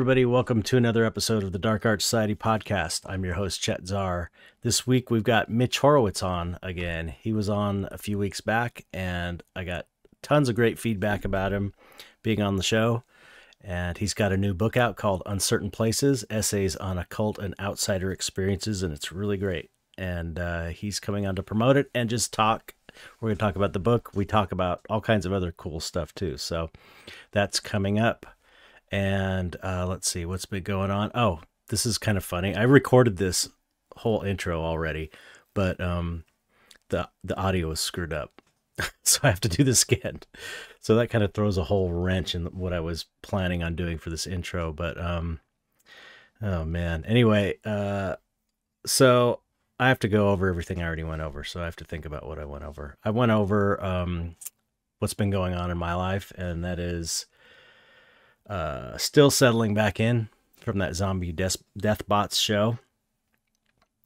Everybody, welcome to another episode of the Dark Art Society podcast. I'm your host, Chet Zar. This week we've got Mitch Horowitz on again. He was on a few weeks back, and I got tons of great feedback about him being on the show. And he's got a new book out called Uncertain Places Essays on Occult and Outsider Experiences, and it's really great. And uh, he's coming on to promote it and just talk. We're going to talk about the book. We talk about all kinds of other cool stuff too. So that's coming up. And uh, let's see what's been going on. Oh, this is kind of funny. I recorded this whole intro already, but um, the the audio was screwed up, so I have to do this again. So that kind of throws a whole wrench in what I was planning on doing for this intro. But um, oh man. Anyway, uh, so I have to go over everything I already went over. So I have to think about what I went over. I went over um, what's been going on in my life, and that is uh, still settling back in from that zombie death, death bots show.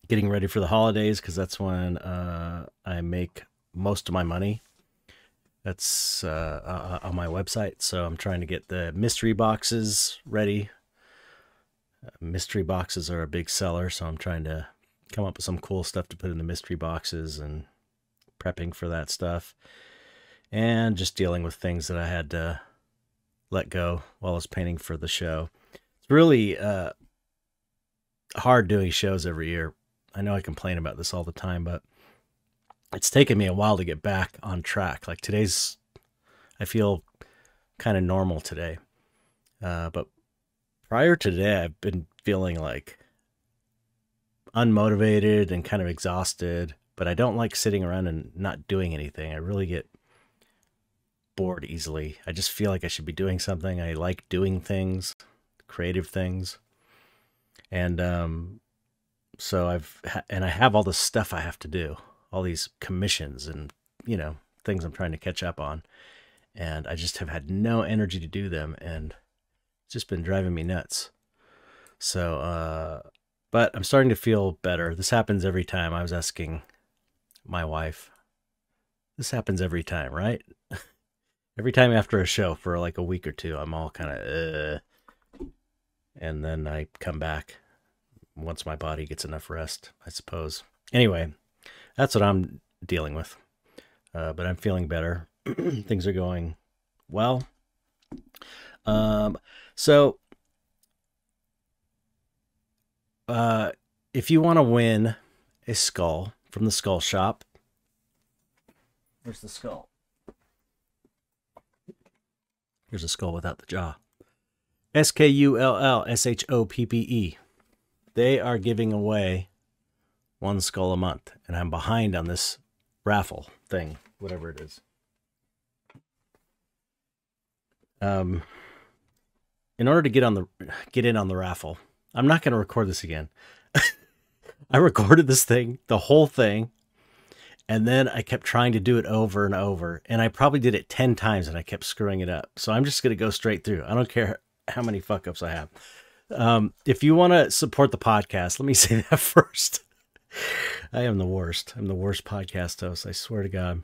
Getting ready for the holidays because that's when uh, I make most of my money. That's uh, uh, on my website. So I'm trying to get the mystery boxes ready. Uh, mystery boxes are a big seller, so I'm trying to come up with some cool stuff to put in the mystery boxes and prepping for that stuff. And just dealing with things that I had to let go while I was painting for the show. It's really uh, hard doing shows every year. I know I complain about this all the time, but it's taken me a while to get back on track. Like today's, I feel kind of normal today. Uh, but prior to today, I've been feeling like unmotivated and kind of exhausted. But I don't like sitting around and not doing anything. I really get bored easily. I just feel like I should be doing something. I like doing things, creative things. And um so I've and I have all this stuff I have to do, all these commissions and, you know, things I'm trying to catch up on. And I just have had no energy to do them and it's just been driving me nuts. So uh but I'm starting to feel better. This happens every time. I was asking my wife. This happens every time, right? Every time after a show for like a week or two, I'm all kind of, uh, and then I come back once my body gets enough rest, I suppose. Anyway, that's what I'm dealing with. Uh, but I'm feeling better. Things are going well. Um, so, uh, if you want to win a skull from the skull shop, where's the skull? Here's a skull without the jaw. S K U L L S H O P P E. They are giving away one skull a month, and I'm behind on this raffle thing, whatever it is. Um, in order to get on the get in on the raffle, I'm not going to record this again. I recorded this thing, the whole thing, and then I kept trying to do it over and over. And I probably did it 10 times and I kept screwing it up. So I'm just going to go straight through. I don't care how many fuck ups I have. Um, if you want to support the podcast, let me say that first. I am the worst. I'm the worst podcast host. I swear to God.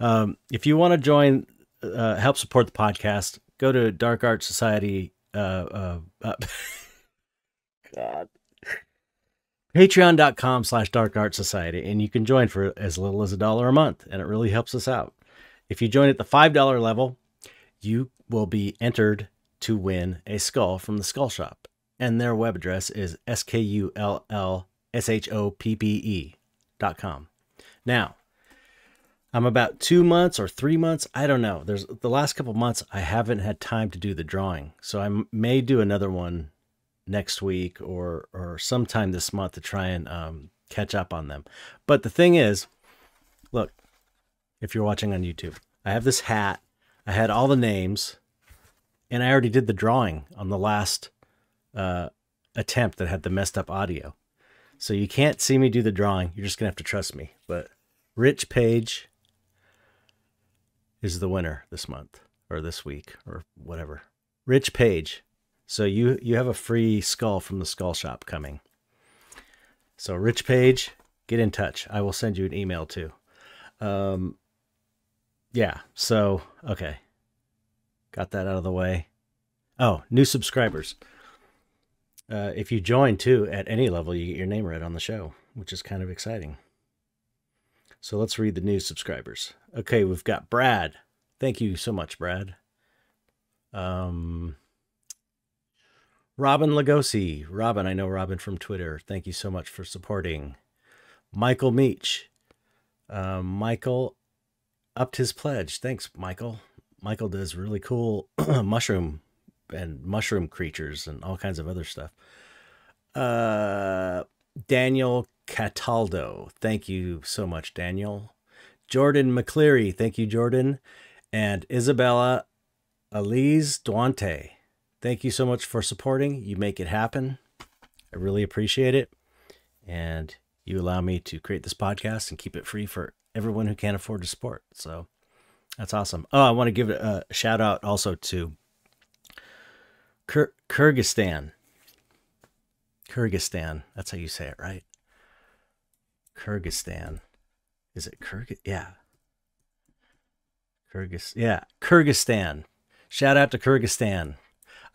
Um, if you want to join, uh, help support the podcast, go to Dark Art Society. Uh, uh, God patreon.com slash dark art society and you can join for as little as a dollar a month and it really helps us out. If you join at the five dollar level you will be entered to win a skull from the skull shop and their web address is s-k-u-l-l-s-h-o-p-p-e dot com. Now i'm about two months or three months i don't know. There's the last couple months i haven't had time to do the drawing so i may do another one next week or or sometime this month to try and um, catch up on them. But the thing is, look, if you're watching on YouTube, I have this hat. I had all the names, and I already did the drawing on the last uh, attempt that had the messed up audio. So you can't see me do the drawing. You're just gonna have to trust me. But Rich Page is the winner this month or this week or whatever. Rich Page so you you have a free skull from the skull shop coming. So Rich Page, get in touch. I will send you an email too. Um, yeah. So okay, got that out of the way. Oh, new subscribers. Uh, if you join too at any level, you get your name read on the show, which is kind of exciting. So let's read the new subscribers. Okay, we've got Brad. Thank you so much, Brad. Um, Robin Lagosi. Robin, I know Robin from Twitter. Thank you so much for supporting. Michael Meach. Um, Michael upped his pledge. Thanks, Michael. Michael does really cool mushroom and mushroom creatures and all kinds of other stuff. Uh, Daniel Cataldo. Thank you so much, Daniel. Jordan McCleary. Thank you, Jordan. And Isabella Elise Duante. Thank you so much for supporting. You make it happen. I really appreciate it. And you allow me to create this podcast and keep it free for everyone who can't afford to support. So that's awesome. Oh, I want to give a shout out also to Kyr- Kyrgyzstan. Kyrgyzstan. That's how you say it, right? Kyrgyzstan. Is it Kyrgyz? Yeah. Kyrgyz. Yeah, Kyrgyzstan. Shout out to Kyrgyzstan.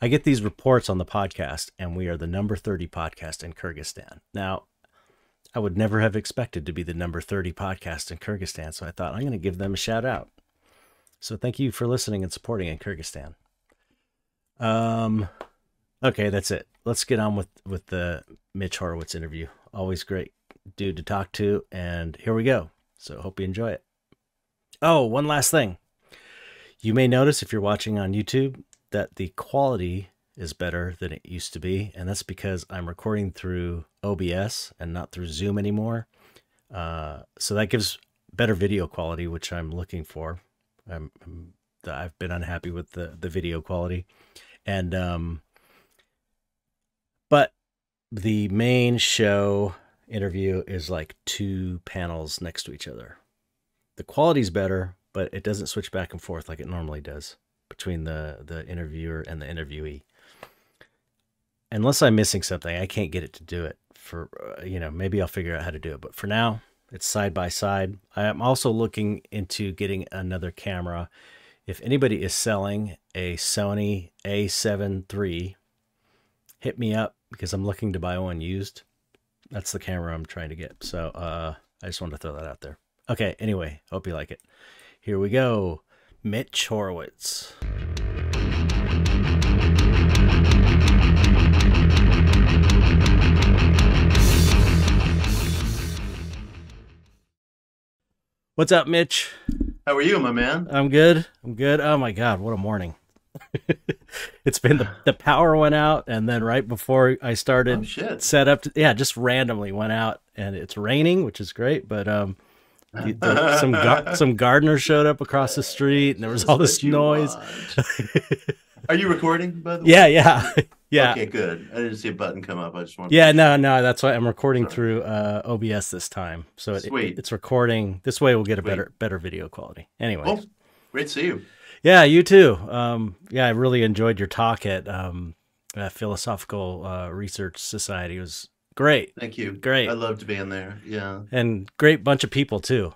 I get these reports on the podcast, and we are the number 30 podcast in Kyrgyzstan. Now, I would never have expected to be the number 30 podcast in Kyrgyzstan, so I thought I'm going to give them a shout out. So thank you for listening and supporting in Kyrgyzstan. Um, okay, that's it. Let's get on with with the Mitch Horowitz interview. Always great dude to talk to, and here we go. So hope you enjoy it. Oh, one last thing. You may notice if you're watching on YouTube that the quality is better than it used to be, and that's because I'm recording through OBS and not through Zoom anymore. Uh, so that gives better video quality, which I'm looking for. I'm, I'm I've been unhappy with the the video quality, and um, but the main show interview is like two panels next to each other. The quality's better, but it doesn't switch back and forth like it normally does between the the interviewer and the interviewee. Unless I'm missing something, I can't get it to do it. For uh, you know, maybe I'll figure out how to do it. But for now, it's side by side. I am also looking into getting another camera. If anybody is selling a Sony A7 III, hit me up because I'm looking to buy one used. That's the camera I'm trying to get. So uh, I just wanted to throw that out there. Okay, anyway, hope you like it. Here we go. Mitch Horowitz. What's up, Mitch? How are you, my man? I'm good. I'm good. Oh my god, what a morning. it's been the, the power went out and then right before I started Oh, set up to, yeah, just randomly went out and it's raining, which is great, but um some gar- some gardeners showed up across the street and there was all this noise. Are you recording, by the way? yeah, yeah. yeah. Okay, good. I didn't see a button come up. I just wanted. Yeah, no, no, that's why I'm recording Sorry. through uh, OBS this time. So it, Sweet. it's recording. This way we'll get a Sweet. better better video quality. Anyway. Well, great to see you. Yeah, you too. Um, yeah, I really enjoyed your talk at um, uh, Philosophical uh, Research Society. It was great Thank you. Great. I loved being there. Yeah, and great bunch of people too.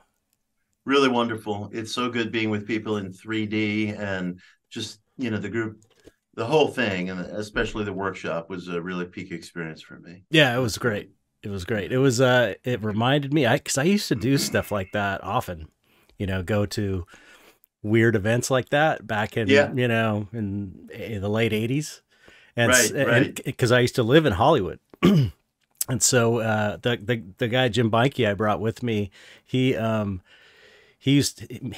really wonderful. It's so good being with people in 3D and just you know the group, the whole thing, and especially the workshop was a really peak experience for me. Yeah, it was great. It was great. It was. Uh, it reminded me. I because I used to do stuff like that often. You know, go to weird events like that back in Yeah. you know in, in the late '80s, and Right, right. because I used to live in Hollywood. And so uh, the, the the guy Jim Beinke I brought with me, he um he used to,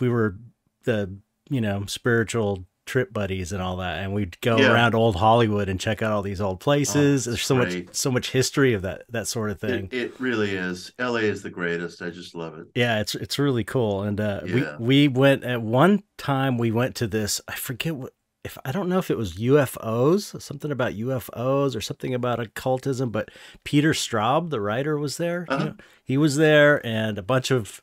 we were the you know spiritual trip buddies and all that, and we'd go Yeah. around old Hollywood and check out all these old places. There's so much so much history of that that sort of thing. It, it really is. LA is the greatest. I just love it. yeah, it's it's really cool. And uh, Yeah. we we went at one time. We went to this. I forget what if I don't know if it was UFOs, something about UFOs or something about occultism. But Peter Straub, the writer, was there. Uh-huh. know? He was there, and a bunch of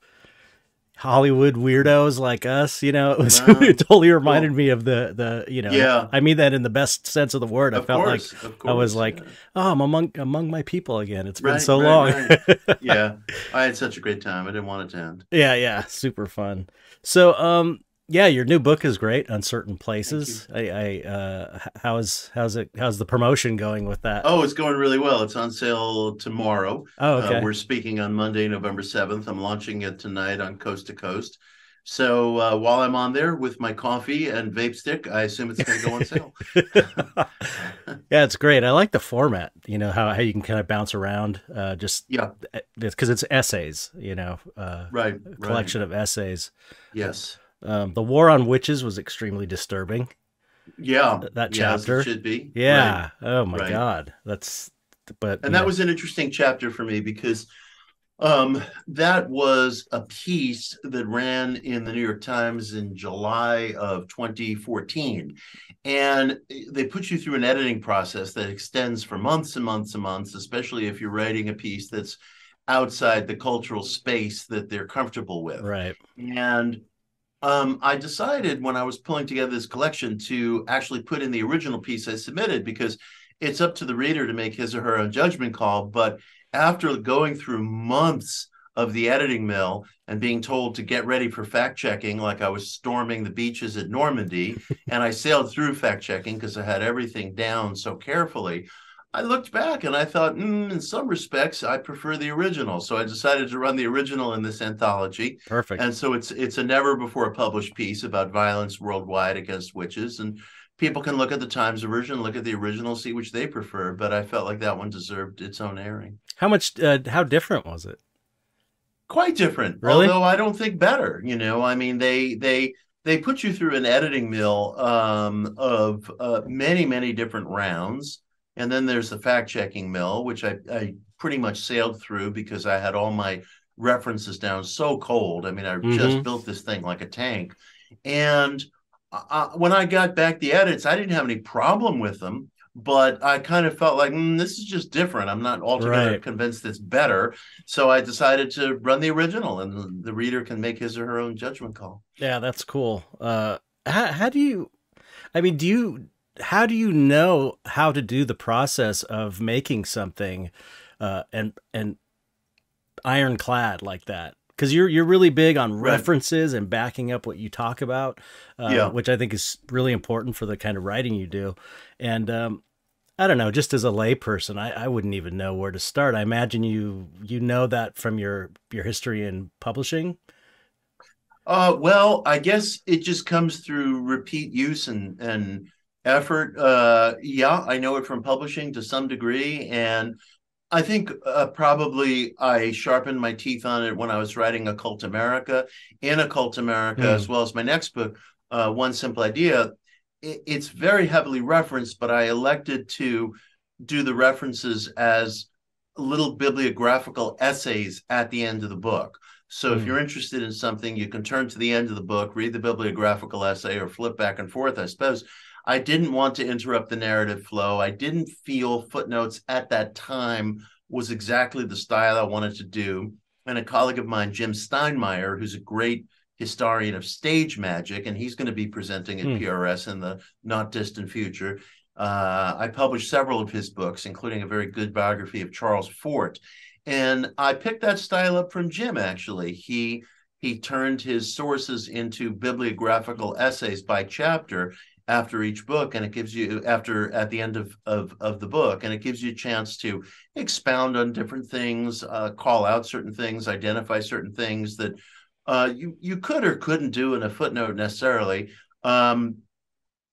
Hollywood weirdos like us. You know, it was Wow. it totally reminded me of the the you know. Yeah. I mean that in the best sense of the word. I felt course, like of I was like, yeah. oh, I'm among among my people again. It's been so right, long. right. yeah, I had such a great time. I didn't want it to end. Yeah, yeah, super fun. So, um, Yeah, your new book is great. Uncertain places. I, I uh, how's how's it? How's the promotion going with that? Oh, it's going really well. It's on sale tomorrow. Oh, okay. Uh, we're speaking on Monday, November seventh. I'm launching it tonight on Coast to Coast. So uh, while I'm on there with my coffee and vape stick, I assume it's going to go on sale. yeah, it's great. I like the format. You know how, how you can kind of bounce around. Uh, just yeah, because it's essays. You know, uh, right, collection right. of essays. Yes. Um, the War on Witches was extremely disturbing. Yeah, that chapter yes, should be. Yeah. Right. Oh my right. god, that's. But and that know. was an interesting chapter for me because um, that was a piece that ran in the New York Times in July of 2014. And they put you through an editing process that extends for months and months and months, especially if you're writing a piece that's outside the cultural space that they're comfortable with. Right. And um, I decided when I was pulling together this collection to actually put in the original piece I submitted because it's up to the reader to make his or her own judgment call. But after going through months of the editing mill and being told to get ready for fact checking, like I was storming the beaches at Normandy, and I sailed through fact checking because I had everything down so carefully. I looked back and I thought, mm, in some respects, I prefer the original. So I decided to run the original in this anthology. Perfect. And so it's it's a never before published piece about violence worldwide against witches, and people can look at the Times version, look at the original, see which they prefer. But I felt like that one deserved its own airing. How much? Uh, how different was it? Quite different. Really? Although I don't think better. You know, I mean, they they they put you through an editing mill um, of uh, many many different rounds, and then there's the fact checking mill, which I, I pretty much sailed through because I had all my references down so cold. I mean, I mm-hmm. just built this thing like a tank, and uh, when I got back the edits, I didn't have any problem with them but I kind of felt like mm, this is just different. I'm not altogether right. convinced it's better. So I decided to run the original, and the reader can make his or her own judgment call. Yeah, that's cool. Uh, how, how do you? I mean, do you? How do you know how to do the process of making something, uh, and and ironclad like that? because you're you're really big on references and backing up what you talk about, uh, yeah. which I think is really important for the kind of writing you do. And um, I don't know, just as a layperson, I, I wouldn't even know where to start. I imagine you you know that from your your history in publishing. Uh, well, I guess it just comes through repeat use and and effort. Uh, yeah, I know it from publishing to some degree, and I think uh, probably I sharpened my teeth on it when I was writing Occult America. In Occult America, mm. as well as my next book, uh, One Simple Idea, it, it's very heavily referenced, but I elected to do the references as little bibliographical essays at the end of the book. So if hmm. you're interested in something, you can turn to the end of the book, read the bibliographical essay, or flip back and forth, I suppose. I didn't want to interrupt the narrative flow. I didn't feel footnotes at that time was exactly the style I wanted to do. And a colleague of mine, Jim Steinmeyer, who's a great historian of stage magic, and he's going to be presenting at hmm. PRS in the not distant future. Uh, I published several of his books, including a very good biography of Charles Fort. And I picked that style up from Jim, actually. He he turned his sources into bibliographical essays by chapter after each book and it gives you after at the end of of, of the book and it gives you a chance to expound on different things uh, call out certain things identify certain things that uh, you you could or couldn't do in a footnote necessarily. Um,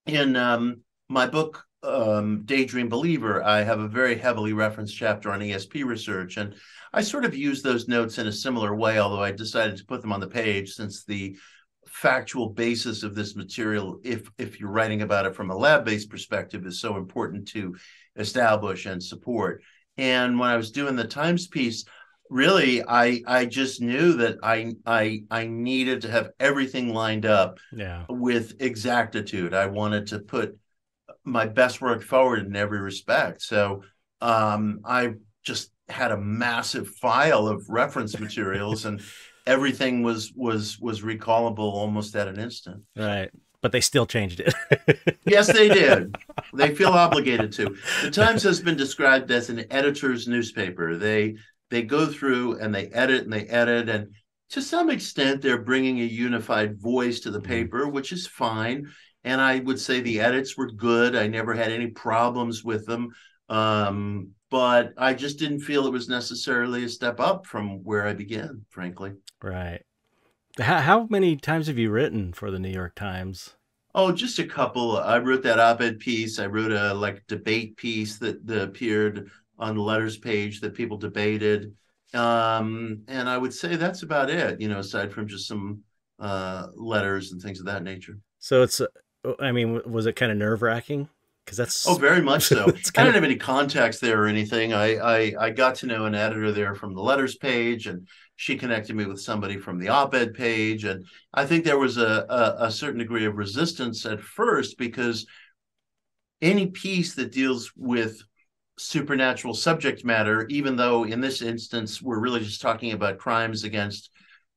in um, my book um, daydream believer i have a very heavily referenced chapter on esp research and i sort of use those notes in a similar way although i decided to put them on the page since the factual basis of this material if if you're writing about it from a lab-based perspective is so important to establish and support. And when i was doing the times piece really i i just knew that i i i needed to have everything lined up yeah. with exactitude. I wanted to put my best work forward in every respect. So um i just had a massive file of reference materials and everything was was was recallable almost at an instant. Right. But they still changed it. yes, they did. They feel obligated to. The Times has been described as an editor's newspaper. They they go through and they edit and they edit and to some extent, they're bringing a unified voice to the mm-hmm. paper, which is fine. And I would say the edits were good. I never had any problems with them. Um, but I just didn't feel it was necessarily a step up from where I began, frankly. Right. How, how many times have you written for the New York Times? Oh, just a couple. I wrote that op-ed piece. I wrote a like debate piece that, that appeared on the letters page that people debated. Um, and I would say that's about it, you know, aside from just some uh, letters and things of that nature. So it's, uh, I mean, was it kind of nerve wracking? Because that's oh, very much so. I don't of... have any contacts there or anything. I, I I got to know an editor there from the letters page, and she connected me with somebody from the op-ed page, and I think there was a, a, a certain degree of resistance at first because any piece that deals with supernatural subject matter, even though in this instance we're really just talking about crimes against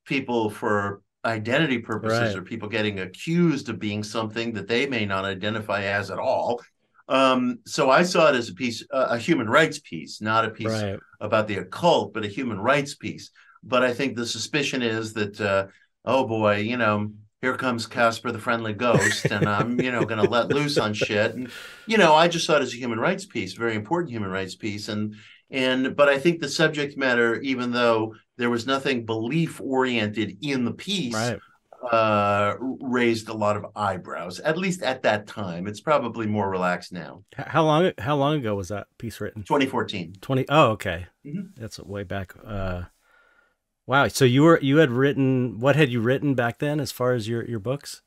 people for identity purposes right. or people getting accused of being something that they may not identify as at all. Um, so I saw it as a piece, uh, a human rights piece, not a piece right. about the occult, but a human rights piece. But I think the suspicion is that, uh, oh boy, you know, here comes Casper the friendly ghost, and I'm, you know, going to let loose on shit. And, you know, I just saw it as a human rights piece, very important human rights piece. And, and, but I think the subject matter, even though there was nothing belief oriented in the piece, right. Uh, raised a lot of eyebrows, at least at that time. It's probably more relaxed now. How long, how long ago was that piece written? 2014. 20. Oh, okay. Mm-hmm. That's way back. Uh, Wow. So you were you had written what had you written back then as far as your your books?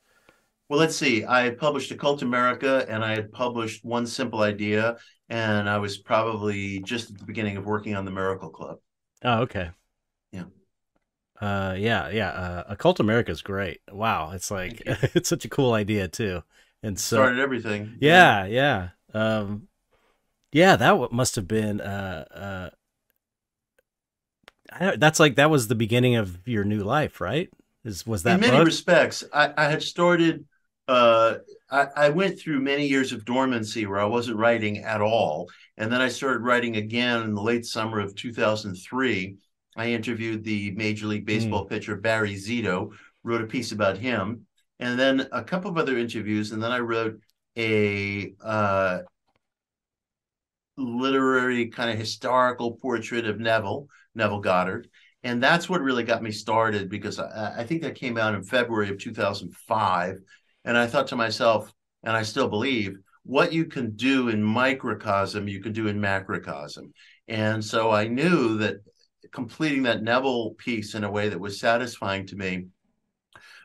Well, let's see. I had published Occult America and I had published One Simple Idea and I was probably just at the beginning of working on the Miracle Club. Oh, okay. Yeah. Uh yeah, yeah. Uh Occult America is great. Wow, it's like it's such a cool idea too. And so started everything. Yeah, yeah. Um yeah, that must have been uh uh that's like that was the beginning of your new life, right? Is was that in many respects? I, I had started. Uh, I, I went through many years of dormancy where I wasn't writing at all, and then I started writing again in the late summer of 2003. I interviewed the Major League Baseball mm. pitcher Barry Zito, wrote a piece about him, and then a couple of other interviews, and then I wrote a uh, literary kind of historical portrait of Neville Neville Goddard. And that's what really got me started because I, I think that came out in February of 2005. And I thought to myself, and I still believe, what you can do in microcosm, you can do in macrocosm. And so I knew that completing that Neville piece in a way that was satisfying to me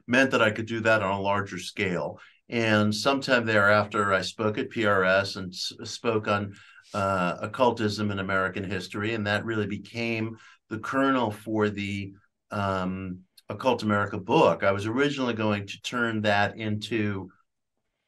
meant that I could do that on a larger scale. And sometime thereafter, I spoke at PRS and s- spoke on uh, occultism in American history, and that really became the kernel for the um, Occult America book. I was originally going to turn that into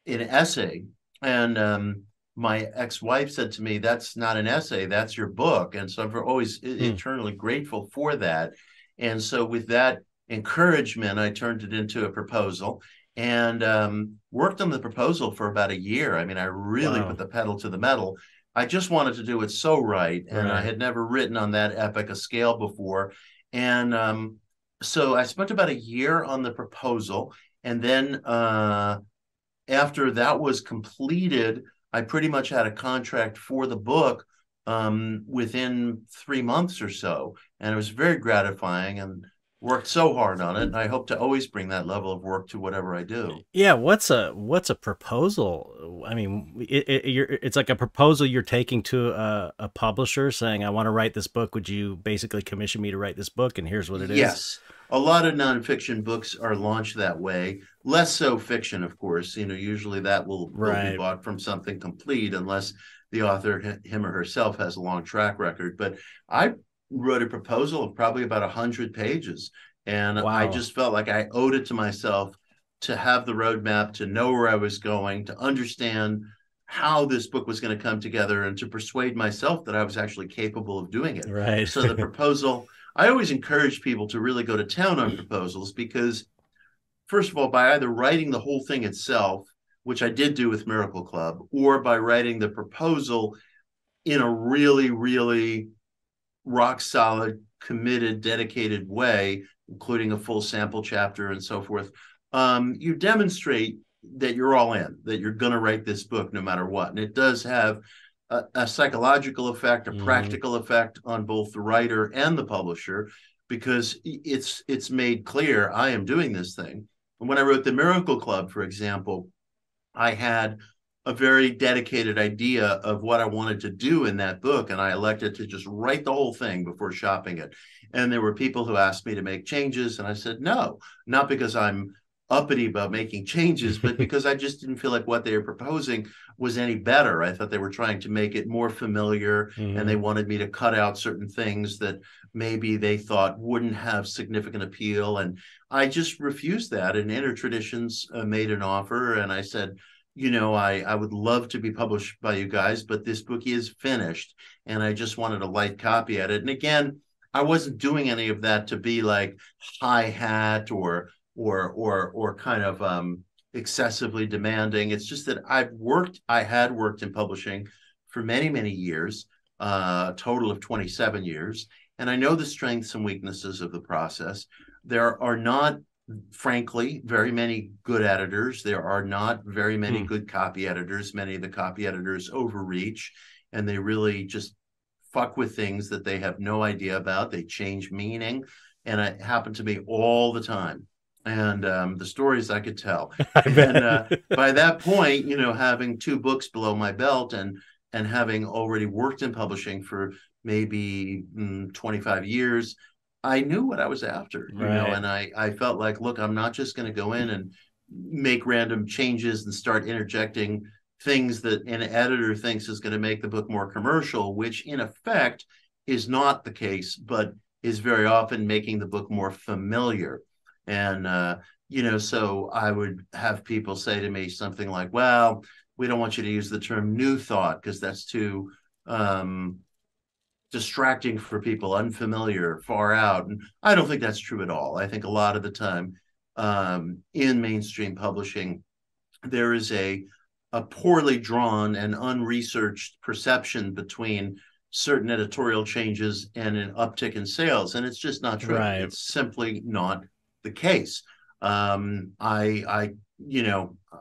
an essay, and um, my ex-wife said to me, "That's not an essay; that's your book." And so I'm always mm. eternally grateful for that. And so with that encouragement, I turned it into a proposal and um, worked on the proposal for about a year. I mean, I really wow. put the pedal to the metal I just wanted to do it so right, and right. I had never written on that epic a scale before, and um, so I spent about a year on the proposal, and then uh, after that was completed, I pretty much had a contract for the book um, within three months or so, and it was very gratifying and worked so hard on it and i hope to always bring that level of work to whatever i do. Yeah what's a what's a proposal? I mean it, it, it's like a proposal you're taking to a, a, publisher saying i want to write this book. Would you basically commission me to write this book and here's what it is? Yes a lot of nonfiction books are launched that way less so fiction of course you know usually that will, right. will be bought from something complete unless the author him or herself has a long track record but i wrote a proposal of probably about a 100 pages. And wow. I just felt like I owed it to myself to have the roadmap, to know where I was going, to understand how this book was going to come together, and to persuade myself that I was actually capable of doing it. Right. so the proposal, I always encourage people to really go to town on proposals because, first of all, by either writing the whole thing itself, which I did do with Miracle Club, or by writing the proposal in a really, really rock solid, committed, dedicated way, including a full sample chapter and so forth, um, you demonstrate that you're all in, that you're going to write this book no matter what. And it does have a, a psychological effect, a mm-hmm. practical effect on both the writer and the publisher, because it's it's made clear I am doing this thing. And when I wrote the Miracle Club, for example, I had a very dedicated idea of what I wanted to do in that book, and I elected to just write the whole thing before shopping it. And there were people who asked me to make changes, and I said no, not because I'm uppity about making changes, but because I just didn't feel like what they were proposing was any better. I thought they were trying to make it more familiar mm-hmm. and they mm-hmm. wanted me to cut out certain things that maybe they thought wouldn't have significant appeal. And I just refused that. And Inner Traditions uh, made an offer, and I said, you know, I, I would love to be published by you guys, but this book is finished and I just wanted a light copy at it. And again, I wasn't doing any of that to be like high hat or or or or kind of um, excessively demanding. It's just that I've worked, I had worked in publishing for many many years, uh, a total of twenty seven years, and I know the strengths and weaknesses of the process. There are not, frankly, very many good editors. There are not very many hmm. good copy editors. Many of the copy editors overreach, and they really just fuck with things that they have no idea about. They change meaning, and it happened to me all the time and um, the stories I could tell. and uh, by that point, you know, having two books below my belt and and having already worked in publishing for maybe mm, 25 years, I knew what I was after, you right. know, and I I felt like, look, I'm not just going to go in and make random changes and start interjecting things that an editor thinks is going to make the book more commercial, which in effect is not the case, but is very often making the book more familiar and, uh, you know, so I would have people say to me something like, well, we don't want you to use the term new thought because that's too um, distracting for people, unfamiliar, far out. And I don't think that's true at all. I think a lot of the time um, in mainstream publishing, there is a a poorly drawn and unresearched perception between certain editorial changes and an uptick in sales and it's just not true right. it's simply not the case. Um, I, I, you know, uh,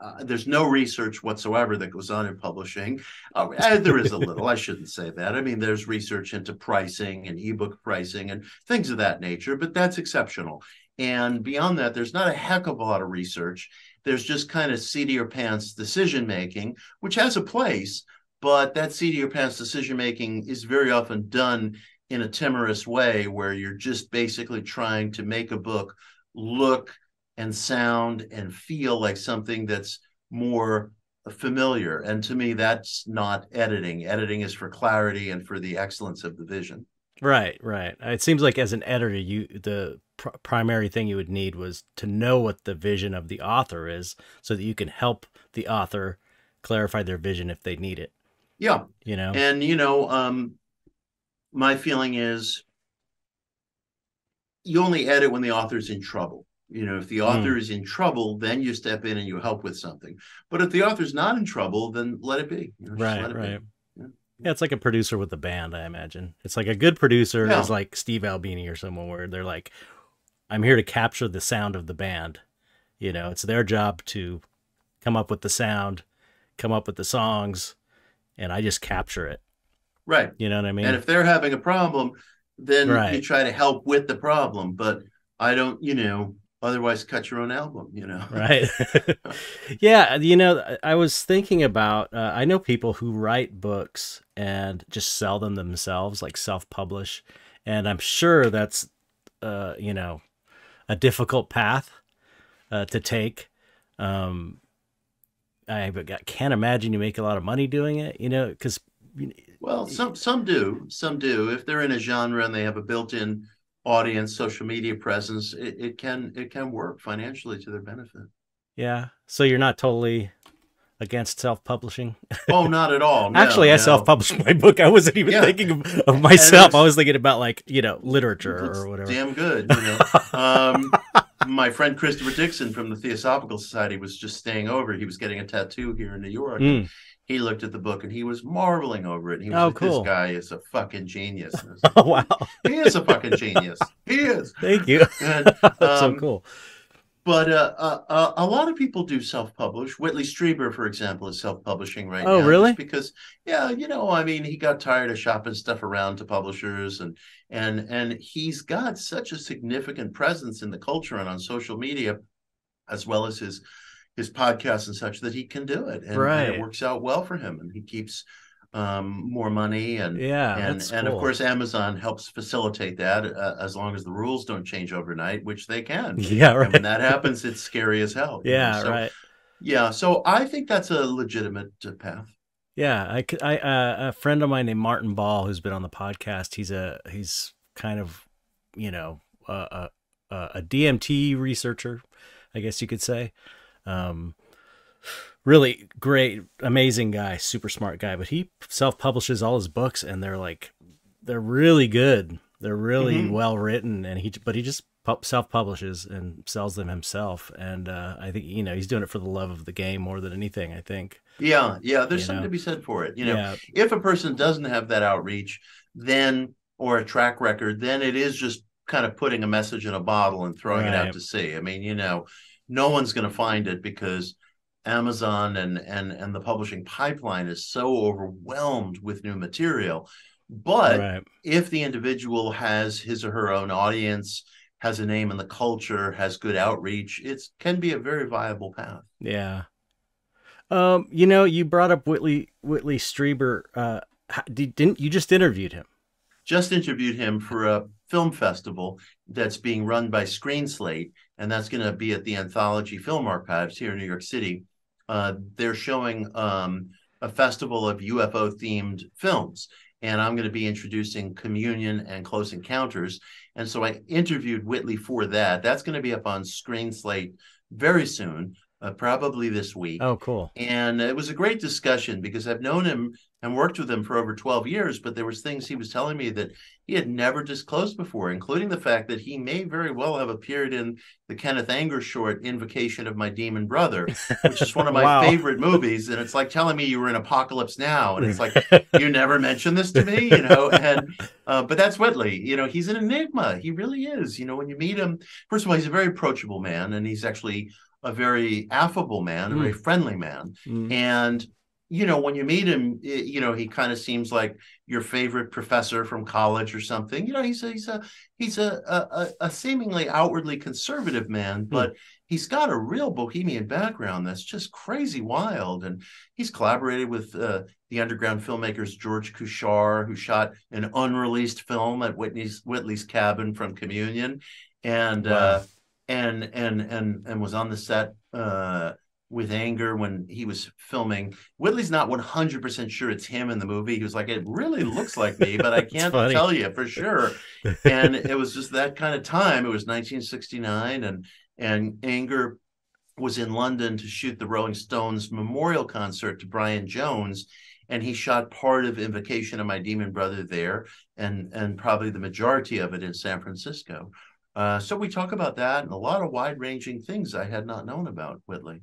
uh, there's no research whatsoever that goes on in publishing. Uh, uh, there is a little. I shouldn't say that. I mean, there's research into pricing and ebook pricing and things of that nature, but that's exceptional. And beyond that, there's not a heck of a lot of research. There's just kind of seat your pants decision making, which has a place, but that seat your pants decision making is very often done in a timorous way where you're just basically trying to make a book look and sound and feel like something that's more familiar. And to me that's not editing. Editing is for clarity and for the excellence of the vision. Right right. It seems like as an editor you the pr- primary thing you would need was to know what the vision of the author is so that you can help the author clarify their vision if they need it. Yeah. You know? And you know um my feeling is you only edit when the author's in trouble. You know, if the author mm. is in trouble, then you step in and you help with something. But if the author's not in trouble, then let it be. You know, right, right. Yeah. yeah. it's like a producer with a band, I imagine. It's like a good producer yeah. is like Steve Albini or someone where they're like, I'm here to capture the sound of the band. You know, it's their job to come up with the sound, come up with the songs, and I just capture it. Right. You know what I mean? And if they're having a problem, then right. you try to help with the problem. But I don't, you know, otherwise cut your own album, you know? Right. yeah. You know, I was thinking about, uh, I know people who write books and just sell them themselves, like self publish. And I'm sure that's, uh, you know, a difficult path uh, to take. Um, I can't imagine you make a lot of money doing it, you know, because well, some some do, some do. If they're in a genre and they have a built-in audience, social media presence, it, it can it can work financially to their benefit. Yeah. So you're not totally against self-publishing? Oh, not at all. No, Actually, I self-published my book. I wasn't even yeah. thinking of, of myself. I was thinking about like you know literature or whatever. Damn good. You know. um, my friend Christopher Dixon from the Theosophical Society was just staying over. He was getting a tattoo here in New York. Mm. He looked at the book and he was marveling over it. And he was Oh, like, cool. "This guy is a fucking genius." And I was like, Oh wow! he is a fucking genius. He is. Thank you. And, That's so um, cool. But uh, uh, uh, a lot of people do self-publish. Whitley Strieber, for example, is self-publishing right Oh, now. really? Because yeah, you know, I mean, he got tired of shopping stuff around to publishers, and and and he's got such a significant presence in the culture and on social media, as well as his his podcast and such, that he can do it, and, and it works out well for him, and he keeps um, more money and Yeah, and and cool. of course Amazon helps facilitate that uh, as long as the rules don't change overnight, which they can. yeah, And when that happens, it's scary as hell. you know? Yeah, So, right. Yeah, so I think that's a legitimate uh, path. Yeah, I, could- I uh, a friend of mine named Martin Ball who's been on the podcast. He's a he's kind of you know a a, a DMT researcher, I guess you could say. Um, really great, amazing guy, super smart guy. But he self publishes all his books, and they're like they're really good. They're really Mhm. well written, and he but he just self publishes and sells them himself. And uh, I think you know he's doing it for the love of the game more than anything. I think. Yeah, yeah, there's You something know? to be said for it. You know, yeah, if a person doesn't have that outreach, then or a track record, then it is just kind of putting a message in a bottle and throwing it out to sea. I mean, you know, no one's going to find it because Amazon and and and the publishing pipeline is so overwhelmed with new material. But right. if the individual has his or her own audience, has a name in the culture, has good outreach, it can be a very viable path. Yeah. Um, you know, you brought up Whitley Whitley Strieber. Uh, did- didn't you just interviewed him? Just interviewed him for a film festival that's being run by Screen Slate, and that's going to be at the Anthology Film Archives here in New York City. Uh, they're showing um, a festival of UFO themed films, and I'm going to be introducing Communion and Close Encounters. And so I interviewed Whitley for that. That's going to be up on Screen Slate very soon, uh, probably this week. Oh, cool. And it was a great discussion because I've known him and worked with him for over 12 years, but there was things he was telling me that he had never disclosed before, including the fact that he may very well have appeared in the Kenneth Anger short Invocation of My Demon Brother, which is one of my Wow. favorite movies. And it's like telling me you were in Apocalypse Now. And it's like, you never mentioned this to me, you know. And uh, but that's Whitley. You know, he's an enigma. He really is. You know, when you meet him, first of all, he's a very approachable man, and he's actually a very affable man, a very friendly man. Mm. And you know, when you meet him, i- you know, he kind of seems like your favorite professor from college or something. You know, he's a he's a he's a a, a seemingly outwardly conservative man, but he's got a real bohemian background that's just crazy wild. And he's collaborated with uh, the underground filmmakers George Kuchar, who shot an unreleased film at Whitney's Whitley's cabin from Communion, and uh, and and and and was on the set uh, with Anger when he was filming. Whitley's not one hundred percent sure it's him in the movie. He was like, "It really looks like me, but I can't tell you for sure." and it was just that kind of time. It was 1969, and and Anger was in London to shoot the Rolling Stones memorial concert to Brian Jones, and he shot part of Invocation of My Demon Brother there, and and probably the majority of it in San Francisco. Uh, so we talk about that and a lot of wide-ranging things I had not known about Whitley.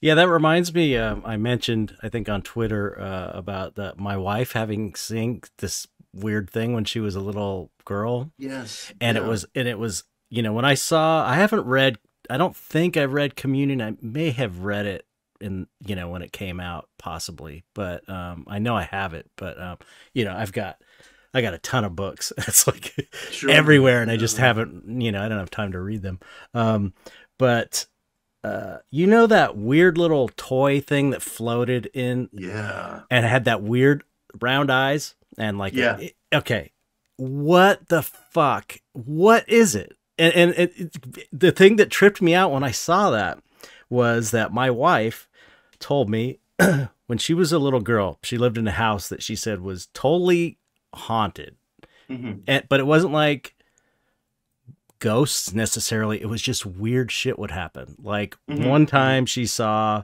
Yeah, that reminds me. Um, I mentioned, I think, on Twitter uh, about the, my wife having seen this weird thing when she was a little girl, Yes, and it was, and it was, you know, when I saw, I haven't read, I don't think I've read Communion. I may have read it in, you know, when it came out, possibly, but um, I know I have it. But um, you know, I've got, I got a ton of books. It's like Sure. everywhere, and I just haven't, you know, I don't have time to read them. Um, but uh, you know that weird little toy thing that floated in Yeah, and had that weird round eyes and like Yeah. it- okay. What the fuck? What is it? And and it, it, the thing that tripped me out when i saw that was that my wife told me when she was a little girl she lived in a house that she said was totally haunted. Mhm. and but it wasn't like ghosts necessarily it was just weird shit would happen like Mhm. one time she saw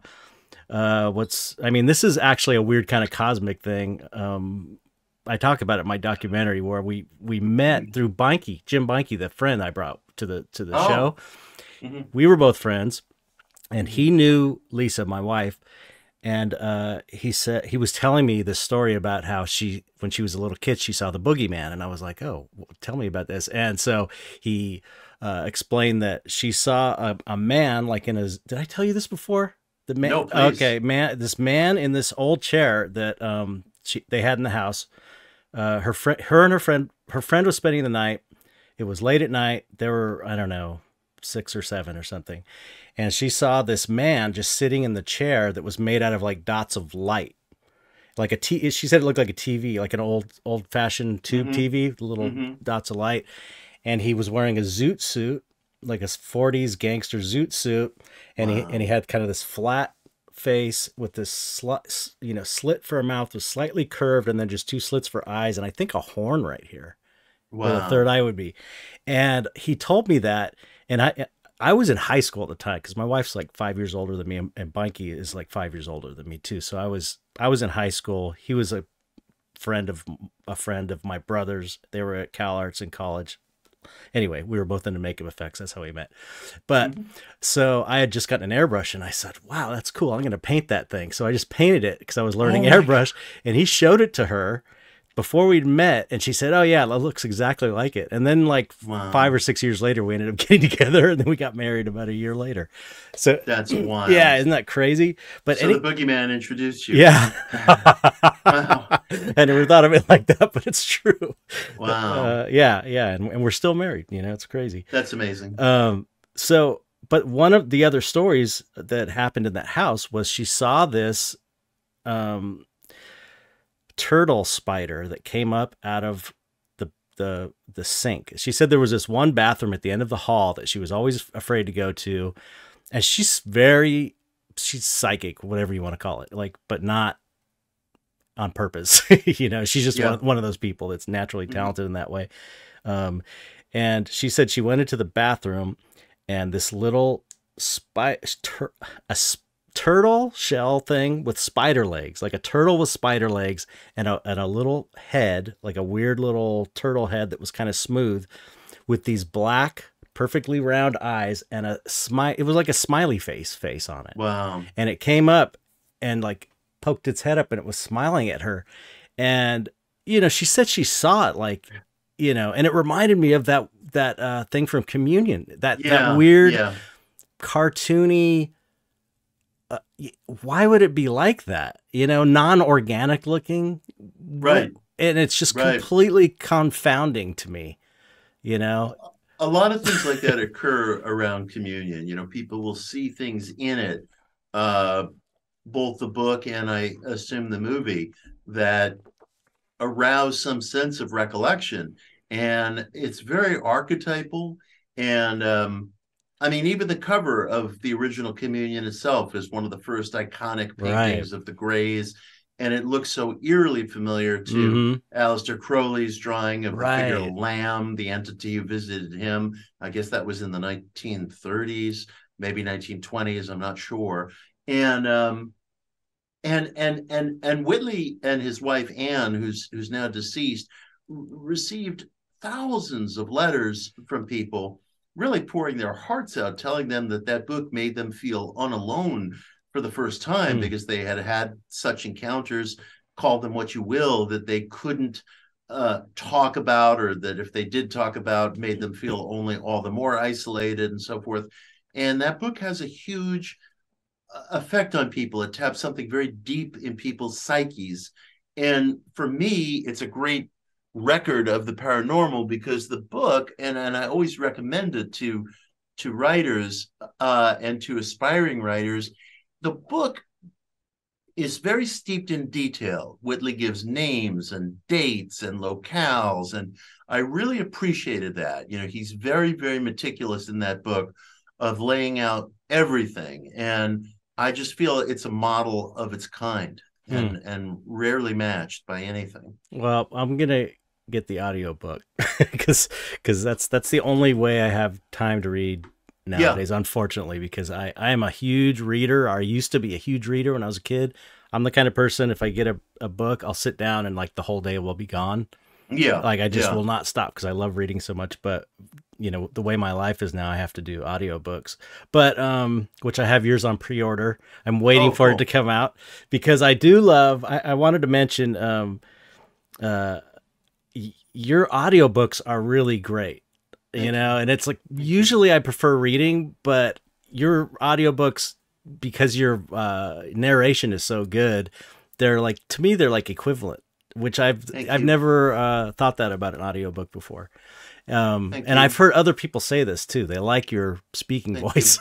uh what's i mean this is actually a weird kind of cosmic thing um i talk about it in my documentary where we we met through Beinke, jim Beinke, the friend i brought to the to the Oh. show mm-hmm. we were both friends, and he knew Lisa, my wife, and uh, he said he was telling me this story about how she when she was a little kid she saw the boogeyman. And i was like oh tell me about this. And so he uh, explained that she saw a, a man like in his did i tell you this before? The man no, okay man this man in this old chair that um she, they had in the house uh, her friend her and her friend her friend was spending the night. It was late at night. There were i don't know six or seven or something and she saw this man just sitting in the chair that was made out of like dots of light like a t she said it looked like a tv like an old old fashioned tube mm-hmm. tv little mm-hmm. dots of light and he was wearing a zoot suit like a 40s gangster zoot suit and wow. he and he had kind of this flat face with this slit you know slit for a mouth was slightly curved and then just two slits for eyes and i think a horn right here wow. where the third eye would be and he told me that and i I was in high school at the time because my wife's like five years older than me, and, and is like five years older than me too. So I was I was in high school. He was a friend of a friend of my brother's. They were at Cal Arts in college. Anyway, we were both into makeup effects. That's how we met. But mm-hmm. so I had just gotten an airbrush, and I said, "Wow, that's cool. I'm going to paint that thing." So I just painted it because I was learning oh airbrush, and he showed it to her before we'd met and she said oh yeah it looks exactly like it. And then like wow. five or six years later we ended up getting together and then we got married about a year later. So that's wild. yeah isn't that crazy? But so any, the boogeyman introduced you. Yeah. Wow. I never thought of it like that but it's true. Wow. Uh, yeah yeah and, and we're still married you know it's crazy. That's amazing. Um so but one of the other stories that happened in that house was she saw this um turtle spider that came up out of the the the sink. She said there was this one bathroom at the end of the hall that she was always afraid to go to, and she's very she's psychic, whatever you want to call it, like, but not on purpose. you know, she's just yeah. one, one of those people that's naturally mm-hmm. talented mm-hmm. in that way. Um, and she said she went into the bathroom, and this little spy, tur- a turtle shell thing with spider legs, like a turtle with spider legs and a, and a little head, like a weird little turtle head that was kind of smooth with these black, perfectly round eyes and a smile. It was like a smiley face face on it. Wow. And it came up and like poked its head up and it was smiling at her. And, you know, she said she saw it like, you know, and it reminded me of that, that uh, thing from communion, that, yeah, that weird yeah. cartoony, uh, why would it be like that? You know, non-organic looking, right? And it's just right. completely confounding to me. You know, a lot of things like that occur around communion. You know, people will see things in it, uh, both the book and I assume the movie that arouse some sense of recollection, and it's very archetypal and um, I mean, even the cover of the original Communion itself is one of the first iconic paintings right. of the Greys, and it looks so eerily familiar to mm-hmm. Aleister Crowley's drawing of right. the figure Lam, the entity who visited him. I guess that was in the 1930s, maybe 1920s. I'm not sure. And um, and and and and Whitley and his wife Anne, who's who's now deceased, received thousands of letters from people really pouring their hearts out, telling them that that book made them feel unalone for the first time mm. because they had had such encounters, call them what you will, that they couldn't uh, talk about, or that if they did talk about, made them feel only all the more isolated and so forth. And that book has a huge uh, effect on people. It taps something very deep in people's psyches. And for me, it's a great record of the paranormal because the book and and I always recommend it to to writers uh, and to aspiring writers the book is very steeped in detail Whitley gives names and dates and locales and I really appreciated that you know he's very very meticulous in that book of laying out everything and I just feel it's a model of its kind and hmm. and rarely matched by anything. Well, I'm gonna get the audio book because because that's that's the only way I have time to read nowadays. Yeah. Unfortunately, because I I am a huge reader. I used to be a huge reader when I was a kid. I'm the kind of person if I get a, a book, I'll sit down and like the whole day will be gone. Yeah. Like I just yeah. will not stop because I love reading so much. But you know, the way my life is now, I have to do audiobooks. But um, which I have yours on pre-order. I'm waiting Oh, for cool. it to come out because I do love. I, I wanted to mention um, uh, your audiobooks are really great. You you. know, and it's like usually I prefer reading, but your audiobooks because your uh, narration is so good, they're like to me they're like equivalent, which I've Thank I've you. never uh, thought that about an audiobook before. Um, and you. I've heard other people say this too. They like your speaking Thank voice.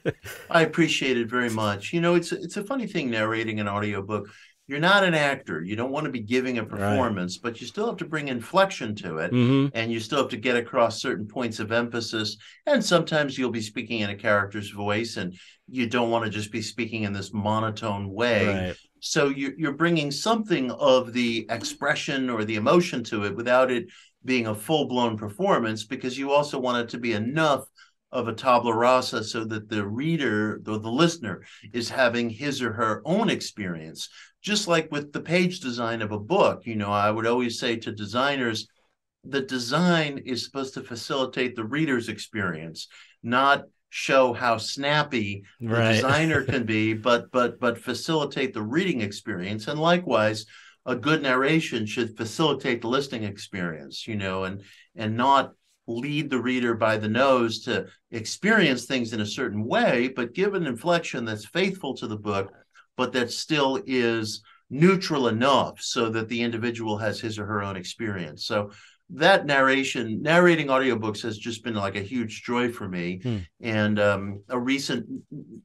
I appreciate it very much. You know, it's it's a funny thing narrating an audiobook. You're not an actor. You don't want to be giving a performance, but you still have to bring inflection to it. hmm and you still have to get across certain points of emphasis. And sometimes you'll be speaking in a character's voice, and you don't want to just be speaking in this monotone way. Right. So you're, you're bringing something of the expression or the emotion to it without it being a full blown performance, because you also want it to be enough of a tabula rasa so that the reader or the listener is having his or her own experience. Just like with the page design of a book, you know, I would always say to designers, the design is supposed to facilitate the reader's experience, not show how snappy the Right. designer can be, but but but facilitate the reading experience. And likewise, a good narration should facilitate the listening experience, you know, and and not lead the reader by the nose to experience things in a certain way, but give an inflection that's faithful to the book, but that still is neutral enough so that the individual has his or her own experience. So that narration, narrating audiobooks has just been like a huge joy for me. Hmm. And um, a recent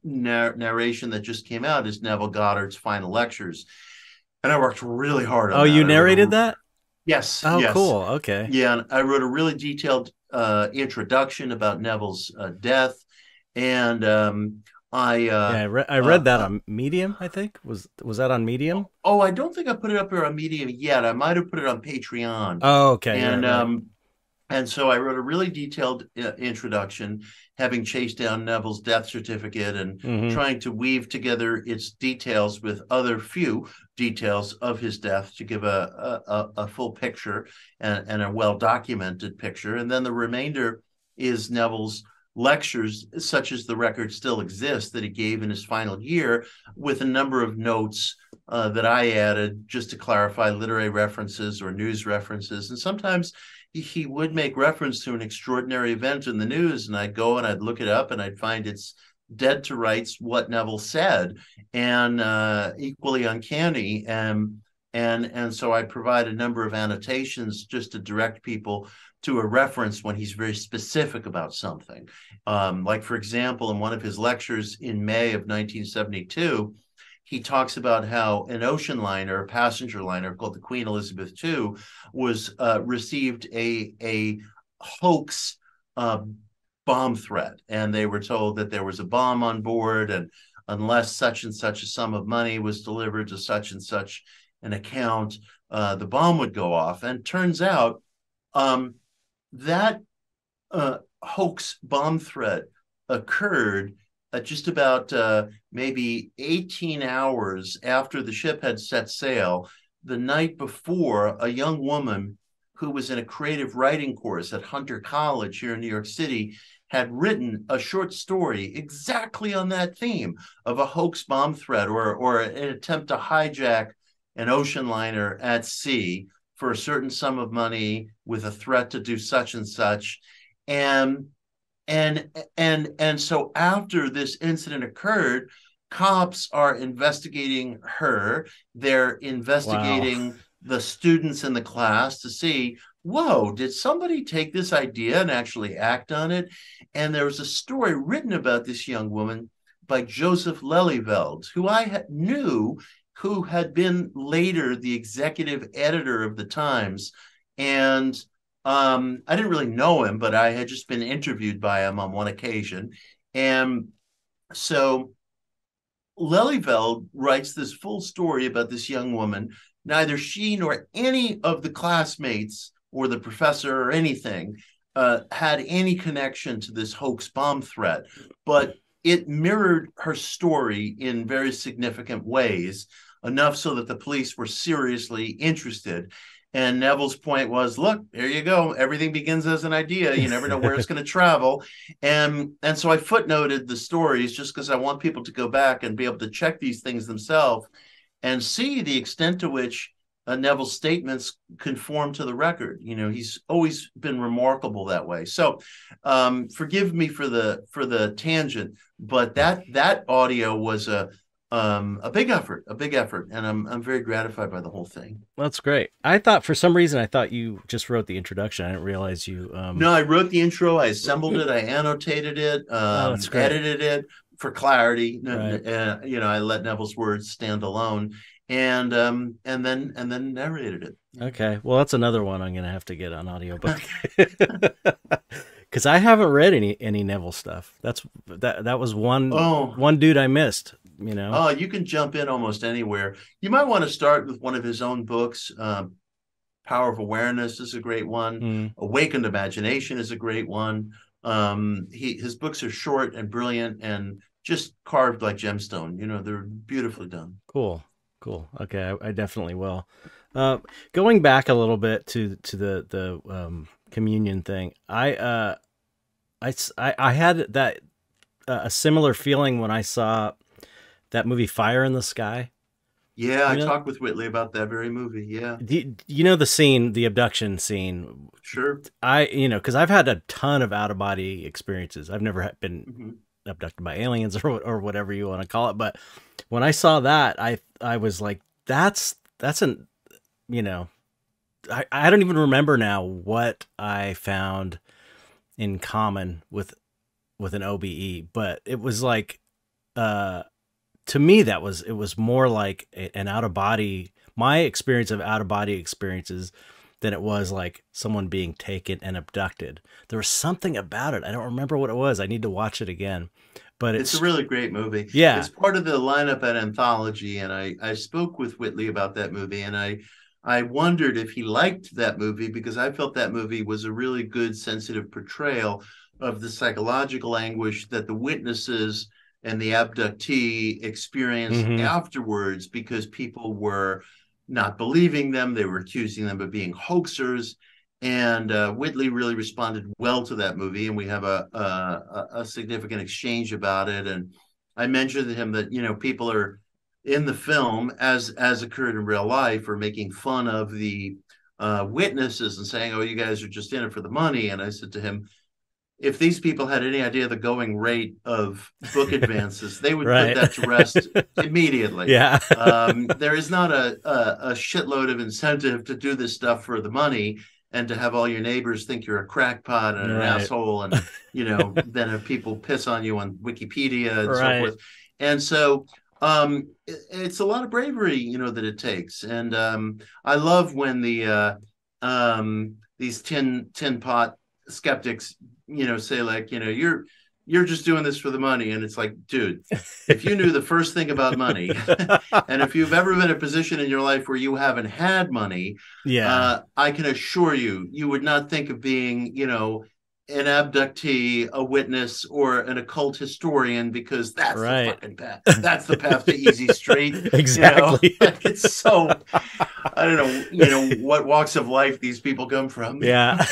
nar- narration that just came out is Neville Goddard's Final Lectures. And I worked really hard on Oh, that. you I wrote a- narrated that? Yes. Oh, yes. cool. Okay. Yeah, and I wrote a really detailed uh, introduction about Neville's uh, death, and um, I uh, yeah, I, re- I read uh, that uh, on Medium. I think was was that on Medium? oh, I don't think I put it up here on Medium yet. I might have put it on Patreon, Oh, okay. and right, right. um, and so I wrote a really detailed uh, introduction, having chased down Neville's death certificate and Mhm. trying to weave together its details with other few details of his death to give a a, a- full picture and, and a well documented picture. And then the remainder is Neville's lectures, such as the record still exists that he gave in his final year, with a number of notes uh, that I added just to clarify literary references or news references. And sometimes he would make reference to an extraordinary event in the news, and I'd go and I'd look it up and I'd find it's dead to rights what Neville said, and uh, equally uncanny. And and and so I provide a number of annotations just to direct people to a reference when he's very specific about something. Um, like for example, in one of his lectures in May of 1972, he talks about how an ocean liner, a passenger liner called the Queen Elizabeth II, was uh, received a a hoax uh, bomb threat, and they were told that there was a bomb on board, and unless such and such a sum of money was delivered to such and such an account, uh, the bomb would go off. And turns out um, that uh, hoax bomb threat occurred just about uh, maybe 18 hours after the ship had set sail, the night before, a young woman who was in a creative writing course at Hunter College here in New York City had written a short story exactly on that theme of a hoax bomb threat or, or an attempt to hijack an ocean liner at sea for a certain sum of money with a threat to do such and such. And and and and so after this incident occurred cops are investigating her they're investigating the students in the class to see whoa did somebody take this idea and actually act on it and there was a story written about this young woman by joseph lelyveld who i knew who had been later the executive editor of the times and um, I didn't really know him, but I had just been interviewed by him on one occasion. And so Lelyveld writes this full story about this young woman. Neither she nor any of the classmates or the professor or anything uh, had any connection to this hoax bomb threat, but it mirrored her story in very significant ways, enough so that the police were seriously interested. And Neville's point was, look, there you go. Everything begins as an idea. You never know where it's going to travel. And and so I footnoted the stories just because I want people to go back and be able to check these things themselves and see the extent to which uh, Neville's statements conform to the record. You know, he's always been remarkable that way. So, um, forgive me for the for the tangent, but that that audio was a um, a big effort, a big effort, and I'm I'm very gratified by the whole thing. That's great. I thought for some reason I thought you just wrote the introduction. I didn't realize you. Um... No, I wrote the intro. I assembled it. I annotated it. Um, oh, edited it for clarity. Right. Uh, you know, I let Neville's words stand alone, and um, and then and then narrated it. Okay, well, that's another one I'm gonna have to get on audiobook. because I haven't read any any Neville stuff. That's that that was one oh. one dude I missed you know oh you can jump in almost anywhere you might want to start with one of his own books um, power of awareness is a great one mm. awakened imagination is a great one um, he his books are short and brilliant and just carved like gemstone you know they're beautifully done cool cool okay i, I definitely will uh, going back a little bit to to the the um, communion thing i uh I, I, I had that uh, a similar feeling when I saw that movie Fire in the Sky? Yeah, you I talked with Whitley about that very movie. Yeah. Do, you know the scene, the abduction scene? Sure. I, you know, because I've had a ton of out of body experiences. I've never been mm-hmm. Abducted by aliens or or whatever you want to call it, but when I saw that, I I was like, that's that's an, you know, I I don't even remember now what I found in common with with an OBE, but it was like, uh to me that was it was more like an out of body my experience of out of body experiences than it was like someone being taken and abducted. There was something about it. I don't remember what it was. I need to watch it again. But it's, it's a really great movie. Yeah. It's part of the lineup at anthology and i i spoke with whitley about that movie and i I wondered if he liked that movie because I felt that movie was a really good, sensitive portrayal of the psychological anguish that the witnesses and the abductee experienced mm-hmm. afterwards because people were not believing them. They were accusing them of being hoaxers. And uh, Whitley really responded well to that movie, and we have a, a, a significant exchange about it. And I mentioned to him that you know people are in the film, as as occurred in real life, are making fun of the uh, witnesses and saying, "Oh, you guys are just in it for the money." And I said to him, if these people had any idea of the going rate of book advances, they would right. put that to rest immediately. Yeah. um, there is not a, a, a shitload of incentive to do this stuff for the money and to have all your neighbors think you're a crackpot and right. an asshole, and you know, then if people piss on you on Wikipedia and right. so forth. And so um, it, it's a lot of bravery, you know, that it takes. And um, I love when the uh, um, these tin tin pot skeptics you know say like you know you're you're just doing this for the money. And it's like dude if you knew the first thing about money and if you've ever been in a position in your life where you haven't had money yeah. uh, i can assure you you would not think of being you know an abductee, a witness, or an occult historian because that's right. the fucking path. That's the path to easy street. exactly. You know? it's so I don't know, you know, what walks of life these people come from. Yeah.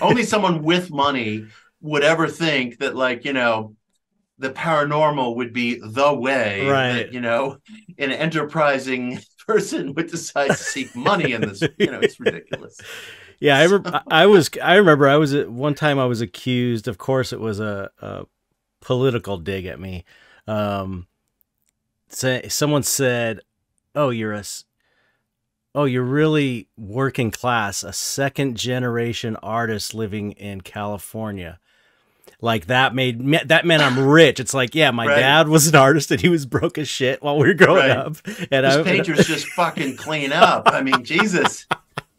Only someone with money would ever think that, like, you know, the paranormal would be the way right. that, you know, an enterprising person would decide to seek money in this. You know, it's ridiculous. Yeah, I remember. I was. I remember. I was at one time. I was accused. Of course, it was a, a political dig at me. Um, say someone said, "Oh, you're a, oh, you're really working class, a second generation artist living in California." Like that made that meant I'm rich. It's like, yeah, my right. dad was an artist and he was broke as shit while we were growing right. up. And His I, painters just fucking clean up. I mean, Jesus.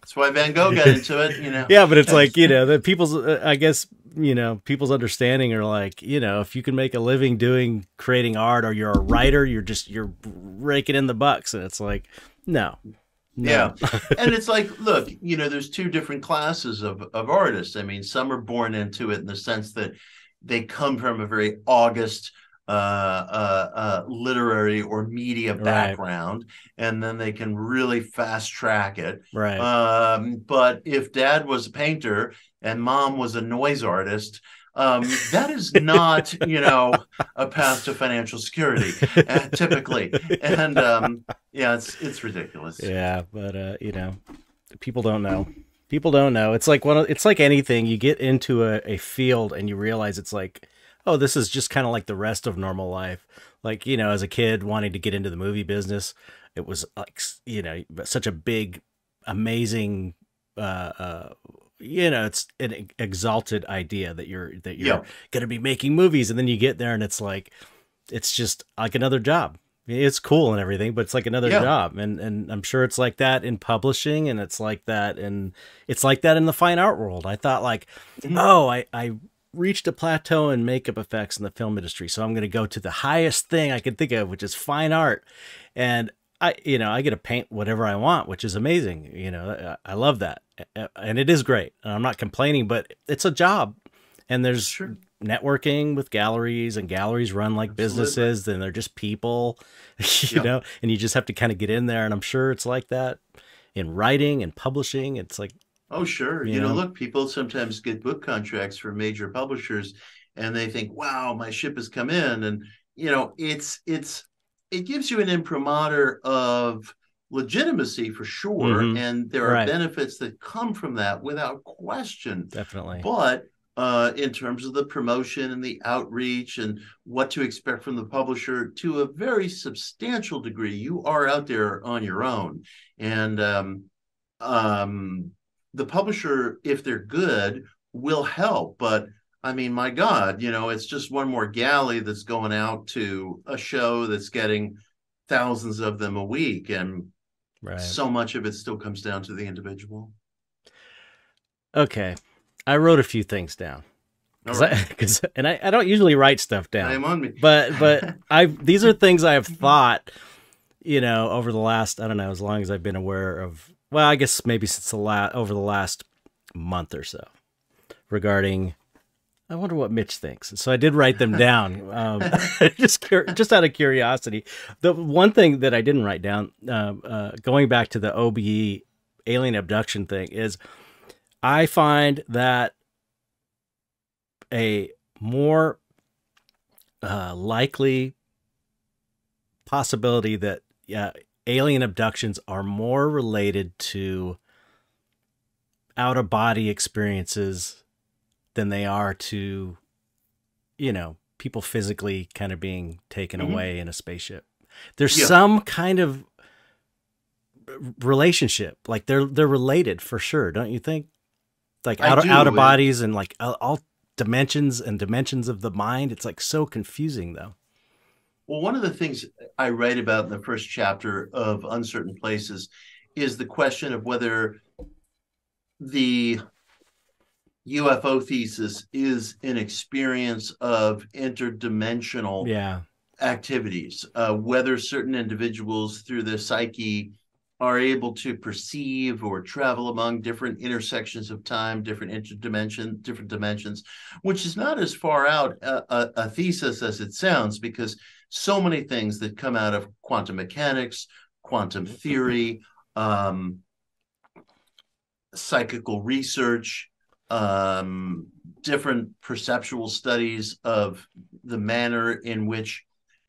That's why Van Gogh got into it, you know. yeah, but it's like you know the people's. Uh, I guess you know people's understanding are like you know if you can make a living doing creating art or you're a writer, you're just you're raking in the bucks, and it's like no. no. Yeah, and it's like, look, you know, there's two different classes of of artists. I mean, some are born into it in the sense that they come from a very august, uh, uh, uh, literary or media Right. background, and then they can really fast track it. Right. Um, but if dad was a painter and mom was a noise artist, um, that is not, you know, a path to financial security uh, typically. And um, yeah, it's it's ridiculous. Yeah, but uh, you know, people don't know. People don't know. It's like one of it's like anything. You get into a, a field and you realize it's like, oh, this is just kind of like the rest of normal life. Like, you know, as a kid wanting to get into the movie business, it was like you know, such a big, amazing uh uh you know, it's an exalted idea that you're that you're Yeah. gonna be making movies, and then you get there and it's like it's just like another job. It's cool and everything, but it's like another Yeah. job. And and I'm sure it's like that in publishing and it's like that and it's like that in the fine art world. I thought like, Mhm. oh, I, I reached a plateau in makeup effects in the film industry. So I'm gonna go to the highest thing I can think of, which is fine art. And I you know, I get to paint whatever I want, which is amazing. You know, I I love that. And it is great. And I'm not complaining, but it's a job. And there's Sure. networking with galleries and galleries run like Absolutely. businesses and they're just people you Yeah. know and you just have to kind of get in there and i'm sure it's like that in writing and publishing it's like Oh, sure. You You, know, know? look, people sometimes get book contracts from major publishers and they think, wow, my ship has come in. And, you know, it's, it's, it gives you an imprimatur of legitimacy for sure. Mhm. And there are Right. benefits that come from that without question. definitely But uh, in terms of the promotion and the outreach and what to expect from the publisher, to a very substantial degree, you are out there on your own. And um, um, the publisher, if they're good, will help. But I mean, my God, you know, it's just one more galley that's going out to a show that's getting thousands of them a week. And right so much of it still comes down to the individual. okay i wrote a few things down Cause right. I, cause, and I, I don't usually write stuff down I am on me. but but I these are things I have thought, you know, over the last I don't know as long as I've been aware of. Well, I guess maybe since the last over the last month or so, regarding. I wonder what Mitch thinks. So I did write them down, um, just cur- just out of curiosity. The one thing that I didn't write down, um, uh, going back to the OBE alien abduction thing, is I find that a more uh, likely possibility that yeah, alien abductions are more related to out of body experiences than they are to, you know, people physically kind of being taken Mhm. away in a spaceship. There's Yeah. some kind of relationship, like they're they're related for sure, don't you think? Like I out of do, out of bodies and like all dimensions and dimensions of the mind. It's like so confusing though. Well, one of the things I write about in the first chapter of Uncertain Places is the question of whether the UFO thesis is an experience of interdimensional Yeah. activities, uh, whether certain individuals through their psyche are able to perceive or travel among different intersections of time, different interdimension, different dimensions, which is not as far out a, a, a thesis as it sounds, because so many things that come out of quantum mechanics, quantum theory, um, psychical research, um, different perceptual studies of the manner in which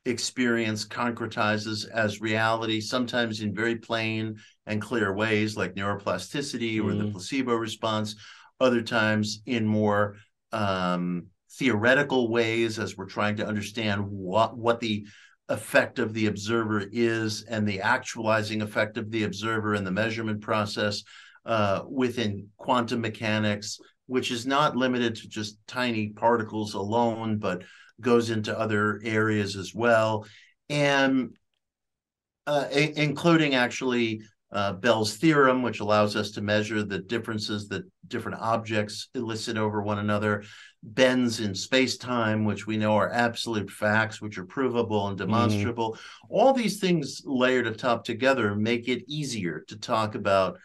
experience concretizes as reality, sometimes in very plain and clear ways, like neuroplasticity or the Mhm. placebo response, other times in more um, theoretical ways as we're trying to understand what, what the effect of the observer is and the actualizing effect of the observer in the measurement process uh, within quantum mechanics, which is not limited to just tiny particles alone, but goes into other areas as well, and uh, including actually uh, Bell's theorem, which allows us to measure the differences that different objects elicit over one another, bends in space time, which we know are absolute facts, which are provable and mm-hmm. demonstrable. All these things layered atop together make it easier to talk about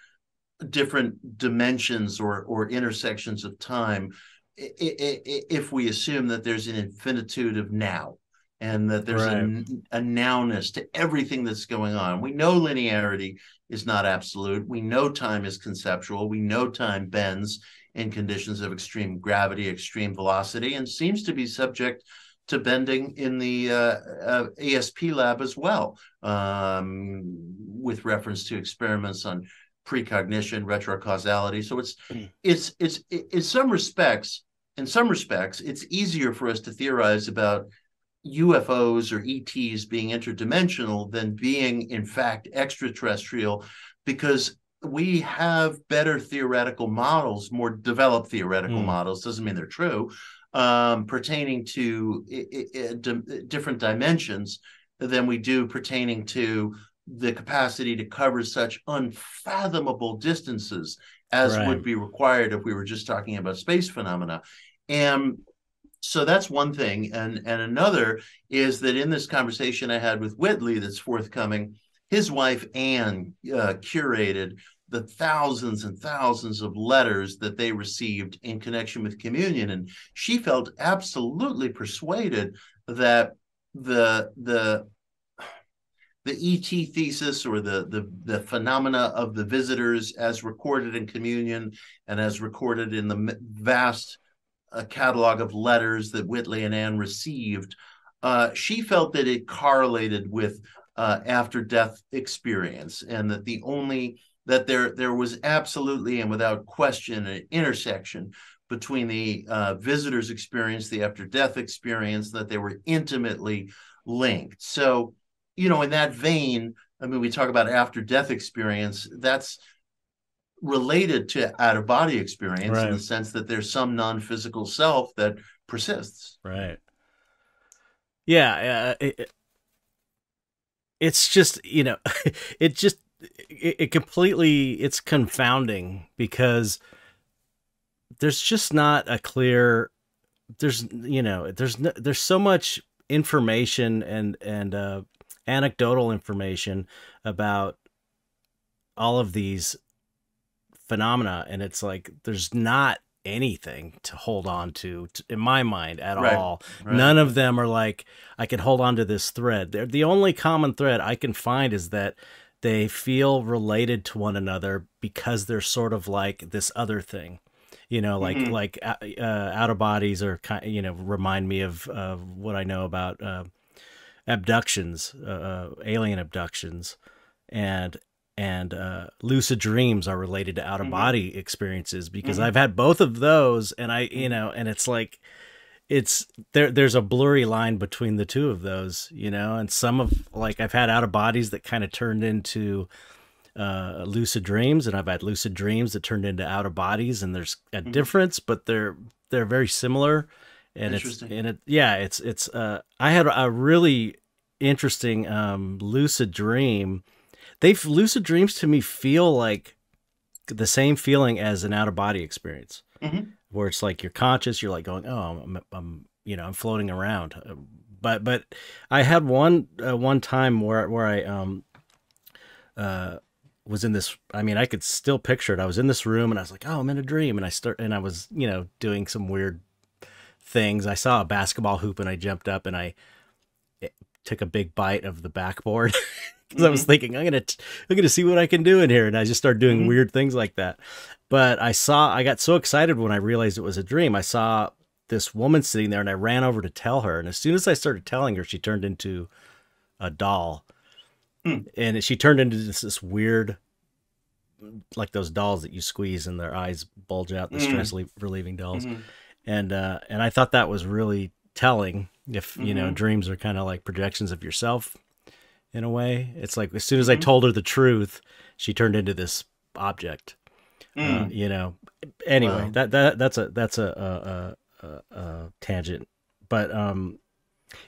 different dimensions or or intersections of time if we assume that there's an infinitude of now and that there's right. a, a nowness to everything that's going on. We know linearity is not absolute. We know time is conceptual. We know time bends in conditions of extreme gravity, extreme velocity, and seems to be subject to bending in the uh, uh, ASP lab as well, um, with reference to experiments on precognition, retrocausality. So it's mm. it's it's in some respects, in some respects, it's easier for us to theorize about UFOs or ETs being interdimensional than being in fact extraterrestrial, because we have better theoretical models, more developed theoretical mm. models. Doesn't mean they're true, um, pertaining to different dimensions than we do pertaining to the capacity to cover such unfathomable distances as right. would be required if we were just talking about space phenomena. And so that's one thing. And, and another is that in this conversation I had with Whitley that's forthcoming, his wife Anne uh, curated the thousands and thousands of letters that they received in connection with communion. And she felt absolutely persuaded that the the the ET thesis or the, the the phenomena of the visitors as recorded in communion and as recorded in the vast uh, catalog of letters that Whitley and Anne received, uh, she felt that it correlated with uh, after death experience and that the only that there there was absolutely and without question an intersection between the uh, visitor's experience, the after death experience, that they were intimately linked. So, you know, in that vein, I mean, we talk about after death experience. That's related to out of body experience right. in the sense that there's some non physical self that persists. Right. Yeah. Uh, it, it's just you know, it just it, it completely it's confounding because there's just not a clear there's you know there's no, there's so much information and and uh, anecdotal information about all of these phenomena and it's like there's not anything to hold on to, to in my mind at right, all. Right. none of them are like i can hold on to this thread. They're, the only common thread i can find is that they feel related to one another because they're sort of like this other thing you know like mm-hmm. like uh, uh out of bodies or kind you know remind me of uh, what i know about uh, abductions uh, uh, alien abductions and and lucid dreams are related to out of body mm-hmm. experiences because mm-hmm. i've had both of those and i you mm-hmm. know and it's like it's there there's a blurry line between the two of those you know and some of like i've had out of bodies that kind of turned into uh, lucid dreams and i've had lucid dreams that turned into out of bodies and there's a mm-hmm. difference but they're they're very similar and it's and it yeah it's it's uh i had a really interesting um lucid dream. They've lucid dreams to me feel like the same feeling as an out of body experience. Mm-hmm where it's like you're conscious, you're like going, oh, I'm, I'm you know, I'm floating around. Uh, but but I had one uh, one time where where I um uh was in this I mean I could still picture it. I was in this room and I was like, "Oh, I'm in a dream." And I start and I was, you know, doing some weird things. I saw a basketball hoop and I jumped up and I took a big bite of the backboard because mm-hmm. I was mm-hmm. thinking I'm going to I'm to see what I can do in here and I just started doing mm-hmm. weird things like that. But I saw, I got so excited when I realized it was a dream. I saw this woman sitting there and I ran over to tell her. And as soon as I started telling her, she turned into a doll. Hmm. And she turned into this, this, weird, like those dolls that you squeeze and their eyes bulge out, the mm. stress relieving dolls. Mm-hmm. And, uh, and I thought that was really telling if, you mm-hmm. know, dreams are kind of like projections of yourself in a way. It's like as soon as mm-hmm. I told her the truth, she turned into this object. Mm. Uh, you know. Anyway, wow. that that that's a that's a, a, a, a tangent, but um,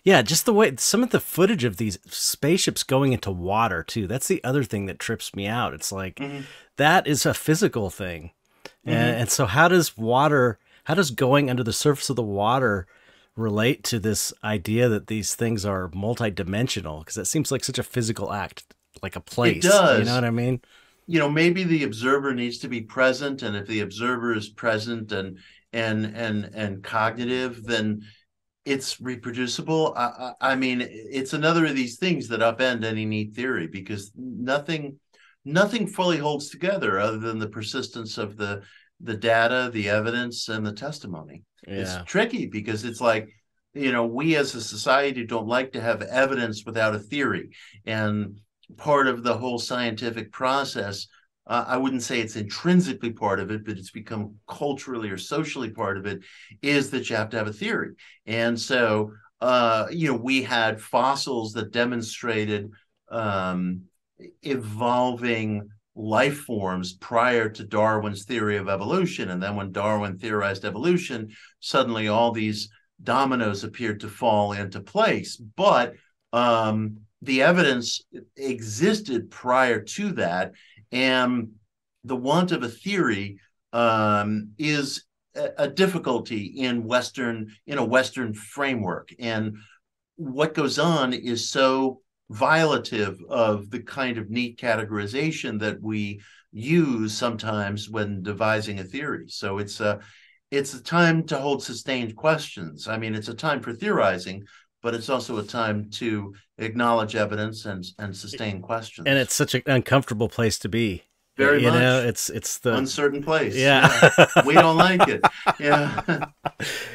yeah, just the way some of the footage of these spaceships going into water too. That's the other thing that trips me out. It's like mm-hmm. that is a physical thing, mm-hmm. and, and so how does water? How does going under the surface of the water? Relate to this idea that these things are multidimensional because it seems like such a physical act like a place it does. you know what i mean you know maybe the observer needs to be present and if the observer is present and and and and cognitive then it's reproducible. I, I, mean, it's another of these things that upend any neat theory because nothing, nothing fully holds together other than the persistence of the the data, the evidence, and the testimony. Yeah. It's tricky because it's like, you know, we as a society don't like to have evidence without a theory, and part of the whole scientific process uh, I wouldn't say it's intrinsically part of it, but it's become culturally or socially part of it, is that you have to have a theory. And so, uh, you know, we had fossils that demonstrated um, evolving life forms prior to Darwin's theory of evolution. And then when Darwin theorized evolution, suddenly all these dominoes appeared to fall into place. But um, the evidence existed prior to that and the want of a theory um, is a, a difficulty in Western in a Western framework. And what goes on is so violative of the kind of neat categorization that we use sometimes when devising a theory. So it's a it's a time to hold sustained questions. I mean, it's a time for theorizing, but it's also a time to acknowledge evidence and and sustain questions. And it's such an uncomfortable place to be. Very you much. know, it's it's the uncertain place. Yeah, yeah. we don't like it. Yeah,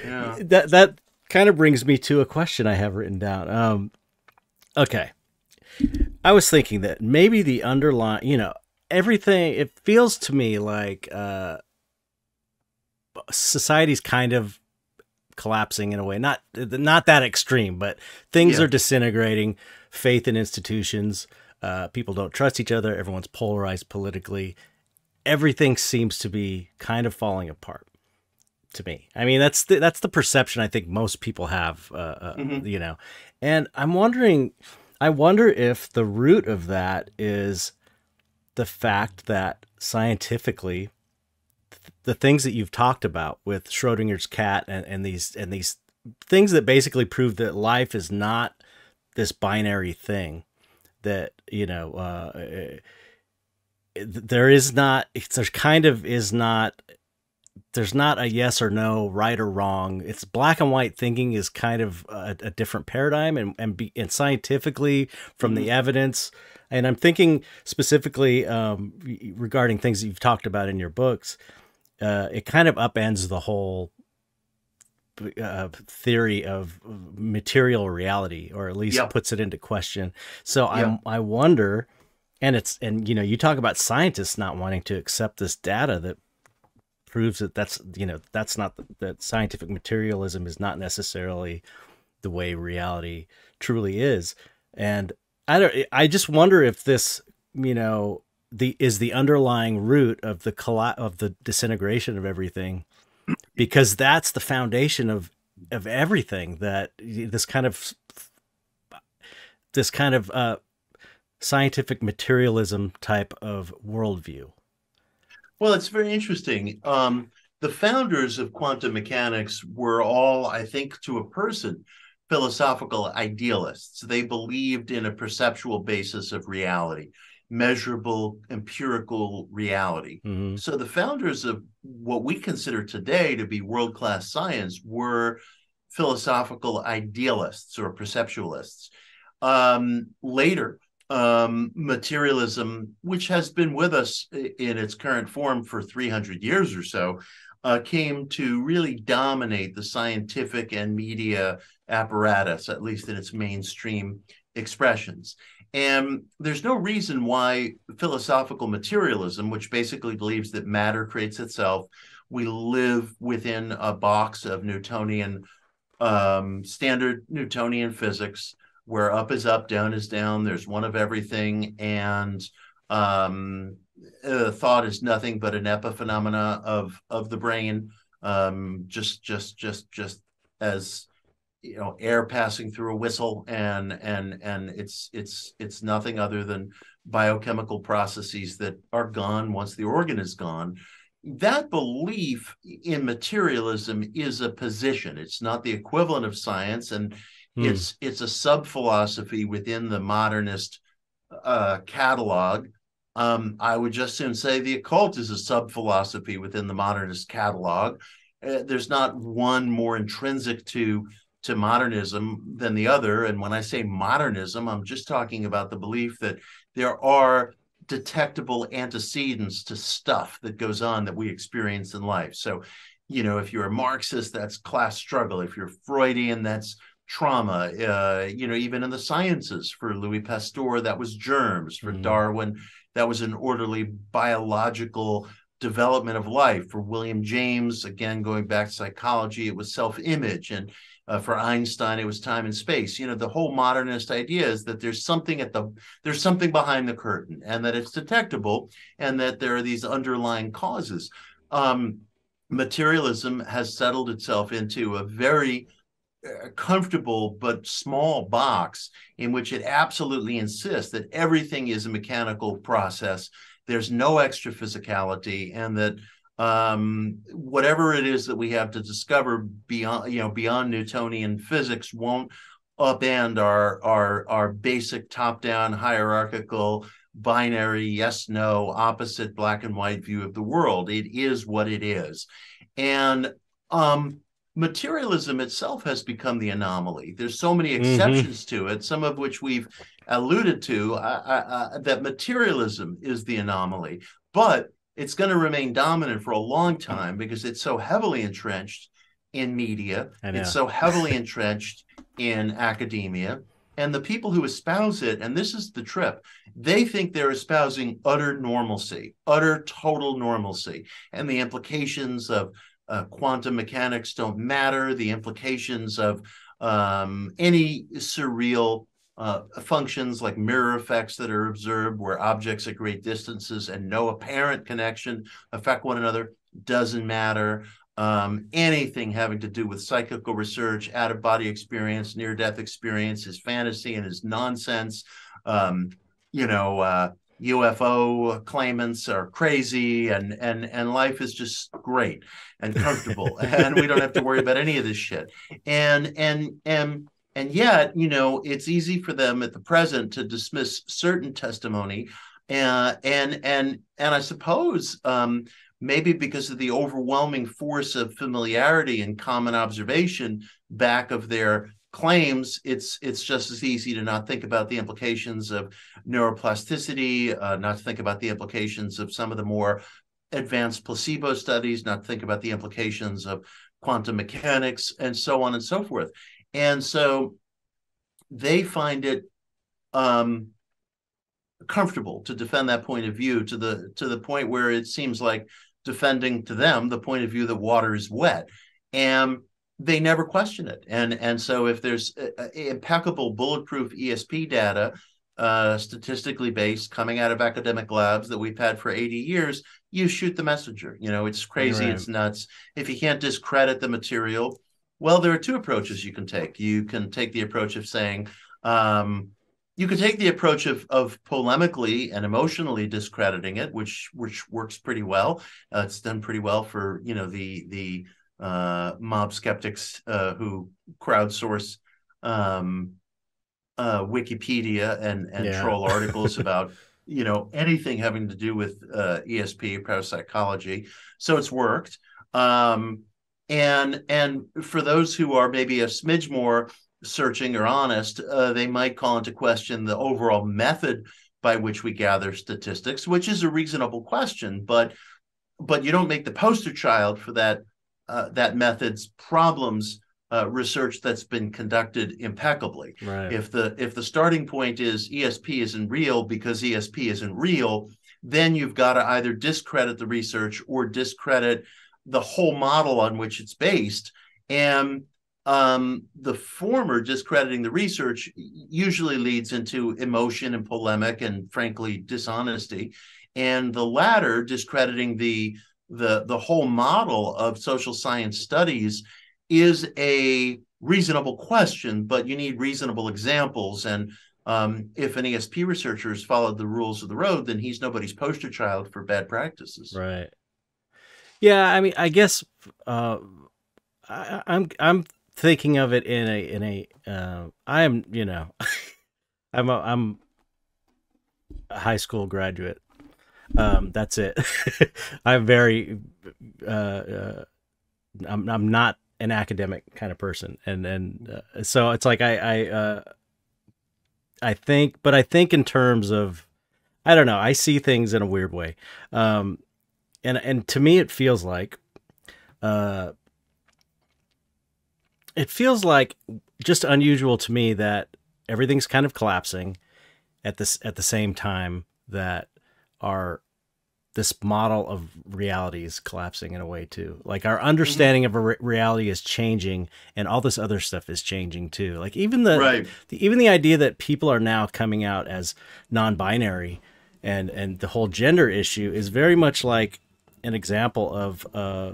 yeah. That that kind of brings me to a question I have written down. Um, okay, I was thinking that maybe the underlying, you know, everything. It feels to me like uh, society's kind of collapsing in a way. Not not that extreme, but things yeah. are disintegrating. Faith in institutions. Uh, people don't trust each other. Everyone's polarized politically. Everything seems to be kind of falling apart. To me, I mean that's the, that's the perception I think most people have. Uh, uh, mm-hmm. You know, and I'm wondering. I wonder if the root of that is the fact that scientifically the things that you've talked about with Schrodinger's cat and, and these and these things that basically prove that life is not this binary thing that you know uh, eh, there is not there's kind of is not there's not a yes or no right or wrong it's black and white thinking is kind of a, a different paradigm and and, be, and scientifically from mm-hmm. the evidence and i'm thinking specifically um, regarding things that you've talked about in your books uh, it kind of upends the whole uh, theory of material reality, or at least yep. puts it into question. So I I wonder, and it's and you know you talk about scientists not wanting to accept this data that proves that that's you know that's not that scientific materialism is not necessarily the way reality truly is, and I don't I just wonder if this you know the is the underlying root of the colla- of the disintegration of everything because that's the foundation of of everything that this kind of this kind of uh, scientific materialism type of worldview well it's very interesting um, the founders of quantum mechanics were all i think to a person philosophical idealists they believed in a perceptual basis of reality measurable empirical reality. Mm-hmm. So the founders of what we consider today to be world class science were philosophical idealists or perceptualists. Um, later, um, materialism, which has been with us in its current form for 300 years or so, uh, came to really dominate the scientific and media apparatus, at least in its mainstream expressions. And there's no reason why philosophical materialism, which basically believes that matter creates itself, we live within a box of Newtonian, um, standard Newtonian physics, where up is up, down is down, there's one of everything, and um, uh, thought is nothing but an epiphenomena of of the brain, um, just just just just as you know air passing through a whistle and and and it's it's it's nothing other than biochemical processes that are gone once the organ is gone. That belief in materialism is a position. It's not the equivalent of science and hmm. it's it's a sub philosophy within the modernist uh, catalog um, i would just soon say the occult is a sub philosophy within the modernist catalog uh, there's not one more intrinsic to to modernism than the other. And when I say modernism, I'm just talking about the belief that there are detectable antecedents to stuff that goes on that we experience in life. So, you know, if you're a Marxist, that's class struggle. If you're Freudian, that's trauma. Uh, you know, even in the sciences, for Louis Pasteur, that was germs. For mm-hmm. Darwin, that was an orderly biological development of life. For William James, again, going back to psychology, it was self image. And uh, for Einstein, it was time and space. You know, the whole modernist idea is that there's something at the there's something behind the curtain, and that it's detectable, and that there are these underlying causes. Um, materialism has settled itself into a very comfortable but small box in which it absolutely insists that everything is a mechanical process. There's no extra physicality, and that um, whatever it is that we have to discover beyond you know beyond Newtonian physics won't upend our our our basic top down hierarchical binary yes no opposite black and white view of the world it is what it is and um materialism itself has become the anomaly there's so many mm-hmm. exceptions mm-hmm. to it some of which we've alluded to uh, uh, that materialism is the anomaly but it's going to remain dominant for a long time because it's so heavily entrenched in media. It's so heavily entrenched in academia. And the people who espouse it, and this is the trip, they think they're espousing utter normalcy, utter total normalcy. And the implications of uh, quantum mechanics don't matter. The implications of um, any surreal uh, functions like mirror effects that are observed where objects at great distances and no apparent connection affect one another doesn't matter. Um, anything having to do with psychical research, out of body experience, near death experience is fantasy and is nonsense. Um, you know, uh, UFO claimants are crazy and and and life is just great and comfortable and we don't have to worry about any of this shit. And and and and yet, you know, it's easy for them at the present to dismiss certain testimony, uh, and and and I suppose um, maybe because of the overwhelming force of familiarity and common observation back of their claims, it's it's just as easy to not think about the implications of neuroplasticity, uh, not to think about the implications of some of the more advanced placebo studies, not to think about the implications of quantum mechanics, and so on and so forth. And so they find it um, comfortable to defend that point of view to the to the point where it seems like defending to them the point of view that water is wet and they never question it and and so if there's impeccable bulletproof esp data uh, statistically based coming out of academic labs that we've had for 80 years you shoot the messenger you know it's crazy right. it's nuts if you can't discredit the material well, there are two approaches you can take. You can take the approach of saying, um, you can take the approach of of polemically and emotionally discrediting it, which which works pretty well. Uh, it's done pretty well for you know the the uh, mob skeptics uh, who crowdsource um, uh, Wikipedia and and yeah. troll articles about you know anything having to do with uh, ESP parapsychology. So it's worked. Um, and and for those who are maybe a smidge more searching or honest uh, they might call into question the overall method by which we gather statistics which is a reasonable question but but you don't make the poster child for that uh, that method's problems uh, research that's been conducted impeccably. Right. If the if the starting point is ESP isn't real because ESP isn't real, then you've got to either discredit the research or discredit the whole model on which it's based. And um, the former, discrediting the research, usually leads into emotion and polemic and, frankly, dishonesty. And the latter, discrediting the the the whole model of social science studies, is a reasonable question, but you need reasonable examples. And um, if an ESP researcher has followed the rules of the road, then he's nobody's poster child for bad practices. Right. Yeah, I mean, I guess uh, I, I'm I'm thinking of it in a in a uh, I am you know I'm a, I'm a high school graduate. Um, that's it. I'm very uh, uh, I'm I'm not an academic kind of person, and and uh, so it's like I I uh, I think, but I think in terms of I don't know, I see things in a weird way, um, and and to me it feels like, uh, it feels like just unusual to me that everything's kind of collapsing at this at the same time that our this model of reality is collapsing in a way too. Like our understanding mm-hmm. of a re- reality is changing, and all this other stuff is changing too. Like even the, right. the, even the idea that people are now coming out as non-binary, and and the whole gender issue is very much like an example of uh,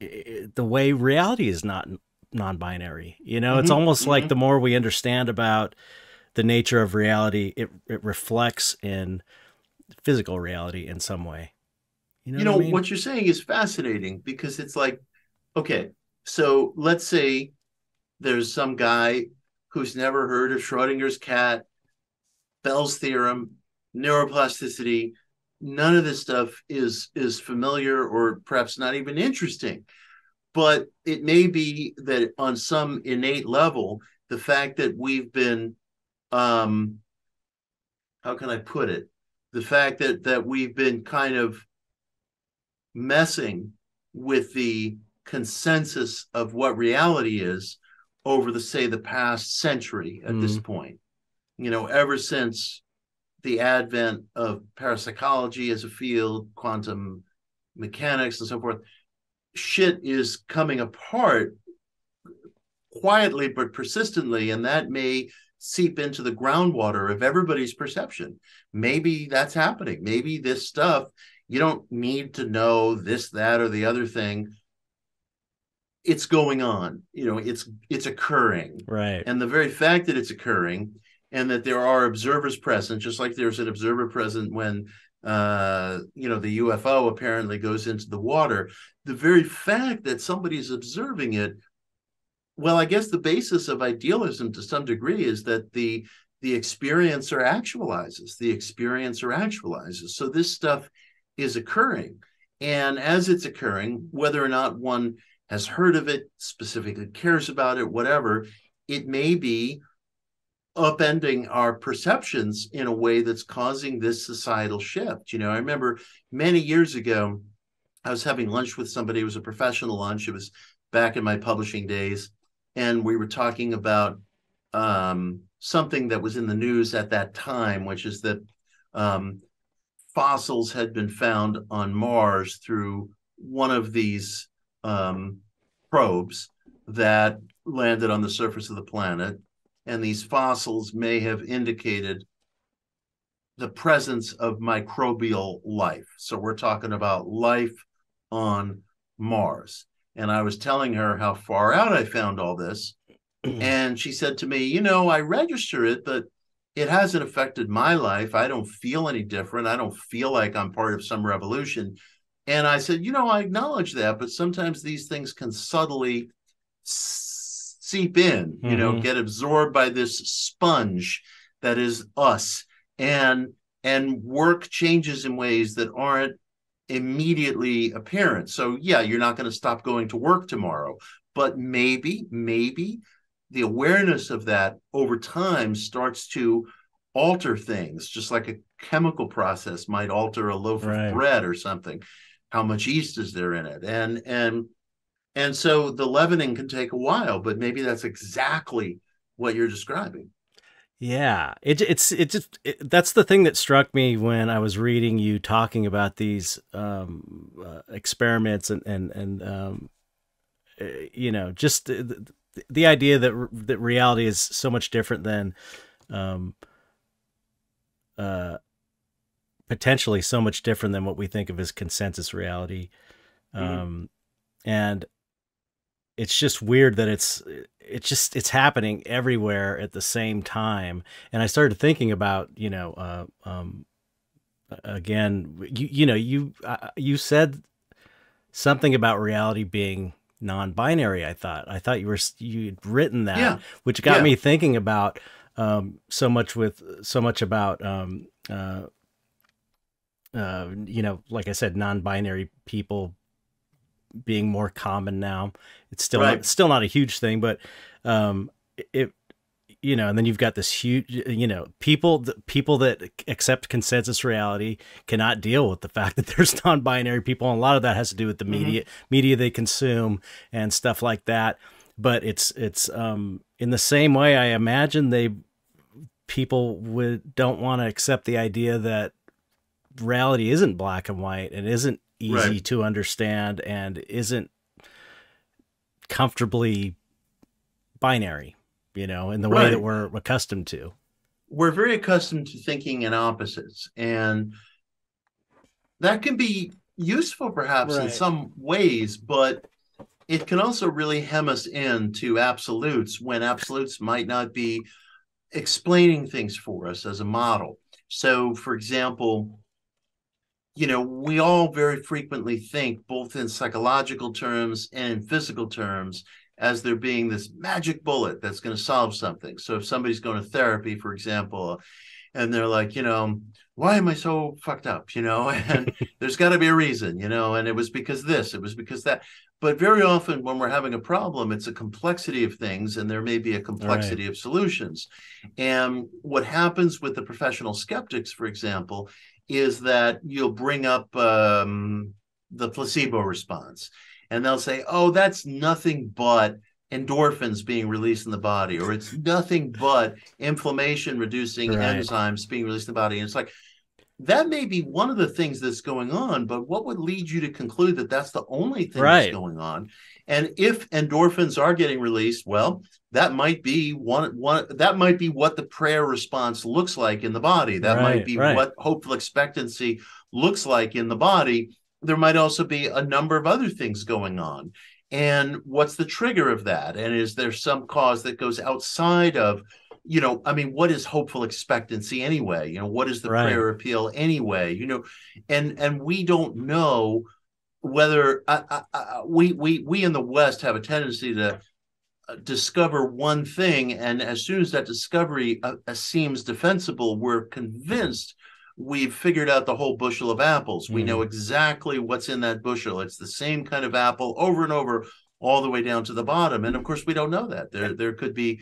the way reality is not non-binary. You know, mm-hmm. it's almost mm-hmm. like the more we understand about the nature of reality, it it reflects in physical reality in some way. You know, you know what, I mean? what you're saying is fascinating because it's like, okay, so let's say there's some guy who's never heard of Schrodinger's cat, Bell's theorem, neuroplasticity. None of this stuff is is familiar or perhaps not even interesting. But it may be that on some innate level, the fact that we've been um how can I put it? The fact that that we've been kind of messing with the consensus of what reality is over the say the past century at mm. this point you know ever since the advent of parapsychology as a field quantum mechanics and so forth shit is coming apart quietly but persistently and that may seep into the groundwater of everybody's perception. Maybe that's happening. Maybe this stuff, you don't need to know this, that, or the other thing. It's going on, you know, it's it's occurring. Right. And the very fact that it's occurring and that there are observers present, just like there's an observer present when uh, you know, the UFO apparently goes into the water. The very fact that somebody's observing it well, I guess the basis of idealism to some degree is that the the experiencer actualizes. The experiencer actualizes. So this stuff is occurring. And as it's occurring, whether or not one has heard of it, specifically cares about it, whatever, it may be upending our perceptions in a way that's causing this societal shift. You know, I remember many years ago, I was having lunch with somebody, it was a professional lunch. It was back in my publishing days and we were talking about um, something that was in the news at that time, which is that um, fossils had been found on Mars through one of these um, probes that landed on the surface of the planet. And these fossils may have indicated the presence of microbial life. So we're talking about life on Mars and I was telling her how far out I found all this. and she said to me, You know, I register it, but it hasn't affected my life. I don't feel any different. I don't feel like I'm part of some revolution. And I said, You know, I acknowledge that, but sometimes these things can subtly seep in, mm-hmm. you know, mm-hmm. get absorbed by this sponge that is us. And and work changes in ways that aren't immediately apparent. So, yeah, you're not going to stop going to work tomorrow, but maybe, maybe the awareness of that over time starts to alter things, just like a chemical process might alter a loaf right. of bread or something. How much yeast is there in it? And, and, and so the leavening can take a while, but maybe that's exactly what you're describing. Yeah, it, it's it just it, that's the thing that struck me when I was reading you talking about these um, uh, experiments and and and um, eh, you know just the, the idea that that reality is so much different than um, uh, potentially so much different than what we think of as consensus reality, mm-hmm. um, and it's just weird that it's it's just it's happening everywhere at the same time and i started thinking about you know uh, um, again you you know you uh, you said something about reality being non-binary i thought i thought you were you'd written that yeah. which got yeah. me thinking about um, so much with so much about um, uh, uh, you know like i said non-binary people being more common now. It's still Right. not, still not a huge thing, but um, it you know, and then you've got this huge, you know, people people that accept consensus reality cannot deal with the fact that there's non-binary people, and a lot of that has to do with the media media they consume and stuff like that. But it's it's um, in the same way. I imagine they people would don't want to accept the idea that reality isn't black and white and isn't easy Right. to understand and isn't comfortably binary, you know, in the way that we're accustomed to. we're very accustomed to thinking in opposites and that can be useful perhaps in some ways but it can also really hem us in to absolutes when absolutes might not be explaining things for us as a model so for example you know we all very frequently think both in psychological terms and physical terms as there being this magic bullet that's going to solve something. So if somebody's going to therapy, for example, and they're like, you know, why am I so fucked up? You know, and there's got to be a reason, you know, and it was because this, it was because that. But very often when we're having a problem, it's a complexity of things, and there may be a complexity of solutions. And what happens with the professional skeptics, for example, is that you'll bring up um, the placebo response and they'll say, "Oh, that's nothing but endorphins being released in the body, or it's nothing but inflammation reducing Right. enzymes being released in the body." And it's like that may be one of the things that's going on, but what would lead you to conclude that that's the only thing Right. that's going on? And if endorphins are getting released, well, that might be one one that might be what the prayer response looks like in the body. That Right, might be right. what hopeful expectancy looks like in the body there might also be a number of other things going on. And what's the trigger of that? And is there some cause that goes outside of, you know, I mean, what is hopeful expectancy anyway? You know, what is the Right. prayer appeal anyway? You know, and and we don't know whether I, I, we we we in the West have a tendency to uh, discover one thing, and as soon as that discovery uh, uh, seems defensible, we're convinced we've figured out the whole bushel of apples. We Mhm. know exactly what's in that bushel. It's the same kind of apple over and over, all the way down to the bottom. And of course, we don't know that. There, there could be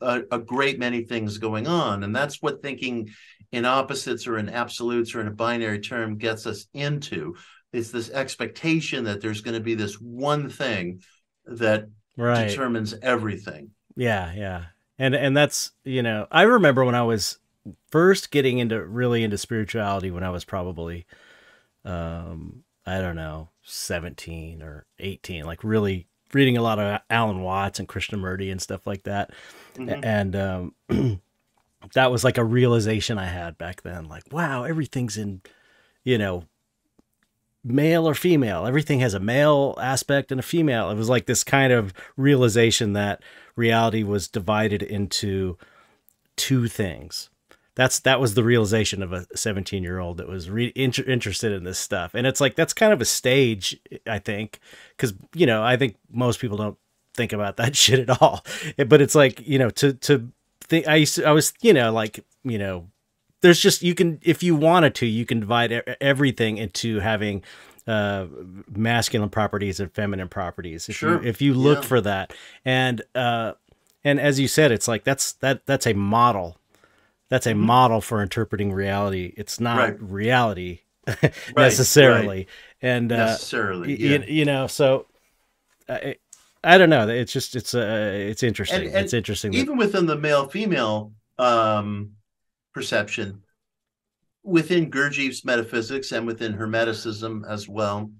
a, a great many things going on, and that's what thinking in opposites or in absolutes or in a binary term gets us into. Is this expectation that there's going to be this one thing that Right. determines everything. Yeah, yeah. And and that's, you know, I remember when I was first getting into really into spirituality when I was probably um I don't know, 17 or 18, like really reading a lot of Alan Watts and Krishnamurti and stuff like that. Mhm. And um that was like a realization I had back then like wow, everything's in, you know, male or female. Everything has a male aspect and a female. It was like this kind of realization that reality was divided into two things. That's that was the realization of a 17 year old that was re- inter- interested in this stuff, and it's like that's kind of a stage, I think, because you know I think most people don't think about that shit at all. But it's like you know to to think I used to, I was you know like you know there's just you can if you wanted to you can divide everything into having uh masculine properties and feminine properties if Sure. you if you look Yeah. for that and uh and as you said it's like that's that that's a model that's a Mhm. model for interpreting reality it's not Right. reality right. necessarily and uh Necessarily. y- yeah. you, you know so uh, it, I don't know. It's just it's uh it's interesting. And- and it's interesting. that- Even within the male female um, perception, within Gurdjieff's metaphysics and within Hermeticism as well,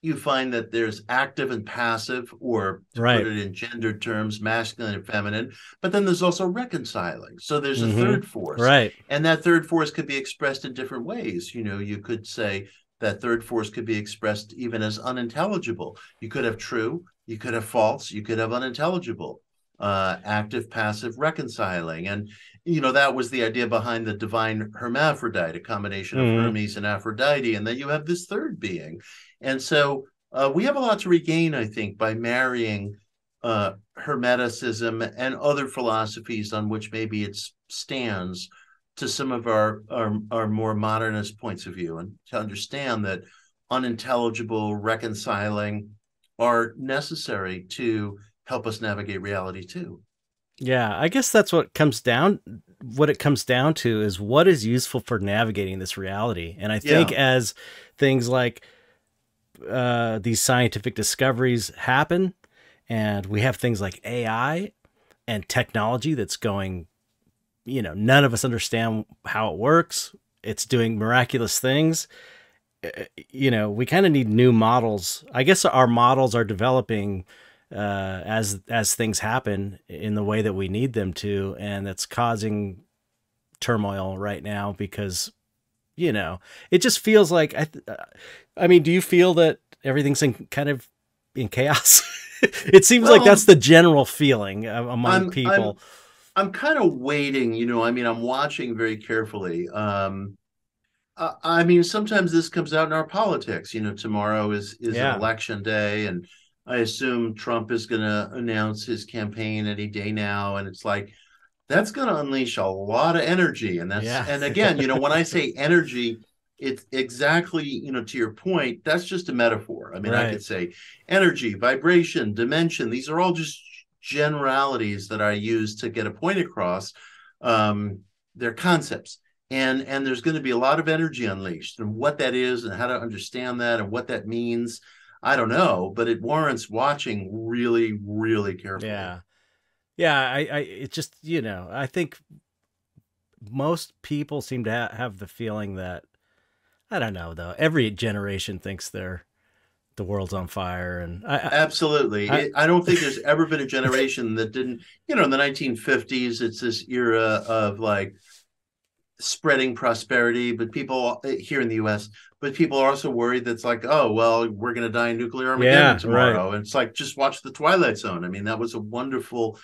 you find that there's active and passive, or to Right. put it in gender terms, masculine and feminine. But then there's also reconciling. So there's Mhm. a third force. right. And that third force could be expressed in different ways. You know, you could say that third force could be expressed even as unintelligible. You could have true, you could have false, you could have unintelligible, uh, active, passive, reconciling. And, you know, that was the idea behind the divine hermaphrodite, a combination of Mhm. Hermes and Aphrodite, and that you have this third being. And so uh, we have a lot to regain, I think, by marrying uh, Hermeticism and other philosophies on which maybe it stands to some of our, our our more modernist points of view, and to understand that unintelligible, reconciling, are necessary to help us navigate reality too. Yeah, I guess that's what comes down what it comes down to is what is useful for navigating this reality. And I think yeah. as things like uh, these scientific discoveries happen, and we have things like AI and technology that's going, you know, none of us understand how it works. It's doing miraculous things. Uh, you know, we kind of need new models. I guess our models are developing uh, as as things happen in the way that we need them to, and that's causing turmoil right now because you know it just feels like I. Th- uh, I mean, do you feel that everything's in kind of in chaos? it seems well, like that's the general feeling among I'm, people. I'm, I'm kind of waiting, you know. I mean, I'm watching very carefully. Um, I mean, sometimes this comes out in our politics. You know, tomorrow is is yeah. an election day, and I assume Trump is going to announce his campaign any day now, and it's like that's going to unleash a lot of energy, and that's yeah. and again, you know, when I say energy, it's exactly you know to your point. That's just a metaphor. I mean, right. I could say energy, vibration, dimension. These are all just generalities that I use to get a point across. Um, they're concepts and and there's going to be a lot of energy unleashed and what that is and how to understand that and what that means I don't know, but it warrants watching really, really carefully. Yeah. Yeah. I, I, it just, you know, I think most people seem to ha- have the feeling that, I don't know though, every generation thinks they're, the world's on fire and I, absolutely I, I, don't think there's ever been a generation that didn't you know in the 1950s it's this era of like spreading prosperity but people uh, here in the us but people are also worried that's like, oh, well, we're going to die in nuclear Armageddon yeah, tomorrow. Right. And it's like, just watch The Twilight Zone. I mean, that was a wonderful,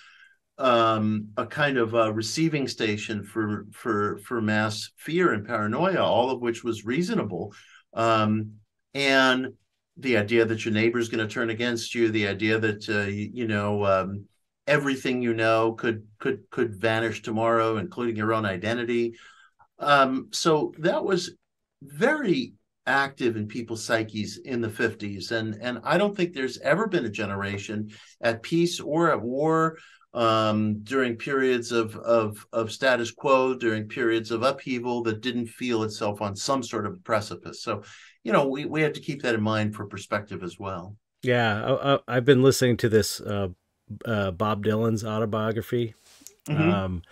um, a kind of a receiving station for for for mass fear and paranoia, all of which was reasonable. Um, and the idea that your neighbor is going to turn against you, the idea that uh, you, you, know um, everything you know could could could vanish tomorrow, including your own identity. Um, so that was very active in people's psyches in the 50s and and i don't think there's ever been a generation at peace or at war um, during periods of, of of status quo during periods of upheaval that didn't feel itself on some sort of precipice. So you know we, we have to keep that in mind for perspective as well. Yeah I, have been listening to this uh, uh, bob dylan's autobiography. Mm-hmm. um,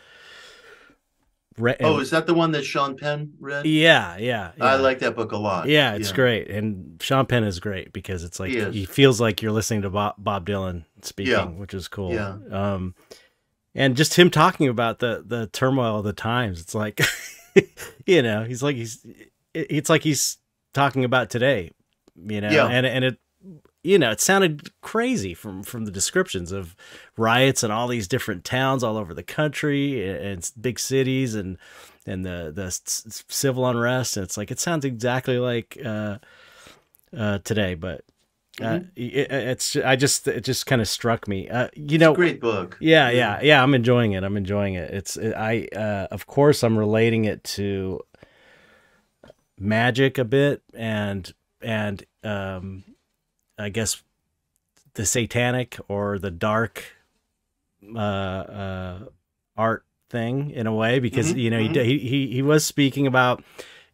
Re- oh, is that the one that Sean Penn read? Yeah, yeah, yeah. I like that book a lot. Yeah, it's yeah. great, and Sean Penn is great because it's like he, he feels like you're listening to Bob, Bob Dylan speaking, yeah. which is cool. Yeah. Um, and just him talking about the the turmoil of the times. It's like, you know, he's like he's it's like he's talking about today, you know, yeah. and and it you know, it sounded crazy from from the descriptions of riots in all these different towns all over the country and, and big cities and and the the civil unrest. And it's like it sounds exactly like uh, uh, today, but uh, mm-hmm. it, it's I just it just kind of struck me. Uh, you know, great book. Yeah, yeah, yeah. I'm enjoying it. I'm enjoying it. It's I uh, of course I'm relating it to magic a bit and and um I guess the satanic or the dark uh, uh, art thing in a way because mm-hmm, you know mm-hmm. he, he he was speaking about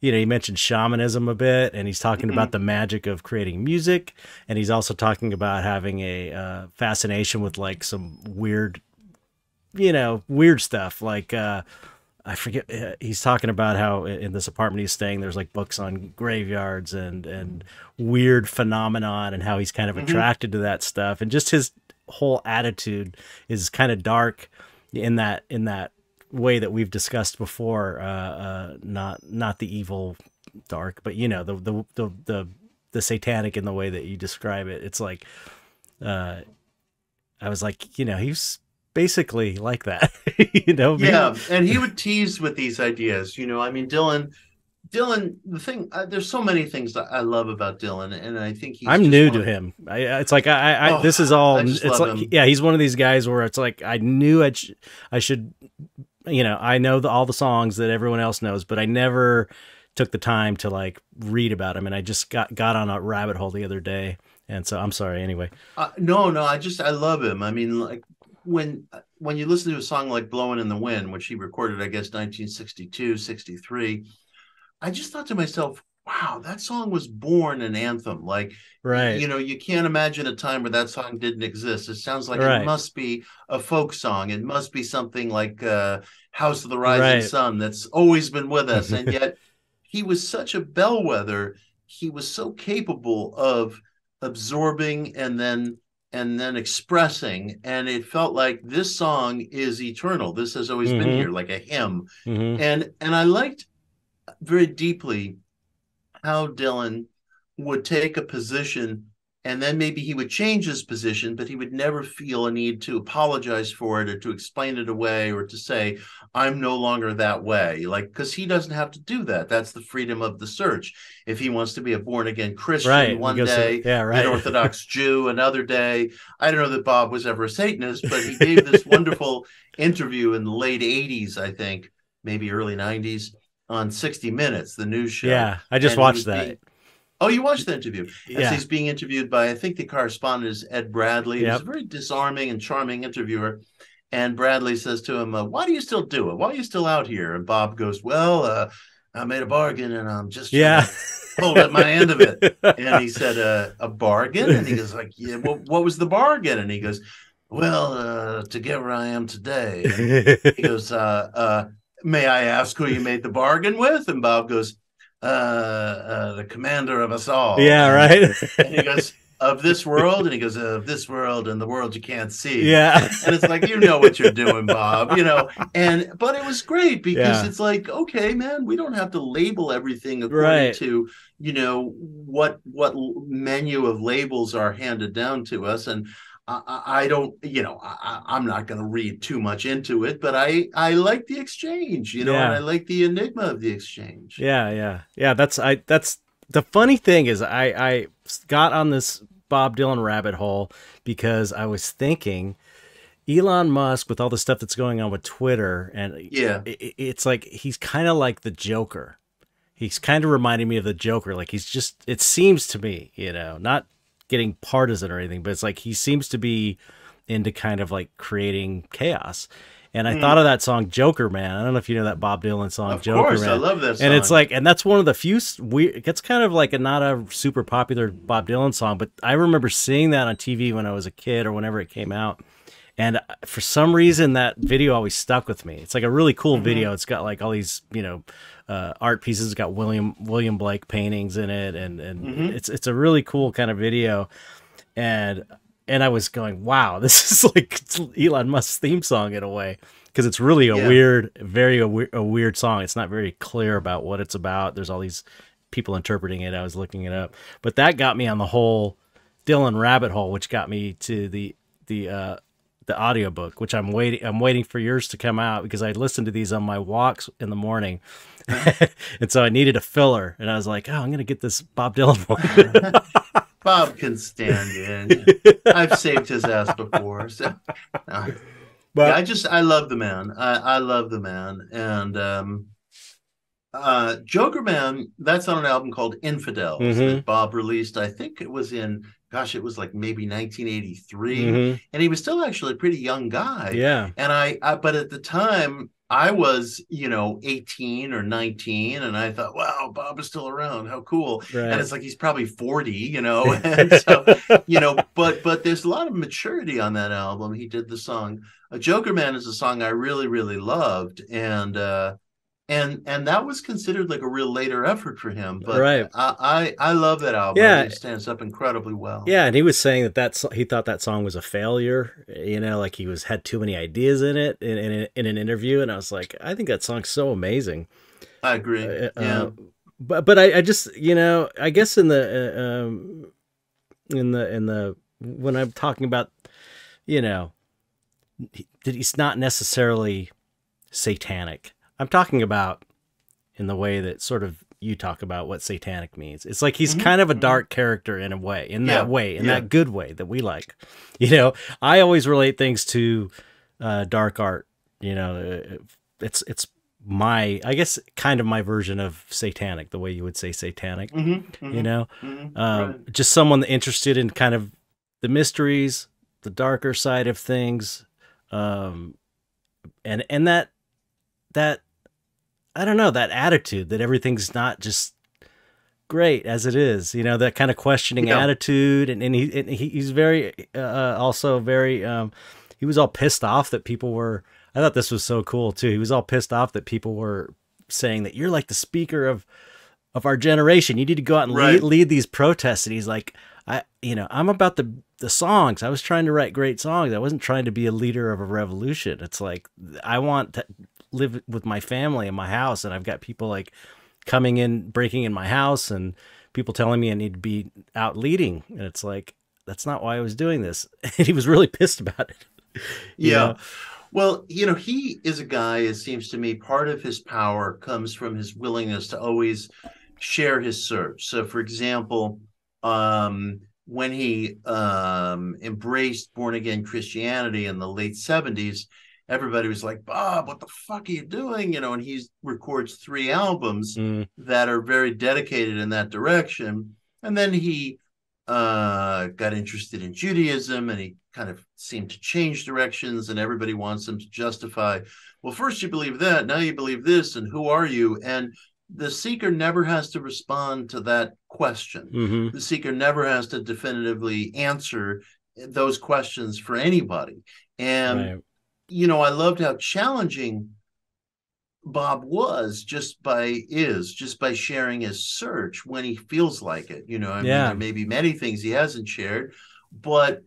you know he mentioned shamanism a bit and he's talking mm-hmm. about the magic of creating music and he's also talking about having a uh, fascination with like some weird you know weird stuff like uh I forget. Uh, he's talking about how in this apartment he's staying, there's like books on graveyards and and weird phenomenon, and how he's kind of mm-hmm. attracted to that stuff, and just his whole attitude is kind of dark in that in that way that we've discussed before. Uh, uh, not not the evil dark, but you know the the the the, the satanic in the way that you describe it. It's like, uh, I was like, you know, he's basically like that. you know? Yeah, and he would tease with these ideas. You know, I mean, Dylan. Dylan, the thing, uh, there's so many things that I love about Dylan, and I think he's. I'm new to him. I, it's like I, I oh, this is all. It's like, him. yeah, he's one of these guys where it's like I knew I, sh- I should, you know, I know the, all the songs that everyone else knows, but I never took the time to like read about him, and I just got got on a rabbit hole the other day And so I'm sorry. Anyway, uh, no, no, I just I love him. I mean, like when when you listen to a song like "Blowing in the Wind," which he recorded, I guess 1962, 63, I just thought to myself, wow, that song was born an anthem. Like, right. You know, you can't imagine a time where that song didn't exist. It sounds like Right. it must be a folk song. It must be something like uh, House of the Rising Right. Sun that's always been with us. and yet he was such a bellwether. He was so capable of absorbing and then and then expressing and it felt like this song is eternal. This has always been Mhm. here like a hymn. Hmm and and I liked very deeply how Dylan would take a position and then maybe he would change his position, but he would never feel a need to apologize for it or to explain it away or to say, I'm no longer that way. Like, because he doesn't have to do that. That's the freedom of the search. If he wants to be a born again Christian Right. One goes to- day, yeah. Right. an Orthodox Jew another day. I don't know that Bob was ever a Satanist, but he gave this wonderful interview in the late 80s, I think, maybe early 90s on 60 Minutes, the news show. yeah. I just And watched that. being- oh, you watched the interview. As yeah. he's being interviewed by, I think the correspondent is Ed Bradley. He's a very disarming and charming interviewer. And Bradley says to him, uh, Why do you still do it? Why are you still out here? And Bob goes, Well, uh, I made a bargain and I'm just Yeah. to hold up my end of it. And he said, uh, A bargain? And he goes, like, Yeah, what, what was the bargain? And he goes, Well, uh, to get where I am today. And he goes, uh, uh, May I ask who you made the bargain with? And Bob goes, uh, uh, The commander of us all. yeah. Right. And he goes, Of this world? And he goes, Of this world and the world you can't see. yeah. And it's like, you know what you're doing, Bob, you know. And but it was great because Yeah. it's like, okay, man, we don't have to label everything according Right. to, you know, what what menu of labels are handed down to us. And I, I don't, you know, I, I'm not going to read too much into it, but I I like the exchange, you know, and I like the enigma of the exchange. Yeah, yeah, yeah. That's I. That's the funny thing is I I got on this Bob Dylan rabbit hole because I was thinking Elon Musk with all the stuff that's going on with Twitter and Yeah. i- i- it's like he's kind of like the Joker. He's kind of reminding me of the Joker. Like he's just. It seems to me, you know, not getting partisan or anything, but it's like he seems to be into kind of like creating chaos. And I Hmm. thought of that song Jokerman. I don't know if you know that Bob Dylan song Of Joker course, Man I love that song. and it's like and that's one of the few weird it's kind of like a not a super popular bob dylan song but i remember seeing that on tv when i was a kid or whenever it came out and uh, for some reason that video always stuck with me it's like a really cool Mm-hmm. video it's got like all these you know uh, art pieces it's got william william blake paintings in it and and Mhm. it's it's a really cool kind of video and and i was going wow this is like elon musk's theme song in a way because it's really a Yeah. weird, very a, we- a weird song. It's not very clear about what it's about. There's all these people interpreting it. I was looking it up, but that got me on the whole Dylan rabbit hole, which got me to the the uh, the audiobook, which I'm waiting. I'm waiting for yours to come out because I listened to these on my walks in the morning, and so I needed a filler, and I was like, oh, I'm gonna get this Bob Dylan one. Bob can stand in. I've saved his ass before. So but yeah, I just I love the man. I, I love the man. And um uh Jokerman, that's on an album called Infidels Mhm. that Bob released. I think it was in gosh, it was like maybe 1983. Mhm. And he was still actually a pretty young guy. yeah, And I, I but at the time I was, you know, 18 or 19, and I thought, wow, Bob is still around. How cool. right. And it's like he's probably 40, you know. And so you know but but there's a lot of maturity on that album he did the song a Jokerman is a song i really really loved and uh and and that was considered like a real later effort for him but Right. i i, I love that album Yeah. it stands up incredibly well Yeah, and he was saying that that he thought that song was a failure. You know, like he was had too many ideas in it in in, in an interview, and I was like, I think that song's so amazing. i agree Uh, yeah uh, but but I, I just you know I guess in the uh, um, in the in the when I'm talking about you know that he's not necessarily satanic. I'm talking about in the way that sort of you talk about what satanic means. It's like he's Mhm, kind of a mhm. dark character in a way, in Yeah, that way, in yeah. that good way that we like. You know, I always relate things to uh, dark art. You know, uh, it's it's my I guess kind of my version of satanic, the way you would say satanic. Mm-hmm, mm-hmm, you know, mm-hmm, um, right. just someone interested in kind of the mysteries, the darker side of things, um, and and that that I don't know that attitude that everything's not just great as it is. You know that kind of questioning Yeah. attitude, and and he and he, he's very uh, also very. Um, he was all pissed off that people were. I thought this was so cool too. He was all pissed off that people were saying that you're like the speaker of of our generation. You need to go out and lead, Right. lead these protests. And he's like, I, you know, I'm about the the songs. I was trying to write great songs. I wasn't trying to be a leader of a revolution. It's like I want to live with my family in my house, and I've got people like coming in, breaking in my house, and people telling me I need to be out leading. And it's like that's not why I was doing this. And he was really pissed about it. Yeah. know? Well, you know, he is a guy, it seems to me, part of his power comes from his willingness to always share his search. So, for example, um, when he um, embraced born again Christianity in the late 70s, everybody was like, Bob, what the fuck are you doing? You know, and he records three albums Mm, that are very dedicated in that direction. And then he uh, got interested in Judaism and he kind of seemed to change directions, and everybody wants him to justify, well, first you believe that, now you believe this, and who are you? And the seeker never has to respond to that question. mhm. The seeker never has to definitively answer those questions for anybody. And Right. You know, I loved how challenging Bob was just by is just by sharing his search when he feels like it. You know, I mean, there may be many things he hasn't shared, but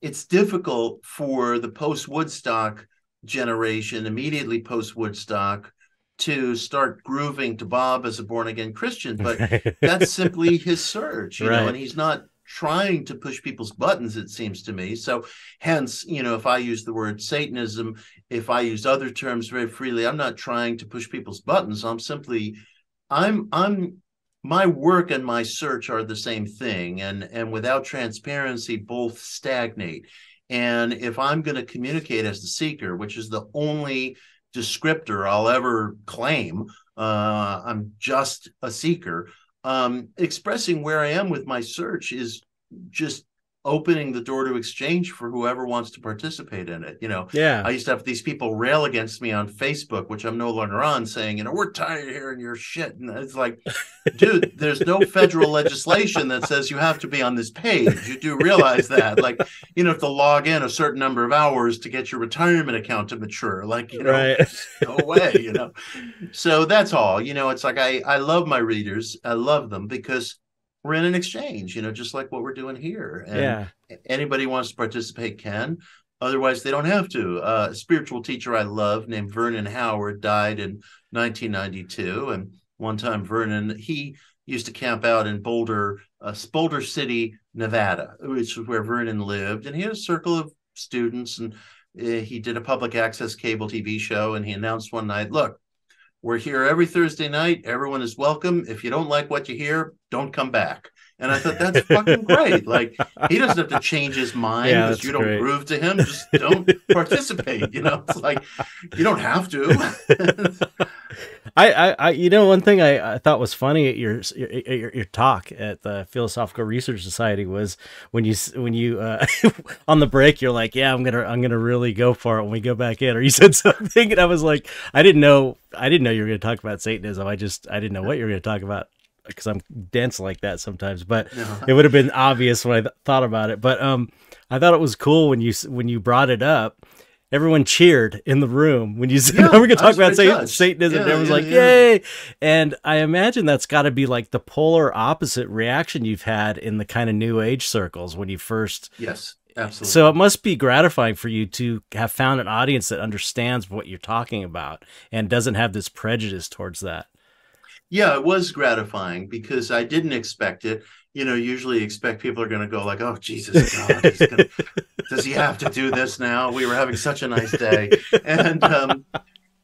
it's difficult for the post Woodstock generation, immediately post Woodstock, to start grooving to Bob as a born again Christian. But that's simply his search, you Right. know, and he's not trying to push people's buttons, it seems to me. So, hence, you know, if I use the word Satanism, if I use other terms very freely, I'm not trying to push people's buttons. I'm simply, I'm, I'm, my work and my search are the same thing, and and without transparency, both stagnate. And if I'm going to communicate as the seeker, which is the only descriptor I'll ever claim, uh, I'm just a seeker um, expressing where I am with my search is just opening the door to exchange for whoever wants to participate in it. You know, yeah. I used to have these people rail against me on Facebook, which I'm no longer on, saying, you know, we're tired of hearing your shit. And it's like, dude, there's no federal legislation that says you have to be on this page. You do realize that. Like, you know, have to log in a certain number of hours to get your retirement account to mature. Like, you know, right. no way, you know. So that's all. You know, it's like I I love my readers. I love them because we're in an exchange, you know, just like what we're doing here. And yeah. anybody wants to participate can. Otherwise, they don't have to. Uh, a spiritual teacher I love named Vernon Howard died in 1992. And one time, Vernon, he used to camp out in Boulder, uh, Boulder City, Nevada, which is where Vernon lived. And he had a circle of students and uh, he did a public access cable TV show. And he announced one night, look, we're here every Thursday night. Everyone is welcome. If you don't like what you hear, don't come back. And I thought that's fucking great. Like he doesn't have to change his mind Yeah, because you don't great. groove to him. Just don't participate. You know, it's like you don't have to. I, I, I, you know, one thing I, I thought was funny at your, your your your talk at the Philosophical Research Society was when you when you uh, on the break you're like, yeah, I'm gonna I'm gonna really go for it when we go back in, or you said something, and I was like, I didn't know I didn't know you were gonna talk about Satanism. I just I didn't know what you were gonna talk about because I'm dense like that sometimes, but No. it would have been obvious when I th- thought about it. But um, I thought it was cool when you when you brought it up. Everyone cheered in the room when you said Yeah, we're going to talk about Satan. Satanism. Yeah, everyone's yeah, like. "Yay!" And I imagine that's got to be like the polar opposite reaction you've had in the kind of New Age circles when you first. yes, absolutely. So it must be gratifying for you to have found an audience that understands what you're talking about and doesn't have this prejudice towards that. Yeah, it was gratifying because I didn't expect it. You know, usually expect people are going to go like, "Oh Jesus, God, gonna, does he have to do this now?" We were having such a nice day, and um,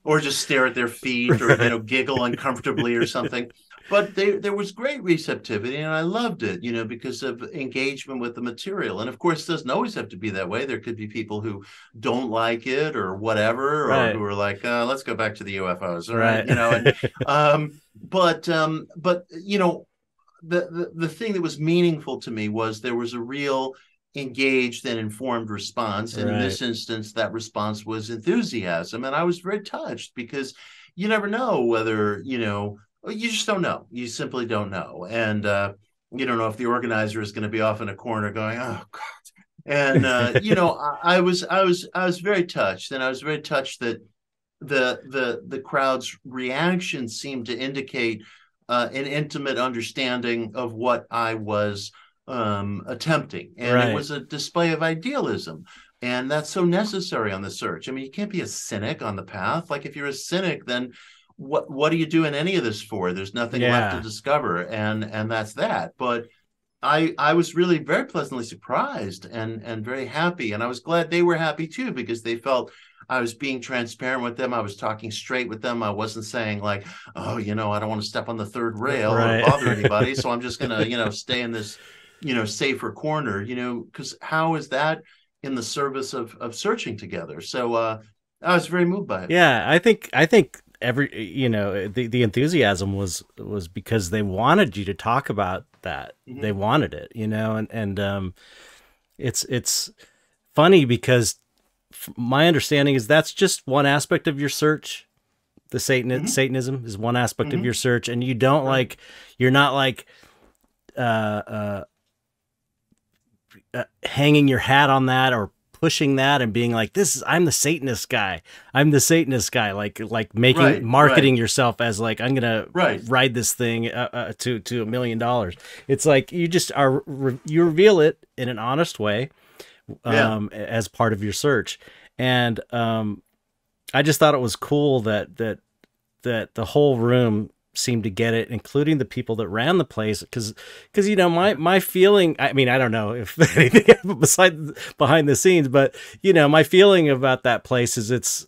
or just stare at their feet or you know giggle uncomfortably or something but they, there was great receptivity and i loved it you know because of engagement with the material and of course it doesn't always have to be that way there could be people who don't like it or whatever right. or who are like uh, let's go back to the ufos right, right. you know and, um, but um, but you know the, the the thing that was meaningful to me was there was a real engaged and informed response. And right. in this instance, that response was enthusiasm. And I was very touched because you never know whether, you know, you just don't know. You simply don't know. And uh, you don't know if the organizer is going to be off in a corner going, oh, God. And uh, you know, I, I was I was I was very touched, and I was very touched that the the the crowd's reaction seemed to indicate uh, an intimate understanding of what I was um, attempting. And right. it was a display of idealism. And that's so necessary on the search. I mean, you can't be a cynic on the path. Like if you're a cynic, then what what are you doing any of this for? There's nothing yeah. left to discover. And and that's that. But I I was really very pleasantly surprised and and very happy. And I was glad they were happy too, because they felt I was being transparent with them. I was talking straight with them. I wasn't saying like, oh, you know, I don't want to step on the third rail right. or bother anybody. so I'm just gonna, you know, stay in this you know safer corner you know because how is that in the service of of searching together so uh i was very moved by it yeah i think i think every you know the the enthusiasm was was because they wanted you to talk about that mm-hmm. they wanted it you know and and um it's it's funny because my understanding is that's just one aspect of your search the satan mm-hmm. satanism is one aspect mm-hmm. of your search and you don't right. like you're not like uh uh uh, hanging your hat on that or pushing that and being like this is i'm the satanist guy i'm the satanist guy like like making right, marketing right. yourself as like i'm gonna right. ride this thing uh, uh, to to a million dollars it's like you just are you reveal it in an honest way um yeah. as part of your search and um i just thought it was cool that that that the whole room seemed to get it, including the people that ran the place. Because, because you know, my my feeling. I mean, I don't know if anything beside behind the scenes, but you know, my feeling about that place is it's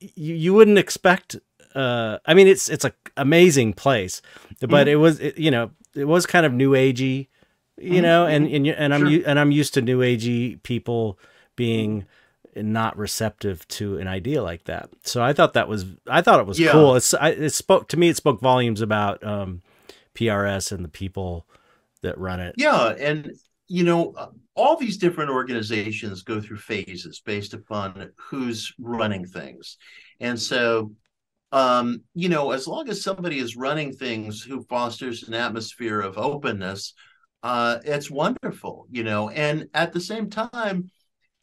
you, you wouldn't expect. Uh, I mean, it's it's a amazing place, but mm-hmm. it was it, you know it was kind of new agey, you mm-hmm. know, and and and I'm sure. and I'm used to new agey people being not receptive to an idea like that. So I thought that was I thought it was yeah. cool. It's I, it spoke to me. It spoke volumes about um, PRS and the people that run it. Yeah, and you know uh, all these different organizations go through phases based upon who's running things, and so um, you know as long as somebody is running things who fosters an atmosphere of openness, uh, it's wonderful. You know, and at the same time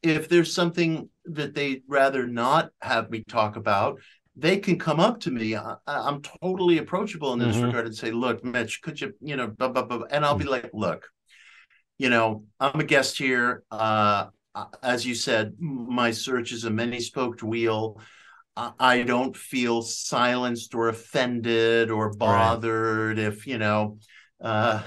if there's something that they'd rather not have me talk about, they can come up to me. I, am totally approachable in this mm-hmm. regard and say, "Look, Mitch, could you, you know, blah, blah, blah. and I'll be like, "Look, you know, I'm a guest here. Uh, as you said, my search is a many-spoked wheel. I don't feel silenced or offended or bothered right. if you know." Uh,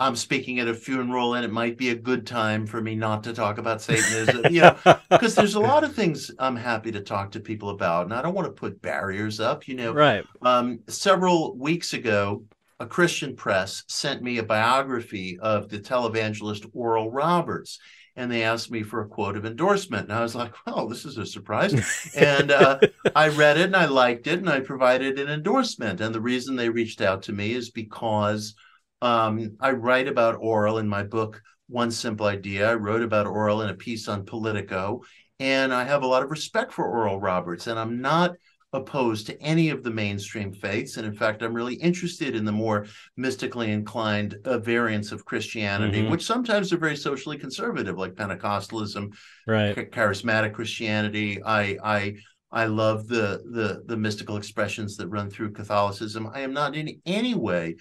I'm speaking at a funeral and it might be a good time for me not to talk about Satanism, you know, because there's a lot of things I'm happy to talk to people about. And I don't want to put barriers up, you know. Right. Um, several weeks ago, a Christian press sent me a biography of the televangelist Oral Roberts. And they asked me for a quote of endorsement. And I was like, well, this is a surprise. and uh, I read it and I liked it and I provided an endorsement. And the reason they reached out to me is because um, I write about Oral in my book, One Simple Idea. I wrote about Oral in a piece on Politico, and I have a lot of respect for Oral Roberts, and I'm not opposed to any of the mainstream faiths. And in fact, I'm really interested in the more mystically inclined uh, variants of Christianity, mm-hmm. which sometimes are very socially conservative, like Pentecostalism, right. charismatic Christianity. I, I, I love the, the the mystical expressions that run through Catholicism. I am not in any way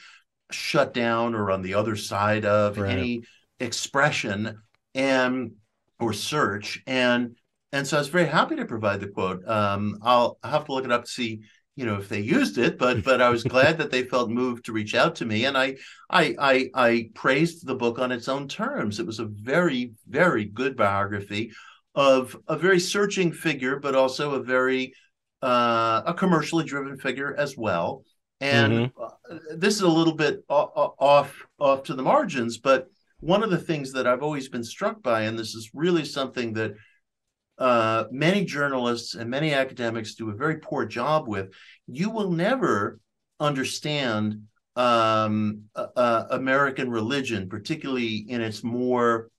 shut down or on the other side of right. any expression and or search and and so I was very happy to provide the quote. Um, I'll have to look it up to see, you know, if they used it, but but I was glad that they felt moved to reach out to me, and I I I, I praised the book on its own terms. It was a very very good biography of a very searching figure, but also a very uh, a commercially driven figure as well. And mm-hmm. uh, this is a little bit off off to the margins, but one of the things that I've always been struck by, and this is really something that uh, many journalists and many academics do a very poor job with, you will never understand um, uh, American religion, particularly in its more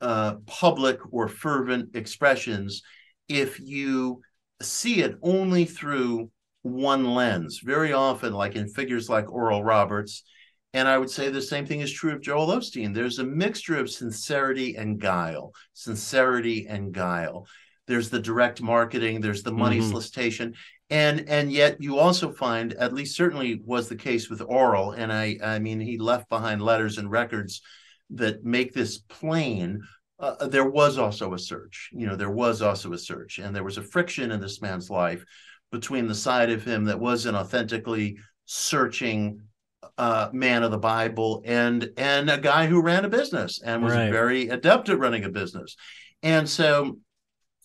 uh, public or fervent expressions, if you see it only through one lens. Very often, like in figures like Oral Roberts, and I would say the same thing is true of Joel Osteen. There's a mixture of sincerity and guile, sincerity and guile. There's the direct marketing, there's the money mm-hmm. solicitation, and and yet you also find, at least certainly was the case with Oral, and I I mean he left behind letters and records that make this plain. Uh, there was also a search. You know, there was also a search, and there was a friction in this man's life between the side of him that was an authentically searching uh, man of the Bible and and a guy who ran a business and was right. very adept at running a business. And so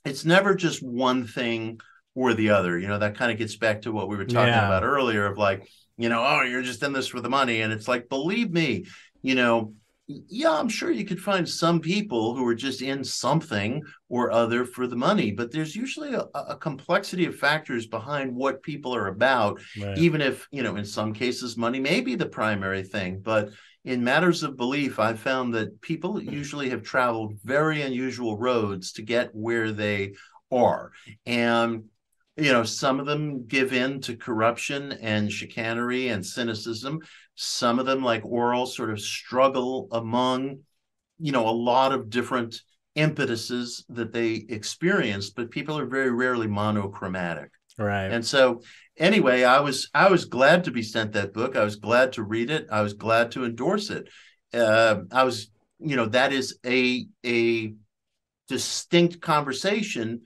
it's never just one thing or the other. You know, that kind of gets back to what we were talking yeah. about earlier of like, you know, oh, you're just in this for the money. And it's like, believe me, you know, yeah, I'm sure you could find some people who are just in something or other for the money, but there's usually a, a complexity of factors behind what people are about, right. even if, you know, in some cases, money may be the primary thing. But in matters of belief, I've found that people usually have traveled very unusual roads to get where they are. And you know, some of them give in to corruption and chicanery and cynicism. Some of them, like Oral, sort of struggle among, you know, a lot of different impetuses that they experience, but people are very rarely monochromatic. Right. And so anyway, I was I was glad to be sent that book. I was glad to read it. I was glad to endorse it. Uh, I was, you know, that is a a distinct conversation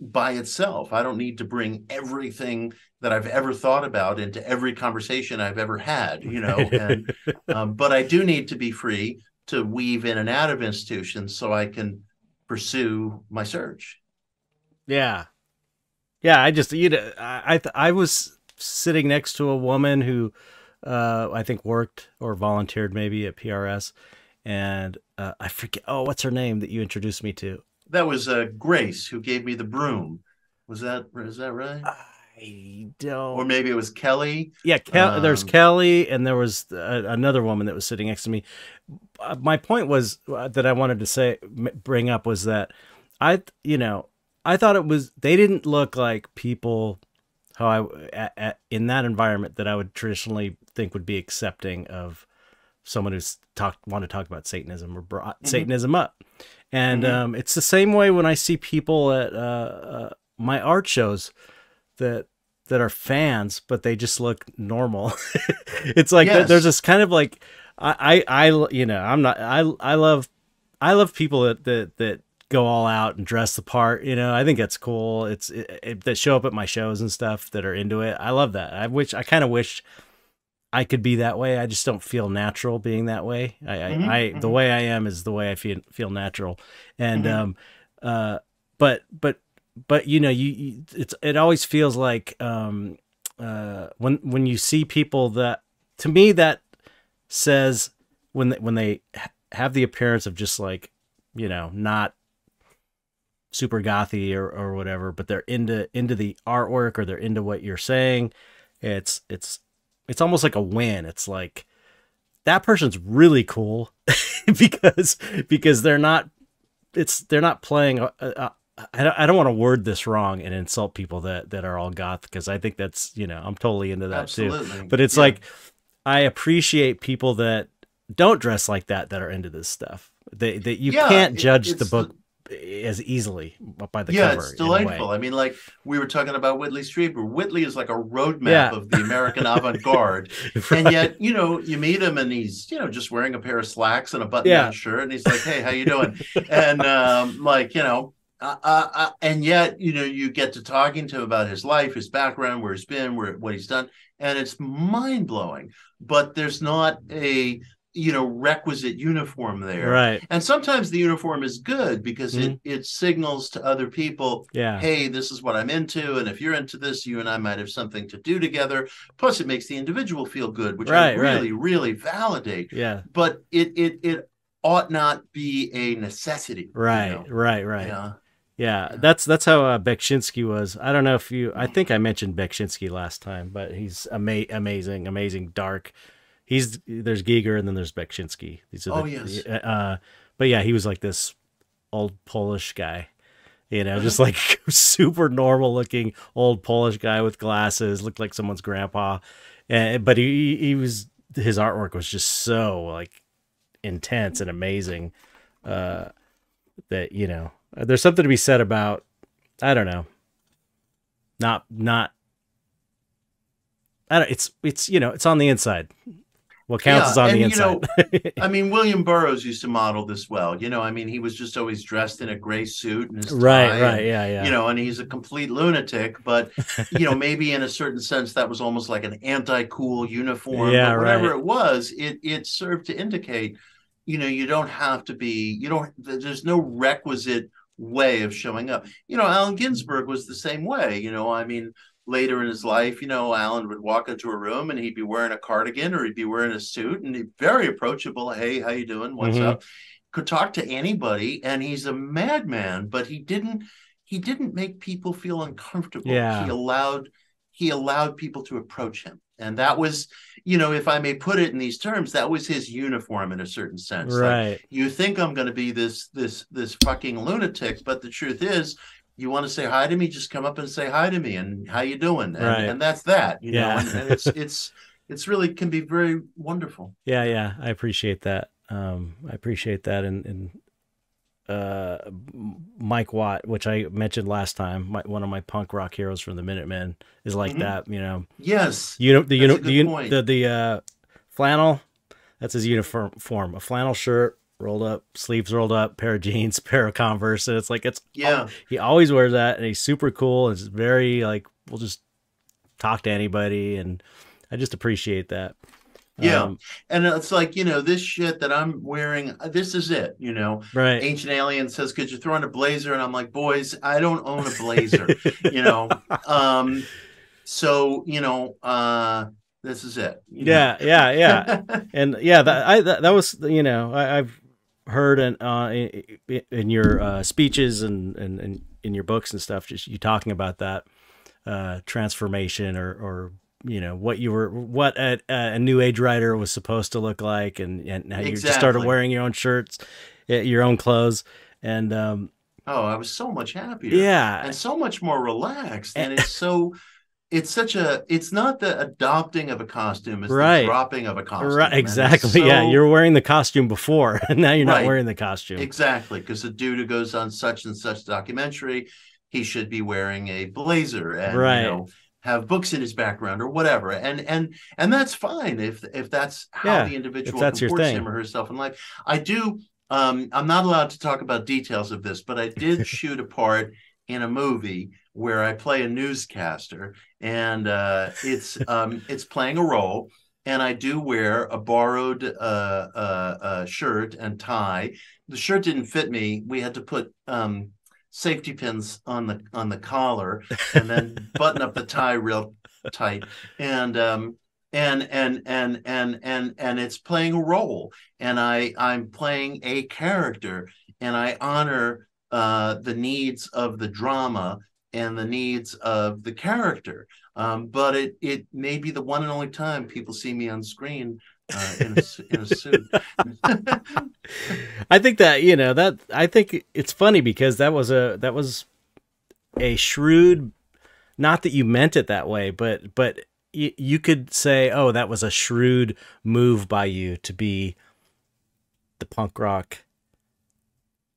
by itself. I don't need to bring everything that I've ever thought about into every conversation I've ever had, you know. And um, but I do need to be free to weave in and out of institutions so I can pursue my search. Yeah, yeah. I just you know I I was sitting next to a woman who uh, I think worked or volunteered maybe at PRS, and uh, I forget. Oh, what's her name that you introduced me to? that was uh, Grace who gave me the broom. Was that is that right? I don't. Or maybe it was Kelly. Yeah, Kel- um, there's Kelly, and there was uh, another woman that was sitting next to me. Uh, my point was uh, that I wanted to say, bring up was that I, you know, I thought it was they didn't look like people how I at, at, in that environment that I would traditionally think would be accepting of someone who's talked want to talk about Satanism or brought mm-hmm. Satanism up. And mm-hmm. um, it's the same way when I see people at uh, uh, my art shows that that are fans, but they just look normal. it's like yes. there's this kind of like I, I I you know I'm not I I love I love people that that that go all out and dress the part. You know, I think that's cool. It's it, it, that show up at my shows and stuff that are into it. I love that. I wish I kind of wish I could be that way. I just don't feel natural being that way. I, mm-hmm. I, I the mm-hmm. way I am is the way I feel feel natural, and mm-hmm. um, uh, but but but you know, you, you it's it always feels like um, uh, when when you see people that to me that says when they, when they have the appearance of just like you know not super gothy or, or whatever, but they're into into the artwork or they're into what you're saying. It's it's it's almost like a win. It's like that person's really cool because because they're not it's they're not playing uh, uh, I don't, I don't want to word this wrong and insult people that that are all goth because I think that's you know I'm totally into that Absolutely. too. But it's yeah. like I appreciate people that don't dress like that that are into this stuff. They that you yeah, can't judge it, the book as easily by the yeah, cover. it's delightful. I mean, like we were talking about Whitley Strieber. Whitley is like a roadmap yeah. of the American avant-garde, right. and yet you know you meet him and he's you know just wearing a pair of slacks and a button-down yeah. shirt, and he's like, "Hey, how you doing?" and um, like you know. Uh, and yet, you know, you get to talking to him about his life, his background, where he's been, where what he's done, and it's mind blowing. But there's not a you know requisite uniform there right and sometimes the uniform is good because Mhm. it it signals to other people yeah hey this is what i'm into and if you're into this you and i might have something to do together plus it makes the individual feel good which i Right, right. really really validate yeah but it it it ought not be a necessity you right know? right right yeah Yeah, that's that's how uh, Beksinski was. I don't know if you. I think I mentioned Beksinski last time, but he's ama- amazing, amazing, dark. He's there's Giger and then there's Beksinski. These are Oh, the, yes. Uh, but yeah, he was like this old Polish guy, you know, just like super normal looking old Polish guy with glasses, looked like someone's grandpa. And but he he was his artwork was just so like intense and amazing. Uh, that you know uh, there's something to be said about i don't know not not i don't it's it's you know it's on the inside what counts Yeah, is on the inside. you know, I mean, William Burroughs used to model this well. You know, I mean, he was just always dressed in a gray suit and his tie right right and, yeah yeah You know, and he's a complete lunatic, but you know, maybe in a certain sense, that was almost like an anti-cool uniform. Yeah, but whatever right. it was, it it served to indicate, you know, you don't have to be, you don't. There's no requisite way of showing up. You know, Allen Ginsberg was the same way. You know, I mean, later in his life, you know, Allen would walk into a room and he'd be wearing a cardigan or he'd be wearing a suit and he'd very approachable. Hey, how you doing? What's Mhm. up? Could talk to anybody, and he's a madman, but he didn't. He didn't make people feel uncomfortable. Yeah. He allowed. He allowed people to approach him, and that was, you know, if I may put it in these terms, that was his uniform in a certain sense. Like, right you think I'm going to be this this this fucking lunatic, but the truth is, you want to say hi to me, just come up and say hi to me, and how you doing, and, Right. and that's that, you Yeah. know, and, and it's it's it's really can be very wonderful. yeah yeah i appreciate that um i appreciate that and and uh mike watt which i mentioned last time my, one of my punk rock heroes from the minutemen is like Mhm. that you know Yes, You know the uni- a the, good uni- point. the the uh, flannel. That's his uniform form. A flannel shirt, rolled up, sleeves rolled up, pair of jeans, pair of Converse, and it's like it's yeah, he always wears that, and he's super cool. And it's very like we'll just talk to anybody, and I just appreciate that. Yeah. Um, and it's like you know this shit that I'm wearing. This is it, you know. right. Ancient Alien says, "Could you throw on a blazer?" And I'm like, "Boys, I don't own a blazer," you know. Um, so you know, uh, this is it. know? Yeah, yeah, yeah. and yeah, that I that, that was you know I, I've heard in uh, in, in your uh, speeches and, and and in your books and stuff, just you talking about that uh, transformation or or you know what you were what a, a new age writer was supposed to look like, and and how you just started wearing your own shirts, uh, your own clothes, and um, oh, I was so much happier. yeah, and so much more relaxed and it's so it's such a it's not the adopting of a costume it's Right. the dropping of a costume right, exactly. yeah, you're wearing the costume before, and now you're not Right. wearing the costume. exactly because the dude who goes on such and such documentary he should be wearing a blazer and Right. you know have books in his background or whatever and and and that's fine if if that's how Yeah, the individual that's your comports thing. him or herself in life i do um i'm not allowed to talk about details of this but i did shoot a part in a movie where I play a newscaster, and uh, it's um, it's playing a role, and I do wear a borrowed uh, uh, uh, shirt and tie. The shirt didn't fit me. We had to put um, safety pins on the on the collar, and then button up the tie real tight, and um, and and and and and and it's playing a role, and I I'm playing a character, and I honor uh, the needs of the drama and the needs of the character. Um, but it it may be the one and only time people see me on screen uh, in, a, in a suit. I think that you know that I think it's funny because that was a that was a shrewd, not that you meant it that way, but but y- you could say, oh, that was a shrewd move by you to be the punk rock,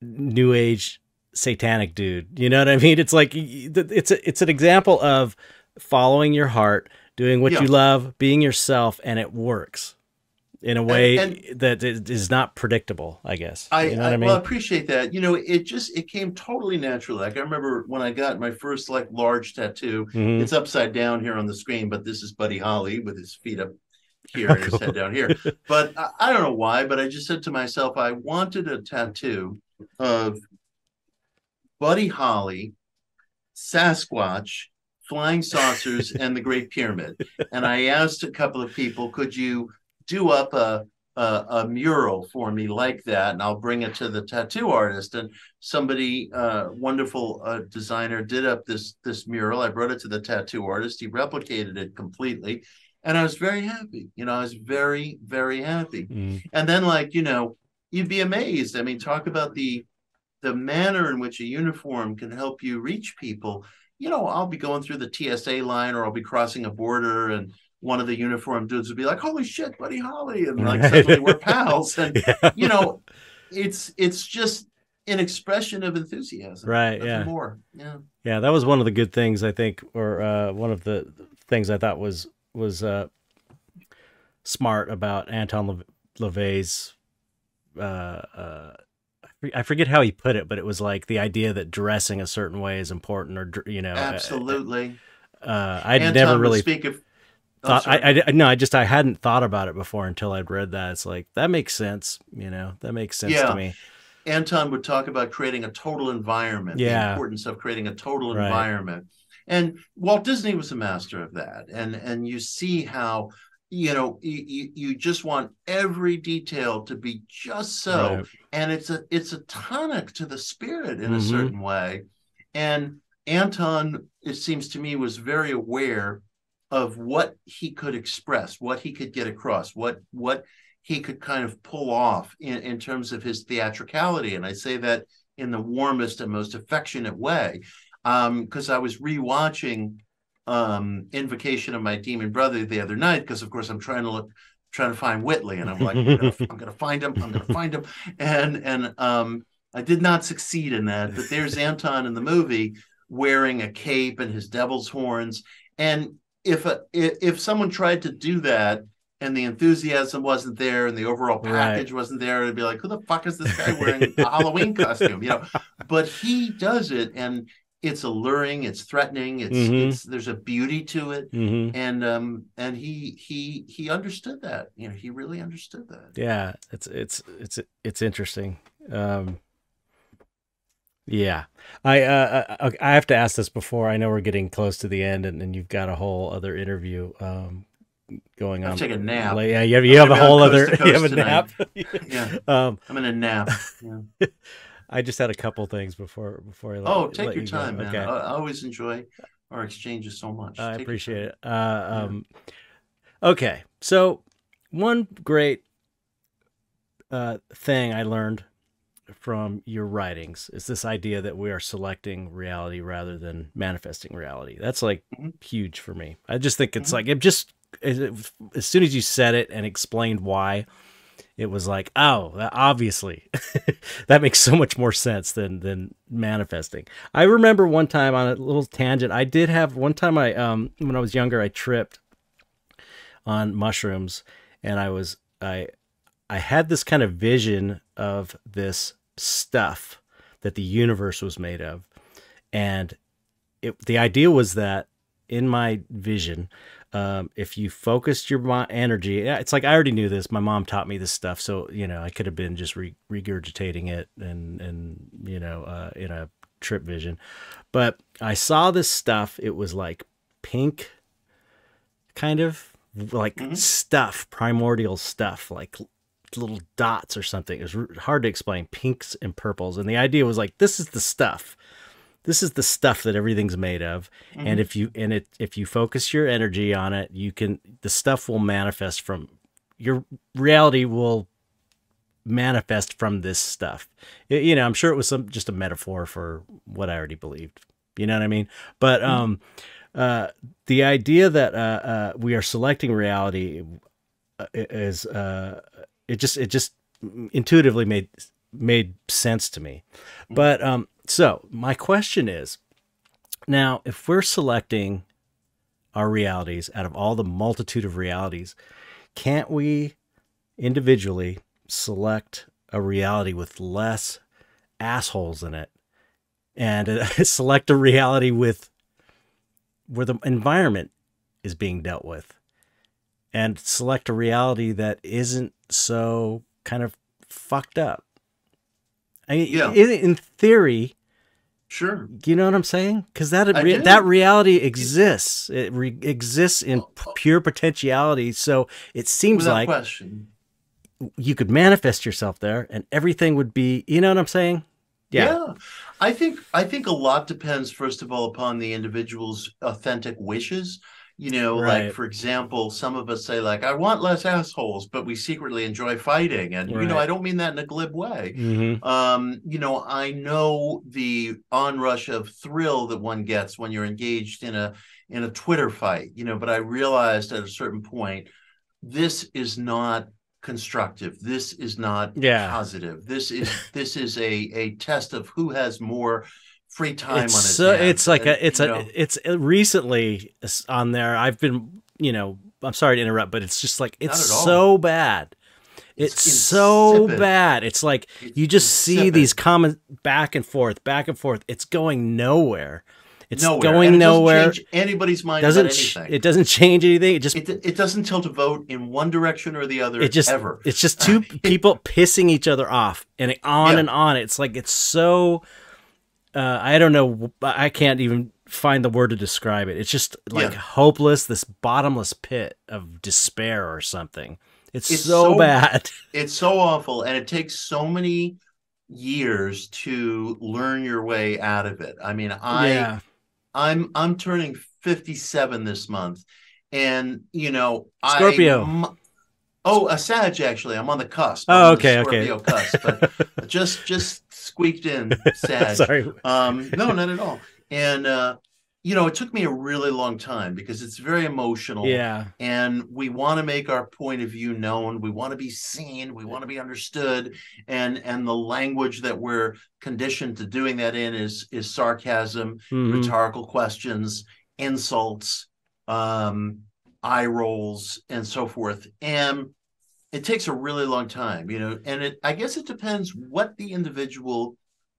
new age satanic dude. You know what I mean? It's like it's a, it's an example of following your heart, doing what Yeah. you love, being yourself, and it works in a way and- that is is not predictable. I guess. I, you know I, what I mean? well, appreciate that. You know, it just it came totally natural. Like I remember when I got my first like large tattoo. Mhm. It's upside down here on the screen, but this is Buddy Holly with his feet up here and his head down here. But I, I don't know why, but I just said to myself, I wanted a tattoo of Buddy Holly, Sasquatch, flying saucers, and the Great Pyramid. And I asked a couple of people, could you do up a a, a, mural for me like that and i'll bring it to the tattoo artist. And somebody uh, wonderful uh, designer did up this this mural. I brought it to the tattoo artist. He replicated it completely. And i was very happy you know i was very very happy. Mm. and then like you know you'd be amazed. I mean talk about the the manner in which a uniform can help you reach people. You know i'll be going through the tsa line or i'll be crossing a border and one of the uniform dudes would be like, "Holy shit, Buddy Holly!" and like suddenly we're pals. And yeah. you know, it's it's just an expression of enthusiasm, right? Nothing yeah, more. Yeah, yeah. That was one of the good things I think, or uh, one of the things I thought was was uh, smart about Anton LaVey's. Uh, uh, I forget how he put it, but it was like the idea that dressing a certain way is important, or you know, absolutely. Uh, I'd never really speak of thought oh, I, I no I just I hadn't thought about it before until I'd read that. It's like that makes sense, you know. That makes sense yeah. to me. Anton would talk about creating a total environment, yeah. the importance of creating a total right. environment. And Walt Disney was a master of that. And and you see how you know you, you just want every detail to be just so right. and it's a it's a tonic to the spirit in mm-hmm. a certain way and anton it seems to me was very aware of what he could express, what he could get across, what what he could kind of pull off in, in terms of his theatricality. And I say that in the warmest and most affectionate way. Because um, I was rewatching um, Invocation of My Demon Brother the other night, because of course I'm trying to look trying to find Whitley, and I'm like, I'm gonna, I'm gonna find him, I'm gonna find him, and and um, I did not succeed in that. But there's Anton in the movie wearing a cape and his devil's horns, and if a, if someone tried to do that and the enthusiasm wasn't there and the overall package right. wasn't there, it'd be like, who the fuck is this guy wearing a Halloween costume? You know, but he does it and it's alluring, it's threatening, it's mm-hmm. it's there's a beauty to it. Mm-hmm. And um and he he he understood that. You know, he really understood that. Yeah, it's it's it's it's interesting. Um yeah, I uh, uh I have to ask this before. I know we're getting close to the end, and, and you've got a whole other interview um, going on. Take a nap. Yeah, you have, you have a whole other. You have a tonight. nap. yeah, um, I'm in a nap. Yeah. I just had a couple things before before I. Let, oh, take your you time, go. man. Okay. I, I, always enjoy our exchanges so much. I take appreciate it. Uh, um, okay, so one great uh, thing I learned from your writings is this idea that we are selecting reality rather than manifesting reality. That's like mm-hmm. huge for me. I just think it's mm-hmm. like it just as soon as you said it and explained why, it was like, oh, obviously, that makes so much more sense than than manifesting. I remember one time on a little tangent, I did have one time I um when I was younger, I tripped on mushrooms, and I was I I had this kind of vision of this stuff that the universe was made of. And it, the idea was that in my vision, um, if you focused your energy, it's like I already knew this. My mom taught me this stuff, so you know I could have been just re- regurgitating it and and you know uh, in a trip vision, but I saw this stuff. It was like pink, kind of like mm-hmm. stuff, primordial stuff, like little dots or something. It was hard to explain, pinks and purples. And the idea was like, this is the stuff. This is the stuff that everything's made of. Mm-hmm. And if you and it if you focus your energy on it, you can the stuff will manifest from your reality will manifest from this stuff. It, you know, I'm sure it was some just a metaphor for what I already believed. You know what I mean? But mm-hmm. um uh the idea that uh, uh we are selecting reality uh, is uh it just it just intuitively made made sense to me. But um, so my question is, now if we're selecting our realities out of all the multitude of realities, can't we individually select a reality with less assholes in it and uh, select a reality with where the environment is being dealt with and select a reality that isn't so kind of fucked up. I mean, Yeah. in, in theory, Sure. you know what I'm saying? Because that re- that reality exists. It re- exists in p- pure potentiality. So it seems Without like question. you could manifest yourself there, and everything would be. You know what I'm saying? Yeah. I think I think a lot depends first of all upon the individual's authentic wishes. You know, Right. like for example, some of us say like I want less assholes, but we secretly enjoy fighting and you know, I don't mean that in a glib way. Mm-hmm. Um, you know, I know the onrush of thrill that one gets when you're engaged in a in a Twitter fight, you know, but I realized at a certain point this is not constructive. This is not Yeah. positive. This is this is a a test of who has more free time It's on his so. It's like a. It's you a. know, It's uh, recently on there. I've been. You know. I'm sorry to interrupt, but it's just like it's Not at all. so bad. It's, It's so bad. It's like it's you just see these comments back and forth, back and forth. It's going nowhere. It's nowhere. going it doesn't nowhere. change anybody's mind Doesn't it doesn't change anything. It just it, it doesn't tilt a vote in one direction or the other it just ever. it's just two people pissing each other off and on Yeah. and on it's like it's so uh, i don't know i can't even find the word to describe it. It's just like Yeah. hopeless this bottomless pit of despair or something. It's, It's so, so- bad. It's so awful and it takes so many years to learn your way out of it. I mean i yeah. I'm i'm turning 57 this month and you know Scorpio. I, oh a sag actually. I'm on the cusp. Oh, I'm on the okay, okay. Scorpio cusp but just just squeaked in sag. Sorry. Um no not at all. And uh you know it took me a really long time because it's very emotional. Yeah. And we want to make our point of view known. We want to be seen. We want to be understood. And and the language that we're conditioned to doing that in is is sarcasm Mhm. rhetorical questions insults um eye rolls and so forth. And it takes a really long time you know and it i guess it depends what the individual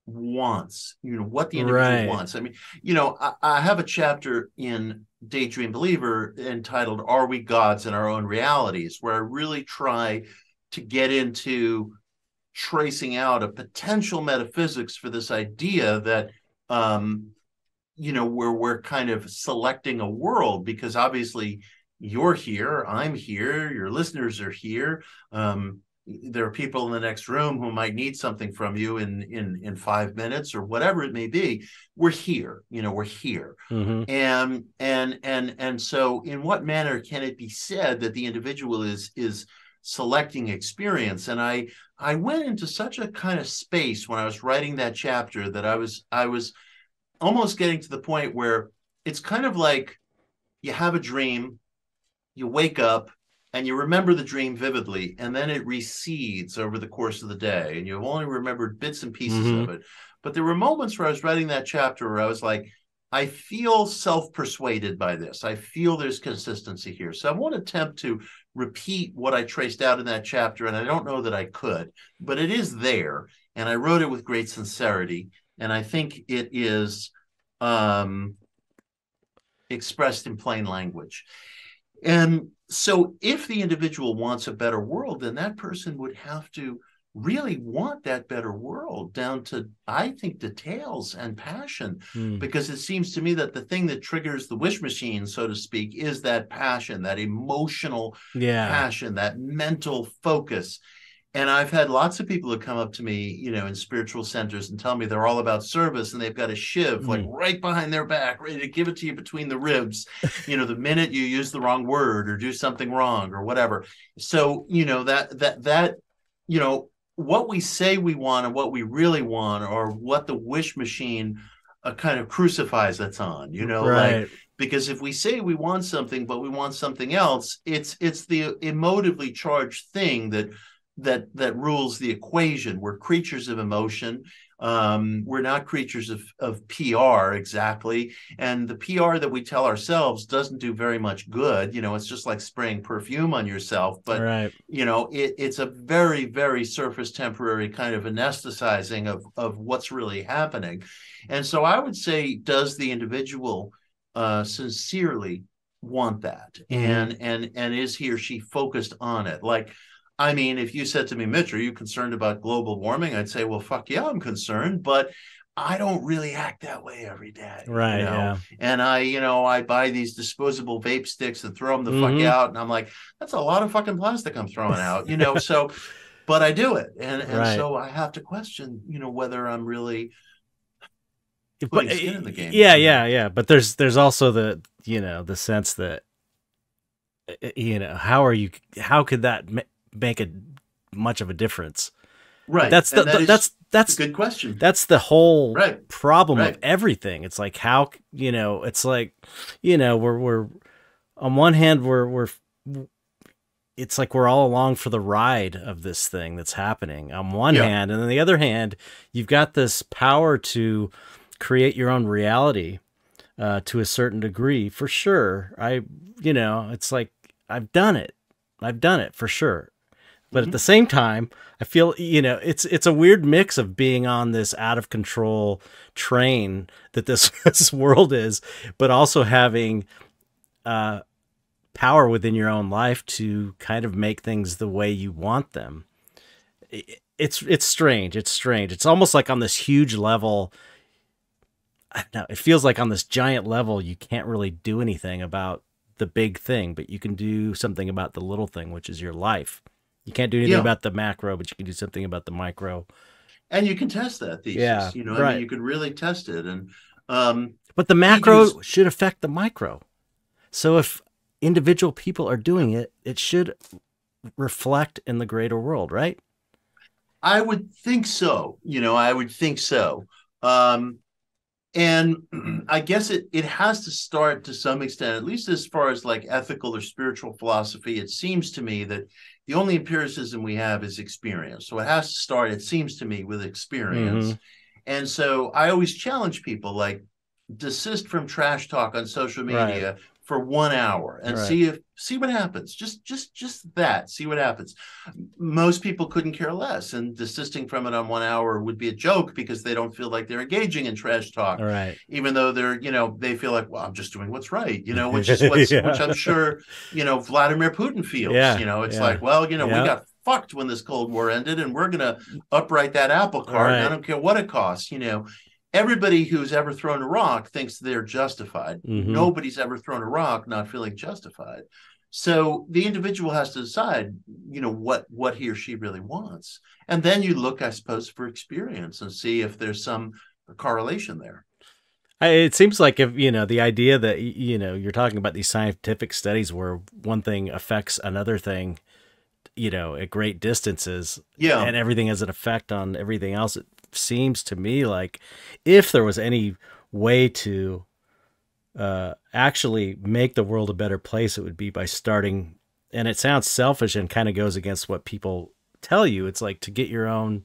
wants you know what the individual Right. wants. I mean you know I, I have a chapter in daydream believer entitled are we gods in our own realities? Where i really try to get into tracing out a potential metaphysics for this idea that um you know where we're kind of selecting a world because obviously you're here i'm here your listeners are here. Um there are people in the next room who might need something from you in in in 5 minutes or whatever it may be. We're here you know we're here. Mhm. and and and and so in what manner can it be said that the individual is is selecting experience? And i i went into such a kind of space when i was writing that chapter that i was i was almost getting to the point where it's kind of like you have a dream you wake up and you remember the dream vividly and then it recedes over the course of the day and you've only remembered bits and pieces Mhm. of it. But there were moments where i was writing that chapter where i was like i feel self-persuaded by this. I feel there's consistency here. So i won't attempt to repeat what i traced out in that chapter and i don't know that i could but it is there and i wrote it with great sincerity and i think it is um expressed in plain language and so if the individual wants a better world, then that person would have to really want that better world down to, I think, details and passion. Mm. Because it seems to me that the thing that triggers the wish machine, so to speak, is that passion, that emotional yeah passion, that mental focus. And I've had lots of people who come up to me, you know, in spiritual centers and tell me they're all about service and they've got a shiv like right behind their back, ready to give it to you between the ribs, you know, the minute you use the wrong word or do something wrong or whatever. So, you know, that that that, you know, what we say we want and what we really want or what the wish machine uh, kind of crucifies us on, you know, like right. because if we say we want something but we want something else it's it's the emotively charged thing that that that rules the equation. We're creatures of emotion. Um, we're not creatures of, of pr exactly. And the pr that we tell ourselves doesn't do very much good. You know it's just like spraying perfume on yourself but right. you know it, it's a very very surface temporary kind of anesthetizing of of what's really happening. And so i would say does the individual uh sincerely want that? Mm-hmm. and and and is he or she focused on it? Like i mean if you said to me mitch are you concerned about global warming i'd say well fuck yeah i'm concerned but I don't really act that way every day. Right. You know? Yeah. And I, you know, I buy these disposable vape sticks and throw them the mm-hmm. fuck out. And I'm like, that's a lot of fucking plastic I'm throwing out, you know? so, but I do it. And, and right. so I have to question, you know, whether I'm really but, eh, skin in the game. Yeah. Yeah. Yeah. But there's, there's also the, you know, the sense that, eh, eh, you know, how are you, how could that make a much of a difference? Right. That's the, that that's that's good question. That's the whole right. problem right. of everything. It's like how you know. It's like you know we're we're on one hand we're we're it's like we're all along for the ride of this thing that's happening on one yeah. hand, and on the other hand, you've got this power to create your own reality uh, to a certain degree, for sure. I you know it's like I've done it. I've done it for sure. But mm-hmm. at the same time, I feel you know it's it's a weird mix of being on this out of control train that this, this world is, but also having uh, power within your own life to kind of make things the way you want them. It's it's strange. It's strange. It's almost like on this huge level. I don't know. It feels like on this giant level, you can't really do anything about the big thing, but you can do something about the little thing, which is your life. You can't do anything yeah. about the macro, but you can do something about the micro. And you can test that thesis. Yeah, you know, right. I mean, you could really test it. And um, but the macro should affect the micro. So if individual people are doing it, it should reflect in the greater world, right? I would think so. You know, I would think so. Um, and I guess it it has to start to some extent, at least as far as like ethical or spiritual philosophy. It seems to me that the only empiricism we have is experience. So it has to start, it seems to me, with experience. Mm-hmm. And so I always challenge people like desist from trash talk on social media right for one hour and right. see if see what happens just just just that see what happens most people couldn't care less and desisting from it on one hour would be a joke because they don't feel like they're engaging in trash talk right even though they're you know they feel like well i'm just doing what's right you know which is what's, yeah. which i'm sure you know vladimir putin feels yeah. you know it's yeah. like well you know we got fucked when this cold war ended and we're going to upright that apple cart right. i don't care what it costs you know everybody who's ever thrown a rock thinks they're justified. Mm-hmm. Nobody's ever thrown a rock not feeling justified. So the individual has to decide, you know, what what he or she really wants, and then you look, I suppose, for experience and see if there's some correlation there. It seems like if you know the idea that you know you're talking about these scientific studies where one thing affects another thing, you know, at great distances, yeah, and everything has an effect on everything else. It seems to me like if there was any way to uh, actually make the world a better place, it would be by starting. And it sounds selfish and kind of goes against what people tell you. It's like to get your own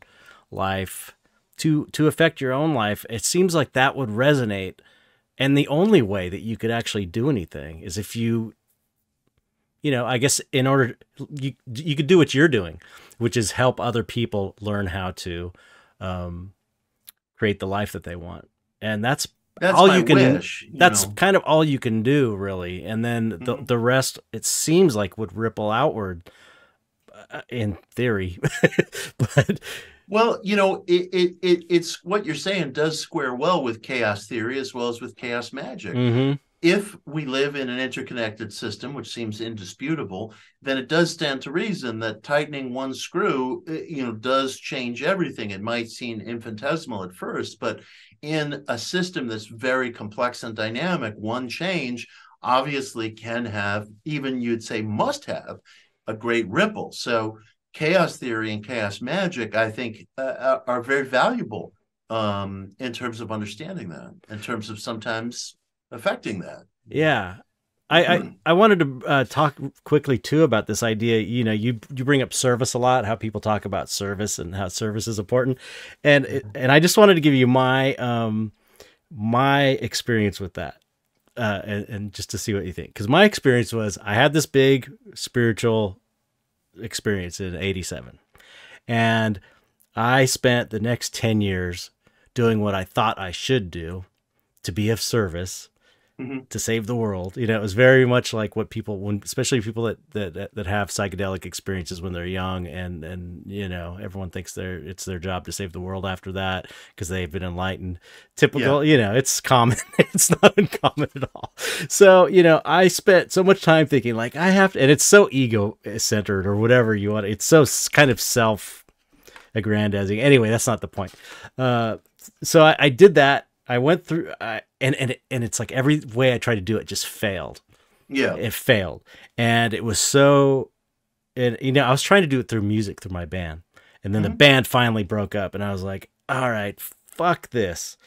life to to affect your own life. It seems like that would resonate. And the only way that you could actually do anything is if you you know, I guess in order you you could do what you're doing, which is help other people learn how to um, create the life that they want, and that's, that's all you can. Wish, you that's know. kind of all you can do, really. And then the mm-hmm. the rest, it seems like would ripple outward, uh, in theory, but. Well, you know, it, it, it it's what you're saying does square well with chaos theory as well as with chaos magic. Mm-hmm if we live in an interconnected system, which seems indisputable, then it does stand to reason that tightening one screw, eh, you know, does change everything. It might seem infinitesimal at first, but in a system that's very complex and dynamic, one change obviously can have, even you'd say must have, a great ripple. So chaos theory and chaos magic, I think, uh, uh are very valuable um, in terms of understanding that, in terms of sometimes affecting that. Yeah. I, I, hmm. I wanted to uh, talk quickly too about this idea. You know, you you bring up service a lot, how people talk about service and how service is important, and mm-hmm. and I just wanted to give you my um my experience with that, uh, and, and just to see what you think. Because my experience was I had this big spiritual experience in '87, and I spent the next ten years doing what I thought I should do to be of service mm-hmm. to save the world. You know, it was very much like what people, when especially people that that that have psychedelic experiences when they're young, and and you know, everyone thinks they're it's their job to save the world after that because they've been enlightened. Typical, yeah. you know, it's common. it's not uncommon at all. So you know, I spent so much time thinking like I have to, and it's so ego centered or whatever you want. It's so kind of self aggrandizing. Anyway, that's not the point. Uh, so I, I did that I went through, uh, and and and it's like every way I tried to do it just failed. Yeah, it failed, and it was so. And you know, I was trying to do it through music through my band, and then mm-hmm. the band finally broke up, and I was like, "All right, fuck this."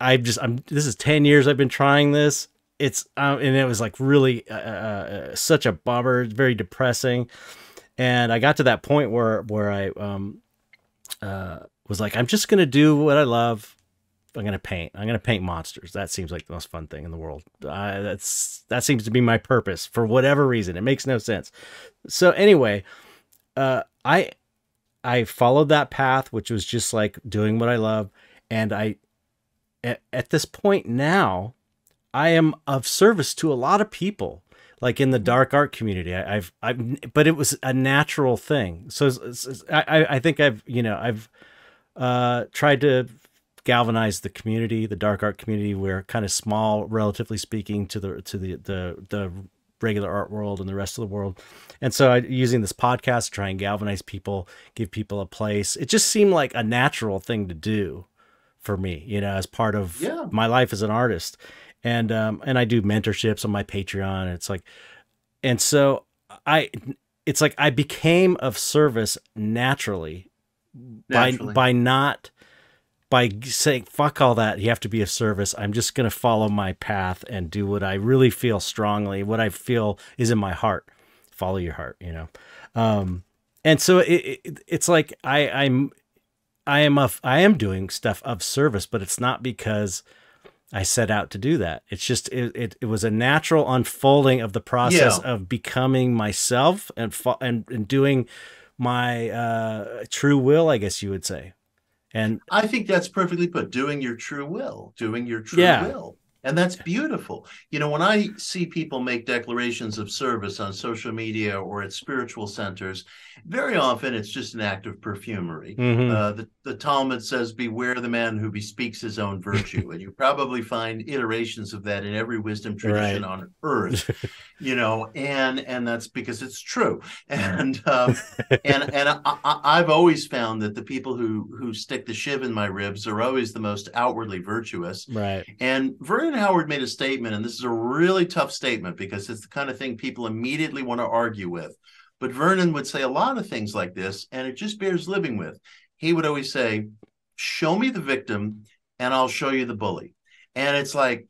I just, I'm. This is ten years I've been trying this. It's, um, and it was like really uh, uh, uh such a bummer, very depressing. And I got to that point where where I um, uh, was like, I'm just gonna do what I love I'm gonna paint. I'm gonna paint monsters. That seems like the most fun thing in the world. Uh, that's that seems to be my purpose for whatever reason. It makes no sense. So anyway, uh, I I followed that path, which was just like doing what I love, and I at, at this point now, I am of service to a lot of people like in the dark art community. I, have I've, but it was a natural thing. So I, I think I've, you know, I've uh, tried to galvanized the community, the dark art community. We're kind of small, relatively speaking, to the to the the the regular art world and the rest of the world. And so I using this podcast to try and galvanize people, give people a place. It just seemed like a natural thing to do for me, you know, as part of yeah. my life as an artist. And um and I do mentorships on my Patreon. It's like and so I it's like I became of service naturally, naturally. by by not by saying fuck all that you have to be of service. I'm just going to follow my path and do what i really feel strongly what i feel is in my heart. Follow your heart you know? Um, and so it, it, it's like i i'm i am of i am doing stuff of service but it's not because i set out to do that. It's just it, it, it was a natural unfolding of the process yeah. of becoming myself and and, and doing my uh, true will i guess you would say and I think that's perfectly put. Doing your true will, doing your true yeah. will. And that's beautiful. You know, when I see people make declarations of service on social media or at spiritual centers, very often it's just an act of perfumery. Mm-hmm. Uh, the, the Talmud says, Beware the man who bespeaks his own virtue. and you probably find iterations of that in every wisdom tradition right. on earth, you know, and and that's because it's true. And um, and and I, have always found that the people who who stick the shiv in my ribs are always the most outwardly virtuous. Right. And Howard made a statement, and this is a really tough statement because it's the kind of thing people immediately want to argue with. But Vernon would say a lot of things like this, and it just bears living with. He would always say, Show me the victim, and I'll show you the bully. And it's like,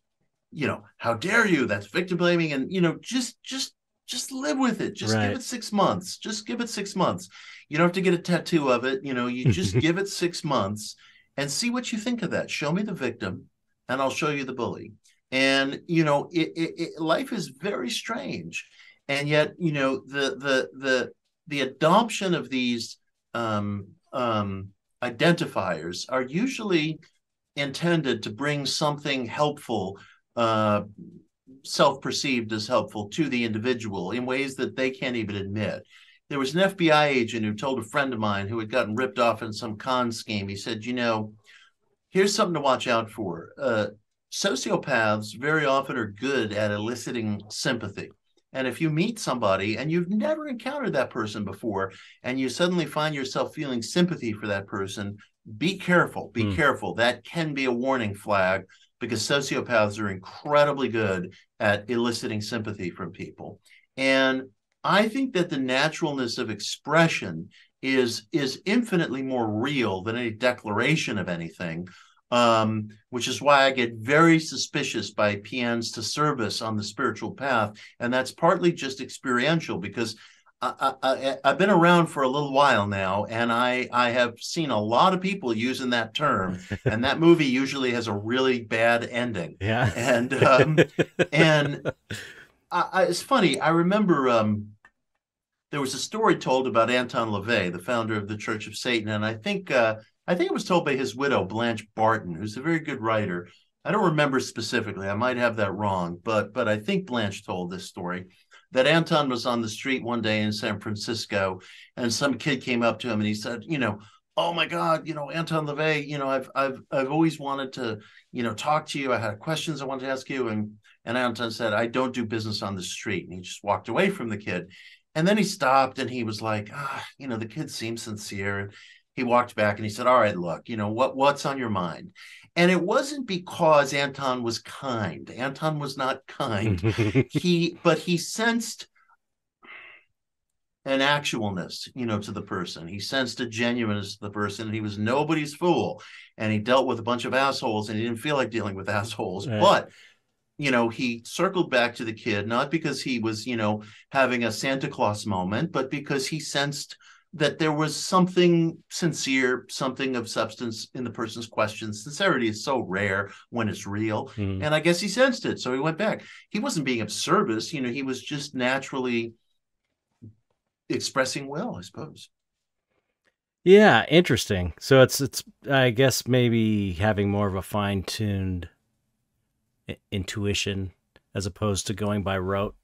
you know, how dare you? That's victim blaming. And, you know, just, just, just live with it. Just right. give it six months. Just give it six months. You don't have to get a tattoo of it. You know, you just give it six months and see what you think of that. Show me the victim, and I'll show you the bully. And, you know, it, it, it, life is very strange. And yet you know the the the the adoption of these um, um, identifiers are usually intended to bring something helpful uh, self-perceived as helpful to the individual in ways that they can't even admit. There was an fbi agent who told a friend of mine who had gotten ripped off in some con scheme. He said you know here's something to watch out for uh, sociopaths very often are good at eliciting sympathy and if you meet somebody and you've never encountered that person before, and you suddenly find yourself feeling sympathy for that person, be careful. Be mm. careful. That can be a warning flag because sociopaths are incredibly good at eliciting sympathy from people. And I think that the naturalness of expression is is infinitely more real than any declaration of anything um, which is why I get very suspicious by PNs to service on the spiritual path. And that's partly just experiential because I, have been around for a little while now, and I, I have seen a lot of people using that term, and that movie usually has a really bad ending. Yeah, and um, and I, I, it's funny. I remember um, there was a story told about Anton LaVey, the founder of the Church of Satan, and I think uh, I think it was told by his widow, Blanche Barton, who's a very good writer. I don't remember specifically. I might have that wrong, but but I think Blanche told this story that Anton was on the street one day in San Francisco, and some kid came up to him and he said, you know, oh my God, you know, Anton LaVey, you know, I've I've I've always wanted to, you know, talk to you. I had questions I wanted to ask you, and and Anton said, I don't do business on the street, and he just walked away from the kid. And then he stopped and he was like, ah, you know, the kid seems sincere. And He walked back and he said, All right, look, you know, what what's on your mind? And it wasn't because Anton was kind. Anton was not kind. he but he sensed an actualness, you know, to the person. He sensed a genuineness to the person. And he was nobody's fool. And he dealt with a bunch of assholes and he didn't feel like dealing with assholes. Right. But you know, he circled back to the kid, not because he was, you know, having a Santa Claus moment, but because he sensed that there was something sincere, something of substance in the person's question. Sincerity is so rare when it's real. Mm-hmm. And I guess he sensed it. So he went back. He wasn't being of service, you know, he was just naturally expressing will, I suppose. Yeah, interesting. So it's it's I guess maybe having more of a fine-tuned intuition as opposed to going by rote.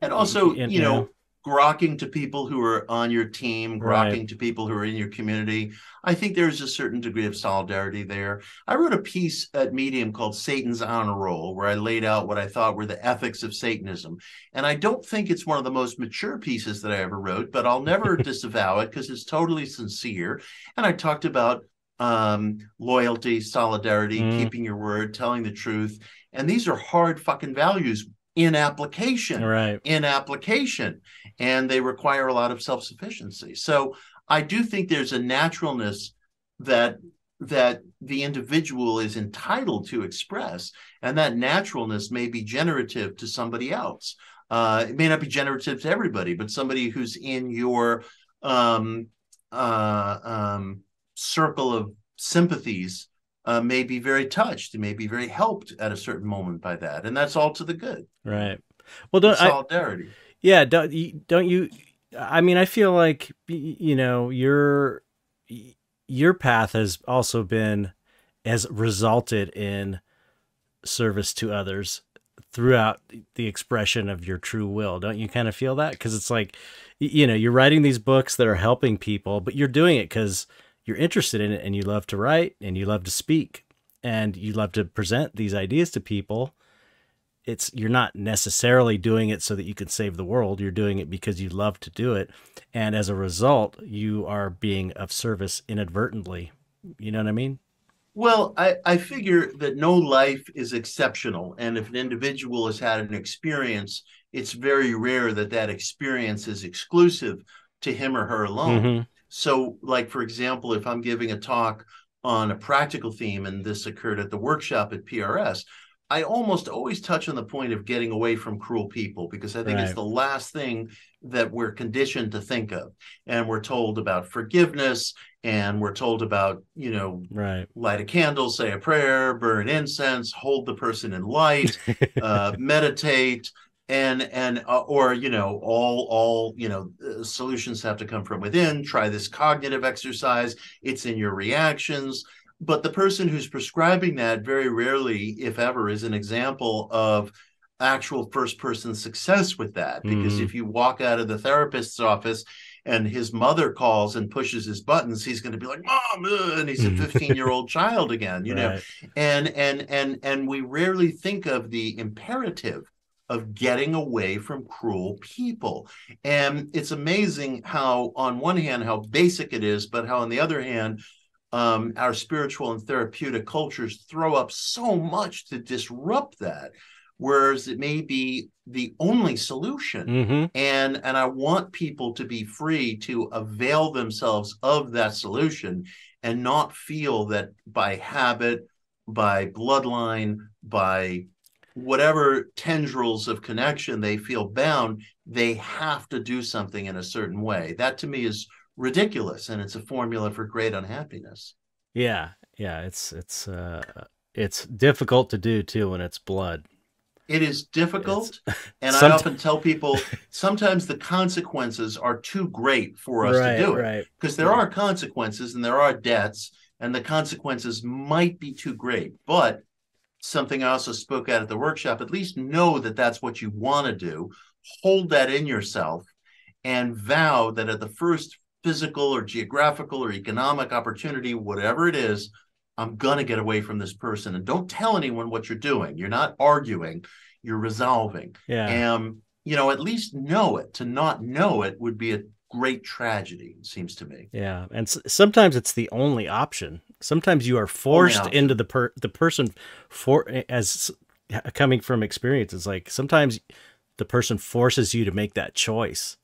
And also, you, you know, grokking to people who are on your team, grokking right. to people who are in your community. I think there's a certain degree of solidarity there. I wrote a piece at Medium called Satan's Honor Roll, where I laid out what I thought were the ethics of Satanism. And I don't think it's one of the most mature pieces that I ever wrote, but I'll never disavow it because it's totally sincere. And I talked about um, loyalty, solidarity, mm. keeping your word, telling the truth. And these are hard fucking values in application. Right. In application. And they require a lot of self-sufficiency. So I do think there's a naturalness that that the individual is entitled to express, and that naturalness may be generative to somebody else. Uh, it may not be generative to everybody, but somebody who's in your um, uh, um, circle of sympathies uh, may be very touched and may be very helped at a certain moment by that, and that's all to the good. Right. Well, don't solidarity. I, yeah. Don't don't you? I mean, I feel like you know your your path has also been has resulted in service to others throughout the expression of your true will don't you kind of feel that because it's like you know you're writing these books that are helping people but you're doing it because you're interested in it and you love to write and you love to speak and you love to present these ideas to people it's you're not necessarily doing it so that you can save the world. You're doing it because you love to do it. And as a result you are being of service inadvertently. You know what i mean? Well i, I figure that no life is exceptional. And if an individual has had an experience it's very rare that that experience is exclusive to him or her alone. Mm-hmm. So, like, for example, if I'm giving a talk on a practical theme, and this occurred at the workshop at PRS, I almost always touch on the point of getting away from cruel people because I think right. it's the last thing that we're conditioned to think of. And we're told about forgiveness and we're told about, you know, right. light a candle, say a prayer, burn incense, hold the person in light, uh, meditate, and and uh, or you know all all you know uh, solutions have to come from within. Try this cognitive exercise. It's in your reactions. But the person who's prescribing that very rarely if ever is an example of actual first person success with that. Because mm. if you walk out of the therapist's office and his mother calls and pushes his buttons he's going to be like mom uh, and he's a 15 year old child again you right. know and and and and we rarely think of the imperative of getting away from cruel people. And it's amazing how, on one hand, how basic it is, but how, on the other hand, um, our spiritual and therapeutic cultures throw up so much to disrupt that whereas it may be the only solution mm-hmm. and and i want people to be free to avail themselves of that solution and not feel that by habit by bloodline by whatever tendrils of connection they feel bound, they have to do something in a certain way. That to me is ridiculous, and it's a formula for great unhappiness. Yeah, yeah, it's it's uh, it's difficult to do too when it's blood. It is difficult, it's, and I often tell people sometimes the consequences are too great for us right, to do it right. because there are consequences and there are debts and the consequences might be too great. But something I also spoke at at the workshop, at least know that that's what you want to do. Hold that in yourself and vow that at the first physical or geographical or economic opportunity, whatever it is, I'm going to get away from this person. And don't tell anyone what you're doing. You're not arguing, you're resolving. Yeah. And, you know, at least know it. To not know it would be a great tragedy, it seems to me. Yeah. And s- sometimes it's the only option. Sometimes you are forced option. into the per the person for as coming from experience. It's like sometimes the person forces you to make that choice.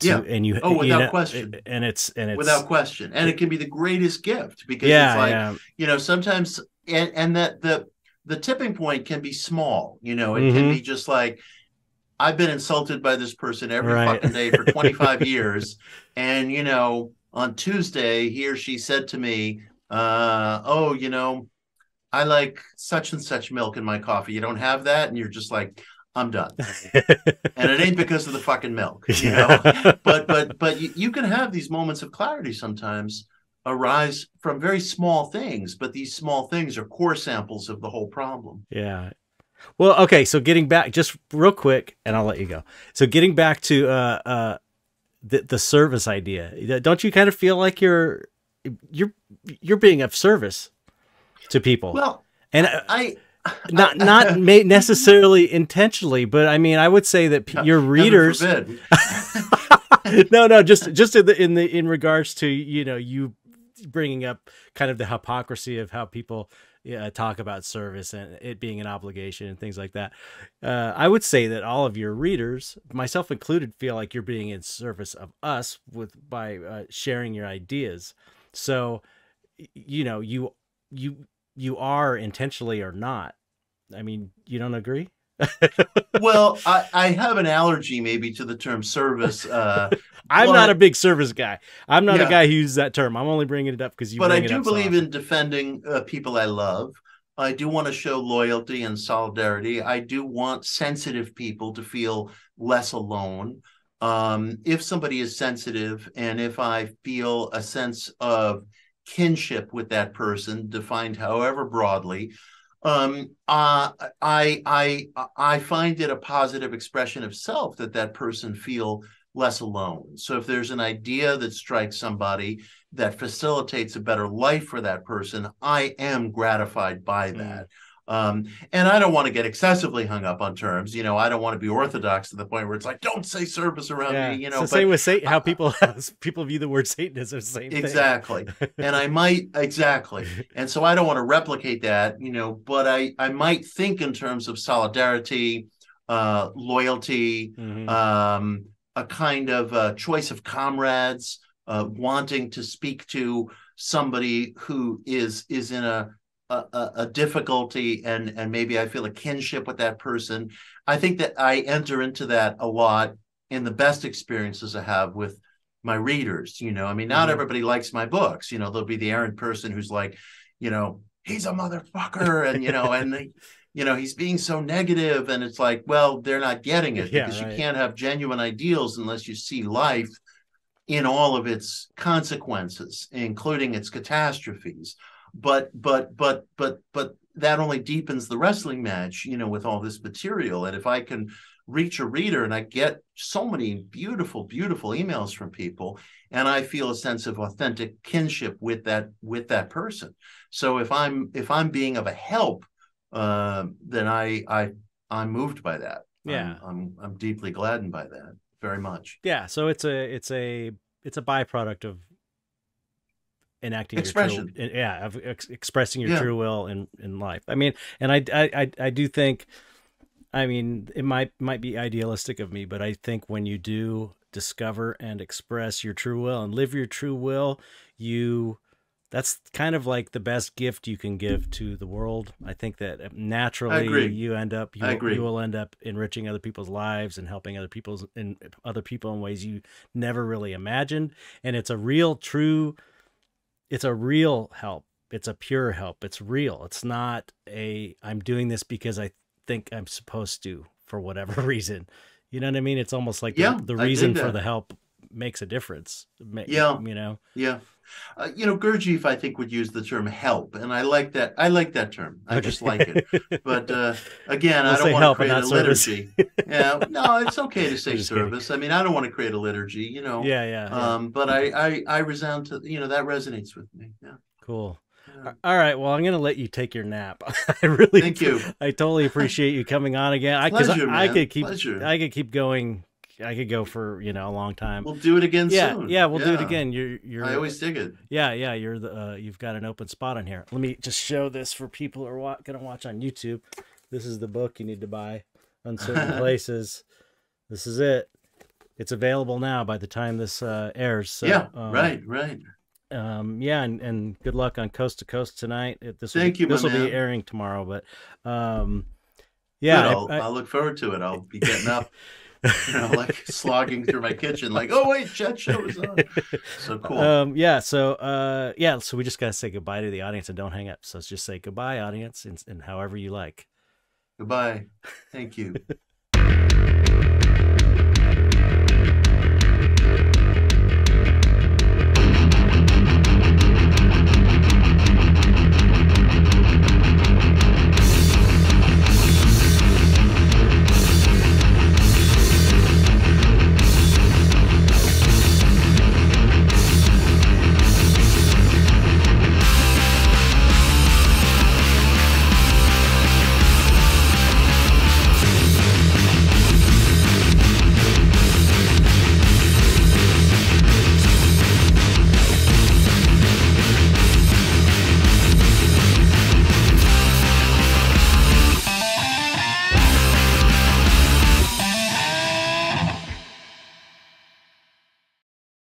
to- Yeah. And you Oh, you without know, question. And it's and it's Without question. And it can be the greatest gift because yeah, it's like, yeah. you know, sometimes and, and that the the tipping point can be small, you know, it can Mhm. be just like I've been insulted by this person every Right. fucking day for 25 years. And, you know, on Tuesday, he or she said to me, uh, oh, you know, I like such and such milk in my coffee. You don't have that? And you're just like, I'm done. and it ain't because of the fucking milk, you know. but but but you, you can have these moments of clarity sometimes arise from very small things, but these small things are core samples of the whole problem. Yeah. Well, okay. So getting back, just real quick, and I'll let you go. So getting back to uh, uh, the the service idea, don't you kind of feel like you're you're you're being of service to people, Well, and uh, I not not ma- necessarily intentionally, but I mean, I would say that p- your readers. no, no, just just in the in the in regards to you know you bringing up kind of the hypocrisy of how people yeah, talk about service and it being an obligation and things like that. Uh, I would say that all of your readers, myself included, feel like you're being in service of us with by uh, sharing your ideas. So, you know, you you you are intentionally or not. I mean, you don't agree? well, I, I have an allergy maybe to the term service. Uh, I'm Well, not a big service guy. I'm not a guy who uses that term. I'm only bringing it up because you. but I do so believe often. in defending uh, people I love. I do want to show loyalty and solidarity. I do want sensitive people to feel less alone. Um, if somebody is sensitive and if I feel a sense of kinship with that person, defined however broadly, um, uh, I I I find it a positive expression of self that that person feel less alone. So if there's an idea that strikes somebody that facilitates a better life for that person, I am gratified by Mm. Um, and I don't want to get excessively hung up on terms. You know, I don't want to be orthodox to the point where it's like, don't say service around Yeah, me. You know, but same with Satan. How people people view the word Satan as the same thing. exactly. and I might exactly. And so I don't want to replicate that. You know, but I I might think in terms of solidarity, uh, loyalty, Mhm. um, a kind of uh, choice of comrades, uh, wanting to speak to somebody who is is in a a, a a difficulty and and maybe I feel a kinship with that person. I think that I enter into that a lot in the best experiences I have with my readers. You know, I mean, not Mhm. everybody likes my books. You know, there'll be the errant person who's like, you know, he's a motherfucker, and you know, and they, you know, he's being so negative, and it's like, well, they're not getting it Yeah, because right. you can't have genuine ideals unless you see life in all of its consequences, including its catastrophes. But but but but but that only deepens the wrestling match, you know, with all this material. And if I can reach a reader and I get so many beautiful, beautiful emails from people, and I feel a sense of authentic kinship with that with that person. So if I'm if I'm being of a help, uh, then I I I'm moved by that. Yeah. I'm, I'm I'm deeply gladdened by that very much. Yeah, so it's a it's a it's a byproduct of enacting Expression. Your true, yeah, of ex- expressing your Yeah. true will in in life. I mean, and I I I, I do think, I mean, it might might be idealistic of me, but I think when you do discover and express your true will and live your true will, you that's kind of like the best gift you can give to the world. I think that uh, naturally you end up you, will- you will end up enriching other people's lives and helping other people's in other people in ways you never really imagined. And it's a real true it's a real help. It's a pure help. It's real. It's not a I'm doing this because I think I'm supposed to for whatever reason. You know what I mean? It's almost like Yeah, the, the reason for the help makes a difference. Yeah, you know. Yeah, uh, you know, Gurdjieff, I think, would use the term "help," and I like that. I like that term. I okay. just like it. But uh, again, we'll I don't want to create a liturgy. yeah, no, it's okay to say service. Kidding. I mean, I don't want to create a liturgy. You know. Yeah, yeah. yeah. Um, but I, I, I resound to you know that resonates with me. Yeah. Cool. All right. Well, I'm going to let you take your nap. I really thank you. I totally appreciate you coming on again. I, Pleasure, I, I could keep Pleasure. I could keep going. I could go for you know a long time. We'll do it again yeah, soon. Yeah, we'll yeah. do it again. You're you're. I always dig it. Yeah, yeah. You're the uh, you've got an open spot on here. Let me just show this for people who are wa- going to watch on YouTube. This is the book you need to buy. Uncertain places. This is it. It's available now. By the time this uh, airs. So, yeah. Um, right. Right um, yeah, and, and good luck on Coast to Coast tonight. This Thank will, you. This will man. be airing tomorrow, but um, yeah, I'll, I, will look forward to it. I'll be getting up, you know, like slogging through my kitchen, like, oh wait, Chet show is on. So cool. Um, yeah. So uh, yeah. So we just gotta say goodbye to the audience and don't hang up. So let's just say goodbye, audience, and, and however you like. Goodbye. Thank you.